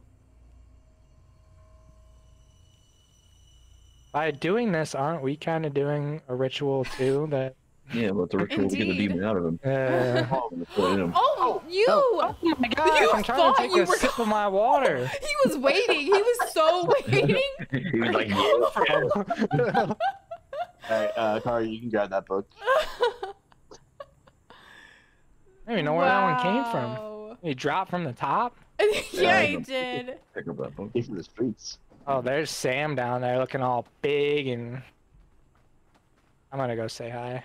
By doing this, aren't we kind of doing a ritual too? That yeah, but the ritual will get the demon out of him. uh, Oh, I'm gonna put it in him. Oh, you! oh my gosh! You I'm trying thought to take you a were- sip of my water. He was waiting. He was so waiting. he was like, yeah. All right, uh, Kari, you can grab that book. I don't even know where that one came from. Wow. He dropped from the top. yeah, I he did. Pick up that book. Came from the streets. Oh, there's Sam down there looking all big and. I'm gonna go say hi.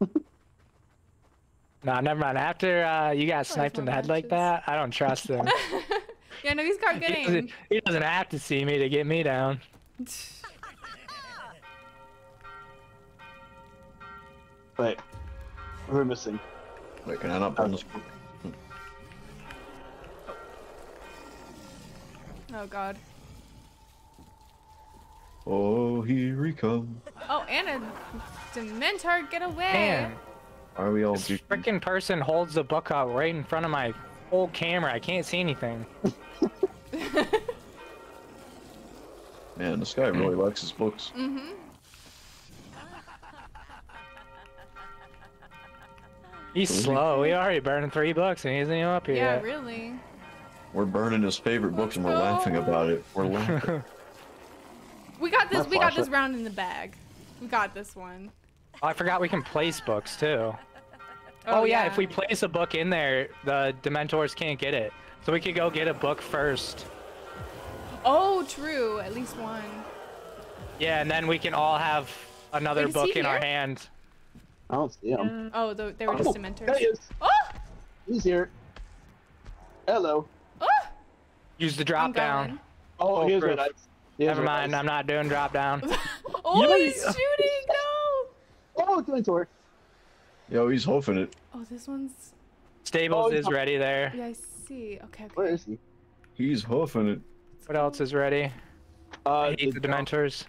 nah, never mind. After uh, you got sniped in the head like that, I don't trust him. yeah, no, he's got good he, doesn't, he doesn't have to see me to get me down. Wait, we're missing. Wait, can I not burn this book? Oh god. Oh, here he comes. Oh, and a Dementor, get away! Man, Are we all this just freaking person holds the book up right in front of my whole camera. I can't see anything. Man, this guy really likes his books. Mm-hmm. He's slow. We already burned three books and he isn't even up here Yeah, yet. really. We're burning his favorite books and we're laughing about it. We're laughing. We got this. We got this flashlight. round in the bag. We got this one. Oh, I forgot we can place books too. Oh, yeah. if we place a book in there, the Dementors can't get it. So we could go get a book first. Oh, true. At least one. Yeah, and then we can all have another Wait, book in our here? hand. I don't see him. Oh, th- they were just Oh, Dementors. there he is. Oh! He's here. Hello. Oh! Use the drop down. Oh, Oh, here's proof. red eyes. Here's Never mind. I'm not doing drop down. oh, he's shooting! No! Oh, Dementor. Yo, he's hoofing it. Oh, this one's. Stables Oh, is not- ready there. Yeah, I see. Okay, okay. Where is he? He's hoofing it. What else is ready? Uh, I hate the Dementors.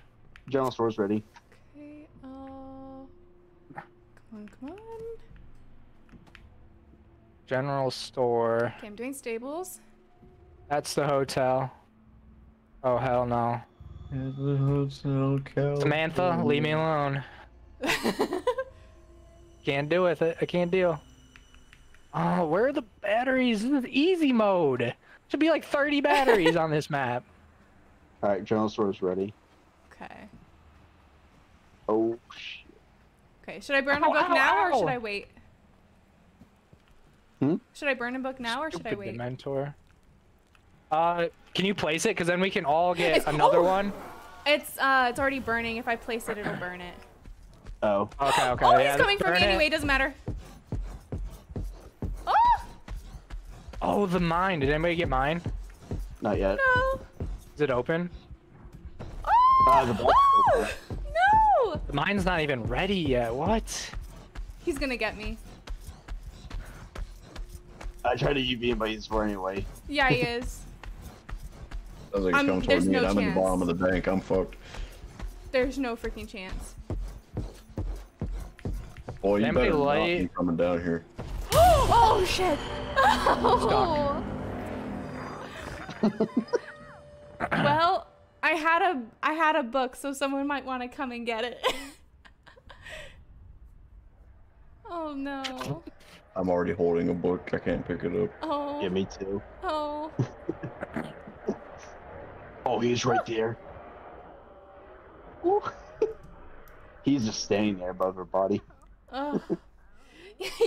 General store's ready. Okay, uh. Come on, come on. General store. Okay, I'm doing stables. That's the hotel. Oh, hell no. At the hotel Samantha, leave me alone. Can't do with it. I can't deal. Oh, where are the batteries? This is easy mode. Should be like 30 batteries on this map. All right, general store's ready. okay. Oh, shit. Okay, should I burn a book ow, now or should. I wait? Hmm? Should I burn a book now or should I wait? Dementor. Uh, can you place it? Because then we can all get It's- another oh! one. It's uh, it's already burning. If I place it, it'll burn it. Oh, Okay, okay. oh, yeah, he's coming for burn me it. anyway. Doesn't matter. Oh Oh, the mine. Did anybody get mine? not yet. no! Is it open? Oh, Ah, the box oh! Is! The mine's not even ready yet. What? He's gonna get me. I tried to UV him, but he's for anyway. Yeah, he is. Sounds like he's Um, coming there's toward me and I'm in the bottom of the bank. I'm fucked. There's no freaking chance. Boy, you Anybody better not light- be coming down here. oh shit! Oh. well, I had a I had a book, so someone might want to come and get it. oh no. I'm already holding a book. I can't pick it up. Oh. Yeah, me too. Oh. Oh, he's right there. He's just standing there above her body. Oh.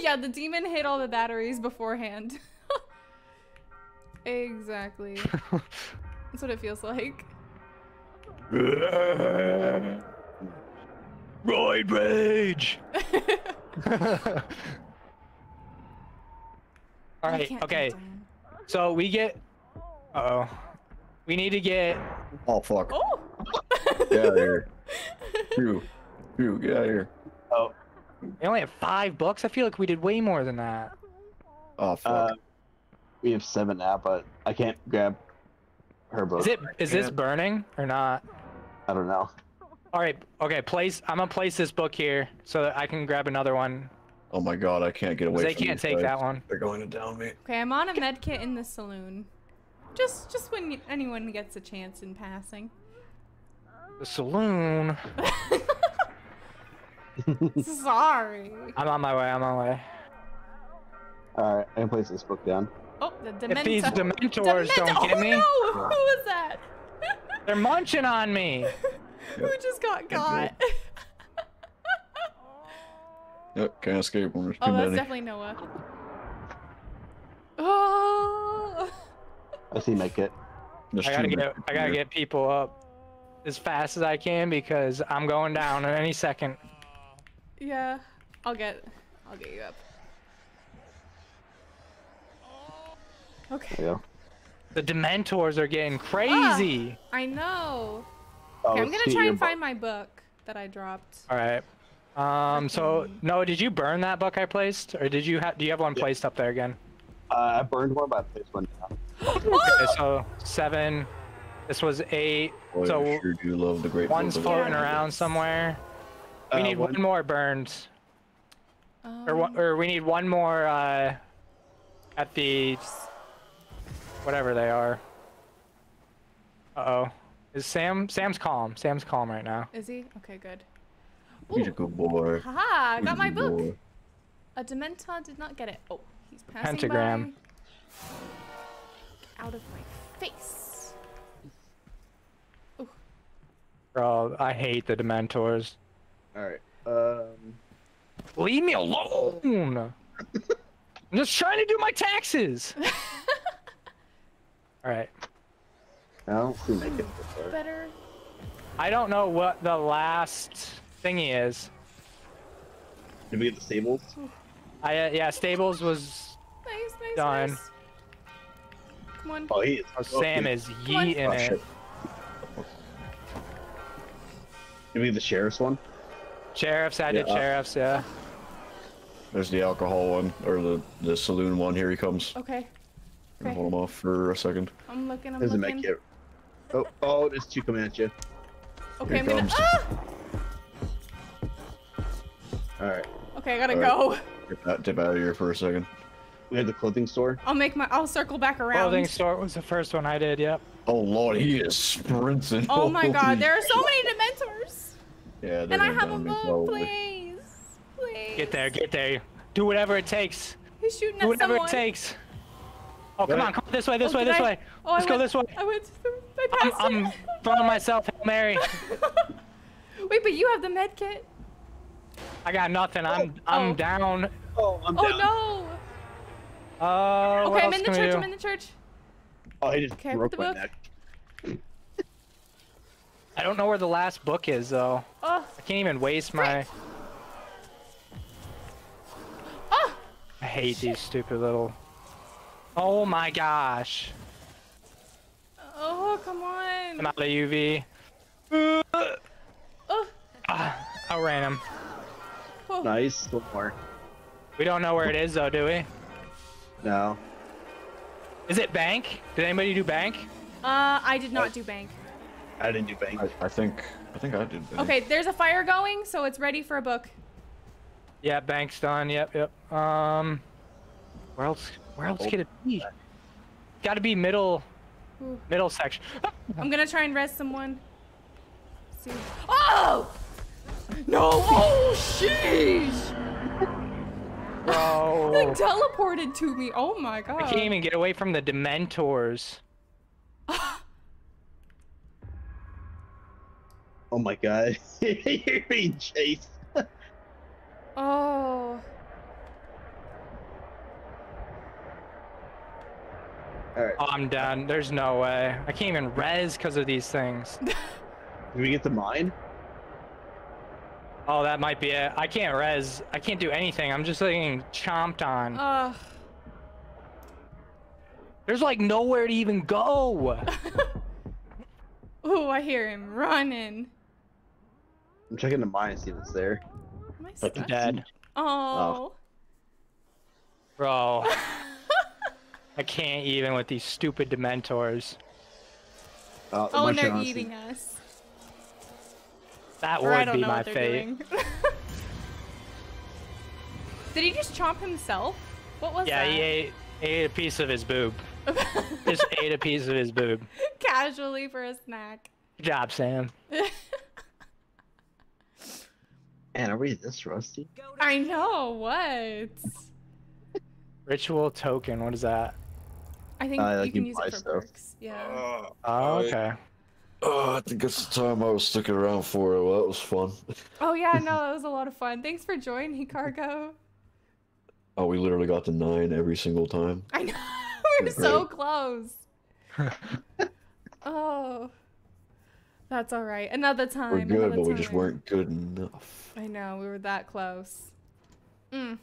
yeah, the demon hit all the batteries beforehand. exactly. That's what it feels like. Roid rage. All I right. can't Okay. So we get. Uh oh. We need to get. Oh fuck! Oh. Get out of here! Phew, phew, get out of here! Oh, We only have five books. I feel like we did way more than that. Oh fuck! uh, we have seven now, but I can't grab her book. Is it? Is this burning or not? I don't know. All right. Okay. Place. I'm gonna place this book here so that I can grab another one. oh my god, I can't get away. They can't these take guys. that one. They're going to down me. Okay, I'm on a med kit in the saloon. Just just when anyone gets a chance in passing. The saloon. Sorry. I'm on my way. I'm on my way. All right, I can place this book down. Oh, the If these Dementors don't Demento- get oh, me, no! Who was that? They're munching on me. Who just got got? Yep, can't escape them. There's too oh, that's many. definitely Noah. Oh. I see my kit. There's I gotta get. I gotta get people up as fast as I can because I'm going down in any second. Yeah, I'll get, I'll get you up. Okay. There you go. The Dementors are getting crazy. I know. Oh, Okay, I'm gonna try and find my book that I dropped. All right. Um. So Fucking- Noah, did you burn that book I placed, or did you have? Do you have one Yeah. placed up there again? Uh, I burned one, but I placed one down. Okay, so seven. This was eight. Boy, I so sure do love the great. one's Book floating Life. around somewhere. We Uh, need one, one- more burned, or Um, or we need one more uh, at the whatever they are. Uh oh. Is Sam? Sam's calm. Sam's calm right now. Is he? Okay, good. He's a good boy. haha! I got my book. boy. A Dementor did not get it. Oh, he's passing Pentagram. by. Out of my face. Bro, I hate the Dementors. All right. Um. Leave me alone. I'm just trying to do my taxes. All right. I don't see my kit. Better. I don't know what the last thingy is. Did we get the stables? I uh, yeah, stables was. Nice, nice, Done. nice. Come on. Oh, he is. Oh, Sam okay. is on. yeeting Oh, it. shit. Did we get the sheriff's one? Sheriffs, I did Yeah. sheriffs. Yeah. There's the alcohol one, or the the saloon one. Here he comes. Okay. Gonna Hold him off for a second. I'm looking. I'm There's a looking. med kit. Oh, oh, there's two coming at you. Okay, Here I'm gonna. comes. Ah! All right. Okay, I gotta All go. Dip out, dip out of here for a second. We had the clothing store. I'll make my. I'll circle back around. Clothing store was the first one I did. Yep. Oh lord, he is sprinting. Oh my god, there are so many Dementors! Yeah, they're And I have a down me book, probably. please. Please. Get there. Get there. Do whatever it takes. He's shooting Do at whatever someone. it takes. Oh come on, come this way, this Oh, way, this I- way. Oh, Let's go went- this way. I went. I I'm, passed I'm throwing myself, Hail Mary. Wait, but you have the med kit. I got nothing. I'm oh. I'm Oh. down. Oh, I'm oh, down. Oh no. Oh, Okay, I'm in the church. I'm in the church. Oh, he just Okay, broke the my book. neck. I don't know where the last book is though. Oh. I can't even waste my. Frick. Oh. I hate oh, these stupid little. Oh my gosh! Oh, come on. I'm out of UV. Oh. Ah, outran him. oh. Nice. One more. We don't know where it is though, do we? No. Is it bank? Did anybody do bank? Uh, I did not do bank. I didn't do bank. I, I think I think I did. that. Okay, there's a fire going, so it's ready for a book. Yeah, bank's done. Yep, yep. Um, where else? Where else Oh. could it be? Got to be middle. Ooh. Middle section. I'm gonna try and rest someone. See. Oh! No! Oh, sheesh! Bro. Like teleported to me. Oh my god. I can't even get away from the Dementors. Oh my god. You're being chased. Oh. Alright. Oh, I'm done. There's no way. I can't even res because of these things. Did we get the mine? Oh, that might be it. I can't res. I can't do anything. I'm just getting chomped on. Ugh. There's like nowhere to even go. Ooh, I hear him running. I'm checking the mine to see if it's there. Am I But stuck? Dead. Oh. Bro. I can't even with these stupid Dementors. Uh, oh, Oh, and they're chance. eating us. That Or would be my what fate. Did he just chomp himself? What was Yeah, that? Yeah, he ate, ate a piece of his boob. Just ate a piece of his boob. Casually for a snack. Good job, Sam. Man, are we this rusty? I know, what? Ritual token, what is that? I think Uh, you like can you use it for stuff. perks. Yeah. Uh, Oh, okay. Oh, I think that's the time I was sticking around for. Well, that was fun. Oh yeah, no, that was a lot of fun. Thanks for joining, Cargo. Oh, we literally got to nine every single time. I know. We're so close. oh. That's all right. Another time. We're good, another but we just weren't good enough. I know, we were that close. Mm.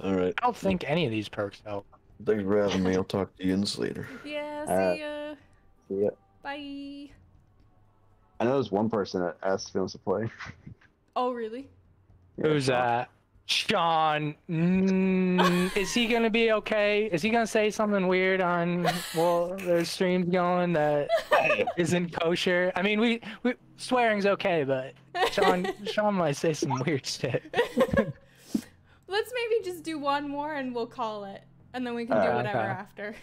All right. I don't think any of these perks help. Thanks for having me. I'll talk to you in the later. Yeah, see Uh, see ya. Bye. I know there's one person that asked if he wants to play. Oh, really? Yeah, Who's Sean. that? Sean. Mm, is he gonna be okay? Is he gonna say something weird on well there's streams going that isn't kosher? I mean we, we swearing's okay, but Sean Sean might say some weird shit. Let's maybe just do one more and we'll call it. And then we can do whatever okay. after.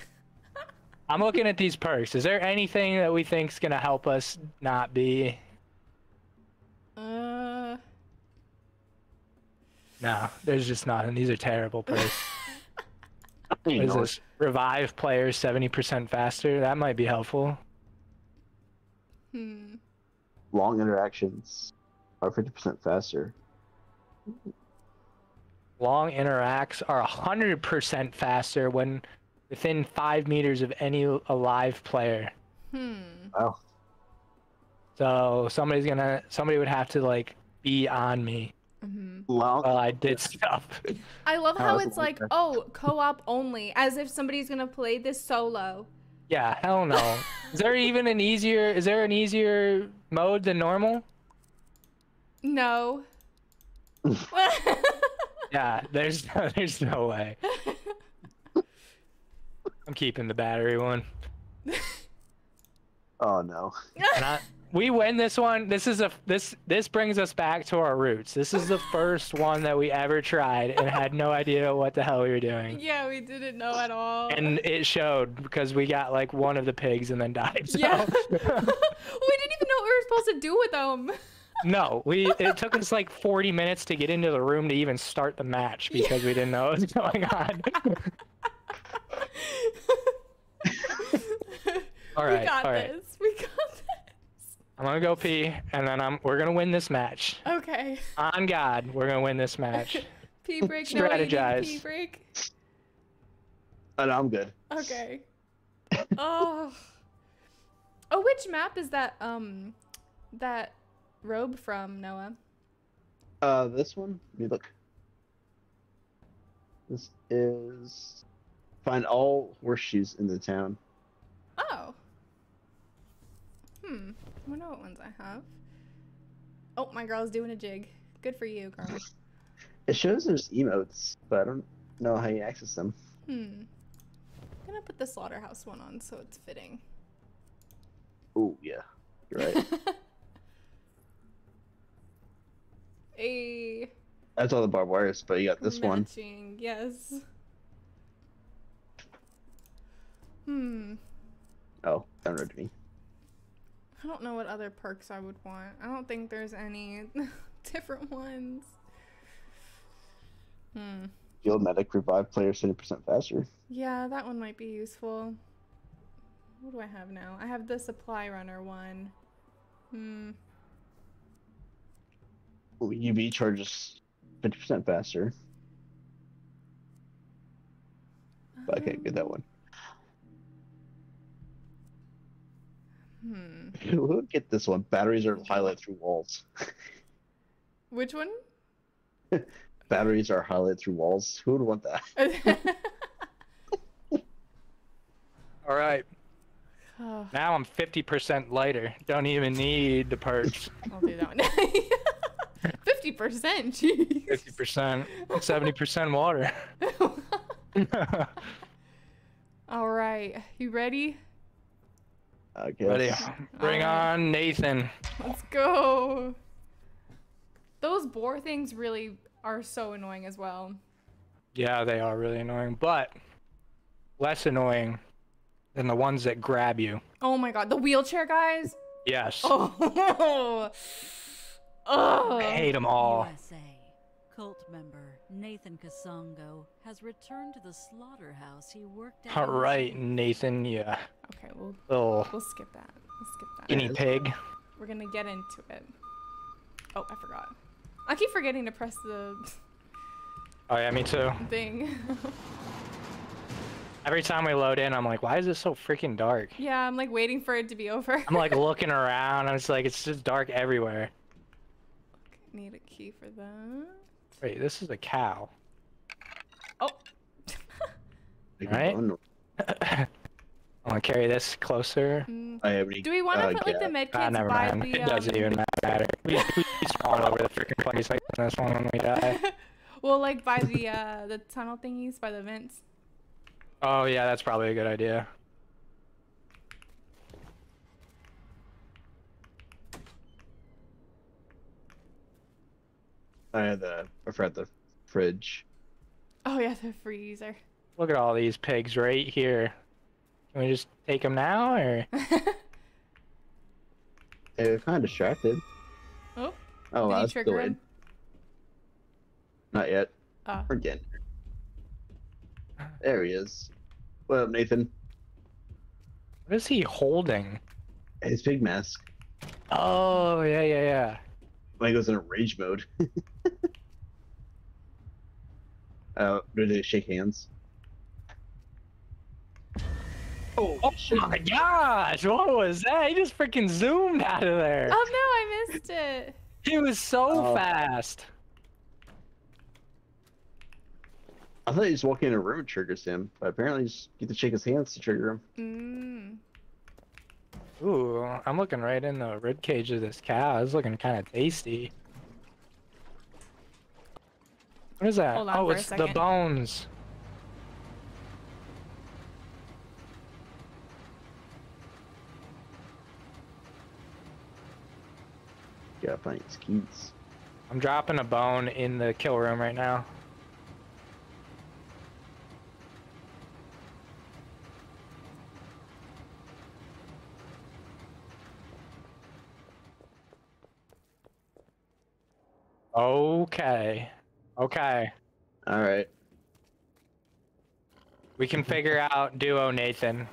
I'm looking at these perks. Is there anything that we think's gonna help us not be Uh, No, there's just nothing. These are terrible perks. What is this? Revive players 70% faster? That might be helpful. hmm. Long interactions are 50% faster. Long interacts are 100% faster when within 5 meters of any alive player. Hmm. Wow. So somebody's gonna, somebody would have to like be on me hmm Long, while I did stuff. I love how it's like, oh, co-op only, as if somebody's gonna play this solo. Yeah, hell no. Is there even an easier, is there an easier mode than normal? No. Yeah, there's, there's no way. I'm keeping the battery one. oh no. And I, we win this one. This is a this this brings us back to our roots. This is the first one that we ever tried and had no idea what the hell we were doing. yeah, we didn't know at all. And it showed because we got like one of the pigs and then died. So. yeah. we didn't even know what we were supposed to do with them. No, we it took us like 40 minutes to get into the room to even start the match because we didn't know what was going on. All right, we got all right. this. We got this. I'm gonna go pee and then I'm we're gonna win this match. Okay. On God, we're gonna win this match. Pee break. No, you Strategize. pee break. Oh, no, I'm good. Okay. oh. Oh, which map is that? Um, that robe from Noah? Uh, this one? Let me look. This is find all horseshoes in the town. Oh. Hmm. I wonder what ones I have. Oh, my girl's doing a jig. Good for you, girl. It shows there's emotes, but I don't know how you access them. Hmm. I'm gonna put the slaughterhouse one on so it's fitting. Oh yeah, you're right. A That's all the barbed wires, but you got this one. yes. Hmm. Oh, right to me. I don't know what other perks I would want. I don't think there's any different ones. Hmm. Field medic revive players 70% faster. Yeah, that one might be useful. What do I have now? I have the supply runner one. Hmm. Ooh, UV charges 50% faster. But I can't get that one. Hmm. Who would get this one? Batteries are highlighted through walls. Which one? Batteries are highlighted through walls. Who would want that? All right. oh, Now I'm 50% lighter. Don't even need the perks. I'll do that one. Fifty percent. Jeez. 50%, 70% water. All right, you ready? I guess. Ready? Bring Alright. on Nathan. Let's go. Those boar things really are so annoying as well. Yeah, they are really annoying, but less annoying than the ones that grab you. Oh my god, the wheelchair guys. Yes. Oh. oh. I hate them all. USA. Cult member Nathan Kasongo has returned to the slaughterhouse he worked at. All in the right, city. Nathan, Yeah. Okay, we'll little we'll skip that. We'll skip that. guinea pig. We're gonna get into it. Oh, I forgot. I keep forgetting to press the Oh yeah, me too. thing. Every time we load in, I'm like, why is it so freaking dark? yeah, I'm like waiting for it to be over. I'm like looking around, and it's like it's just dark everywhere. Need a key for that. Wait, this is a cow. Oh. Right? I'm gonna carry this closer. Mm. I have any, Do we want to uh, put like the gas. med Ah, kits never by mind. the? It doesn't um, even matter. We, we spawn over the freaking place like this one when we die. well, like by the uh the tunnel thingies, by the vents. Oh yeah, that's probably a good idea. I had the. I forgot the fridge. Oh yeah, the freezer. Look at all these pigs right here. Can we just take them now, or They're kind of distracted. oh, Oh, did that's trigger delayed. him? Not yet. Oh. We're getting there. There he is. What up, Nathan? what is he holding? His big mask. Oh yeah, yeah, yeah. When he goes in a rage mode. uh, do they shake hands? Oh, Oh my gosh, what was that? He just freaking zoomed out of there. Oh no, I missed it. He was so Oh. fast. I thought he just walking in a room and triggers him, but apparently you just get to shake his hands to trigger him. Mm. Ooh, I'm looking right in the rib cage of this cow. It's looking kind of tasty. What is that? Hold on oh, for a it's the bones. Gotta find his. I'm dropping a bone in the kill room right now. Okay. Okay. Alright. We can figure out duo Nathan.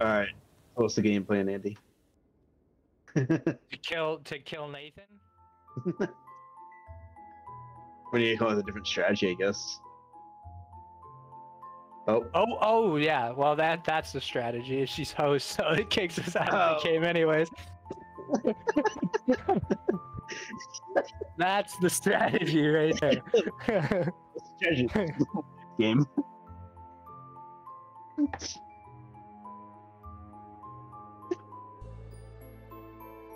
Alright. What's the game plan, Andy? To kill to kill Nathan? we need to come up with a different strategy, I guess. Oh, Oh, oh yeah. Well, that that's the strategy. She's host, so it kicks us out of Oh. the game anyways. that's the strategy right there. strategy. game.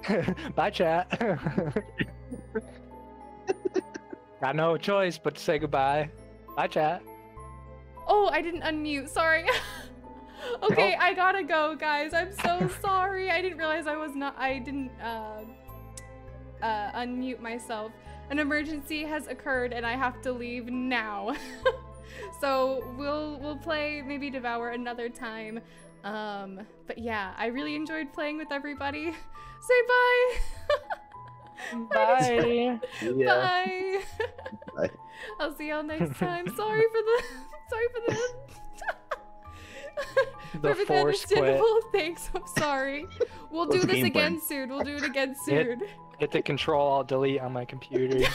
Bye, chat. Got no choice but to say goodbye. Bye, chat. Oh, I didn't unmute. Sorry. Okay. I gotta go, guys. I'm so sorry. I didn't realize I was not. I didn't uh, uh, unmute myself. An emergency has occurred, and I have to leave now. so we'll we'll play maybe Devour another time. Um, but yeah, I really enjoyed playing with everybody. Say bye. Bye. Yeah. Bye. Bye. I'll see y'all next time. Sorry for the sorry for the The force quit. Thanks. I'm sorry. We'll do this again plan? soon. We'll do it again Hit- soon. Hit the control alt delete on my computer.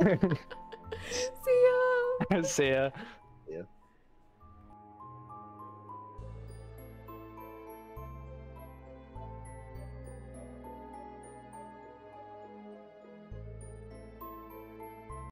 See ya. See ya.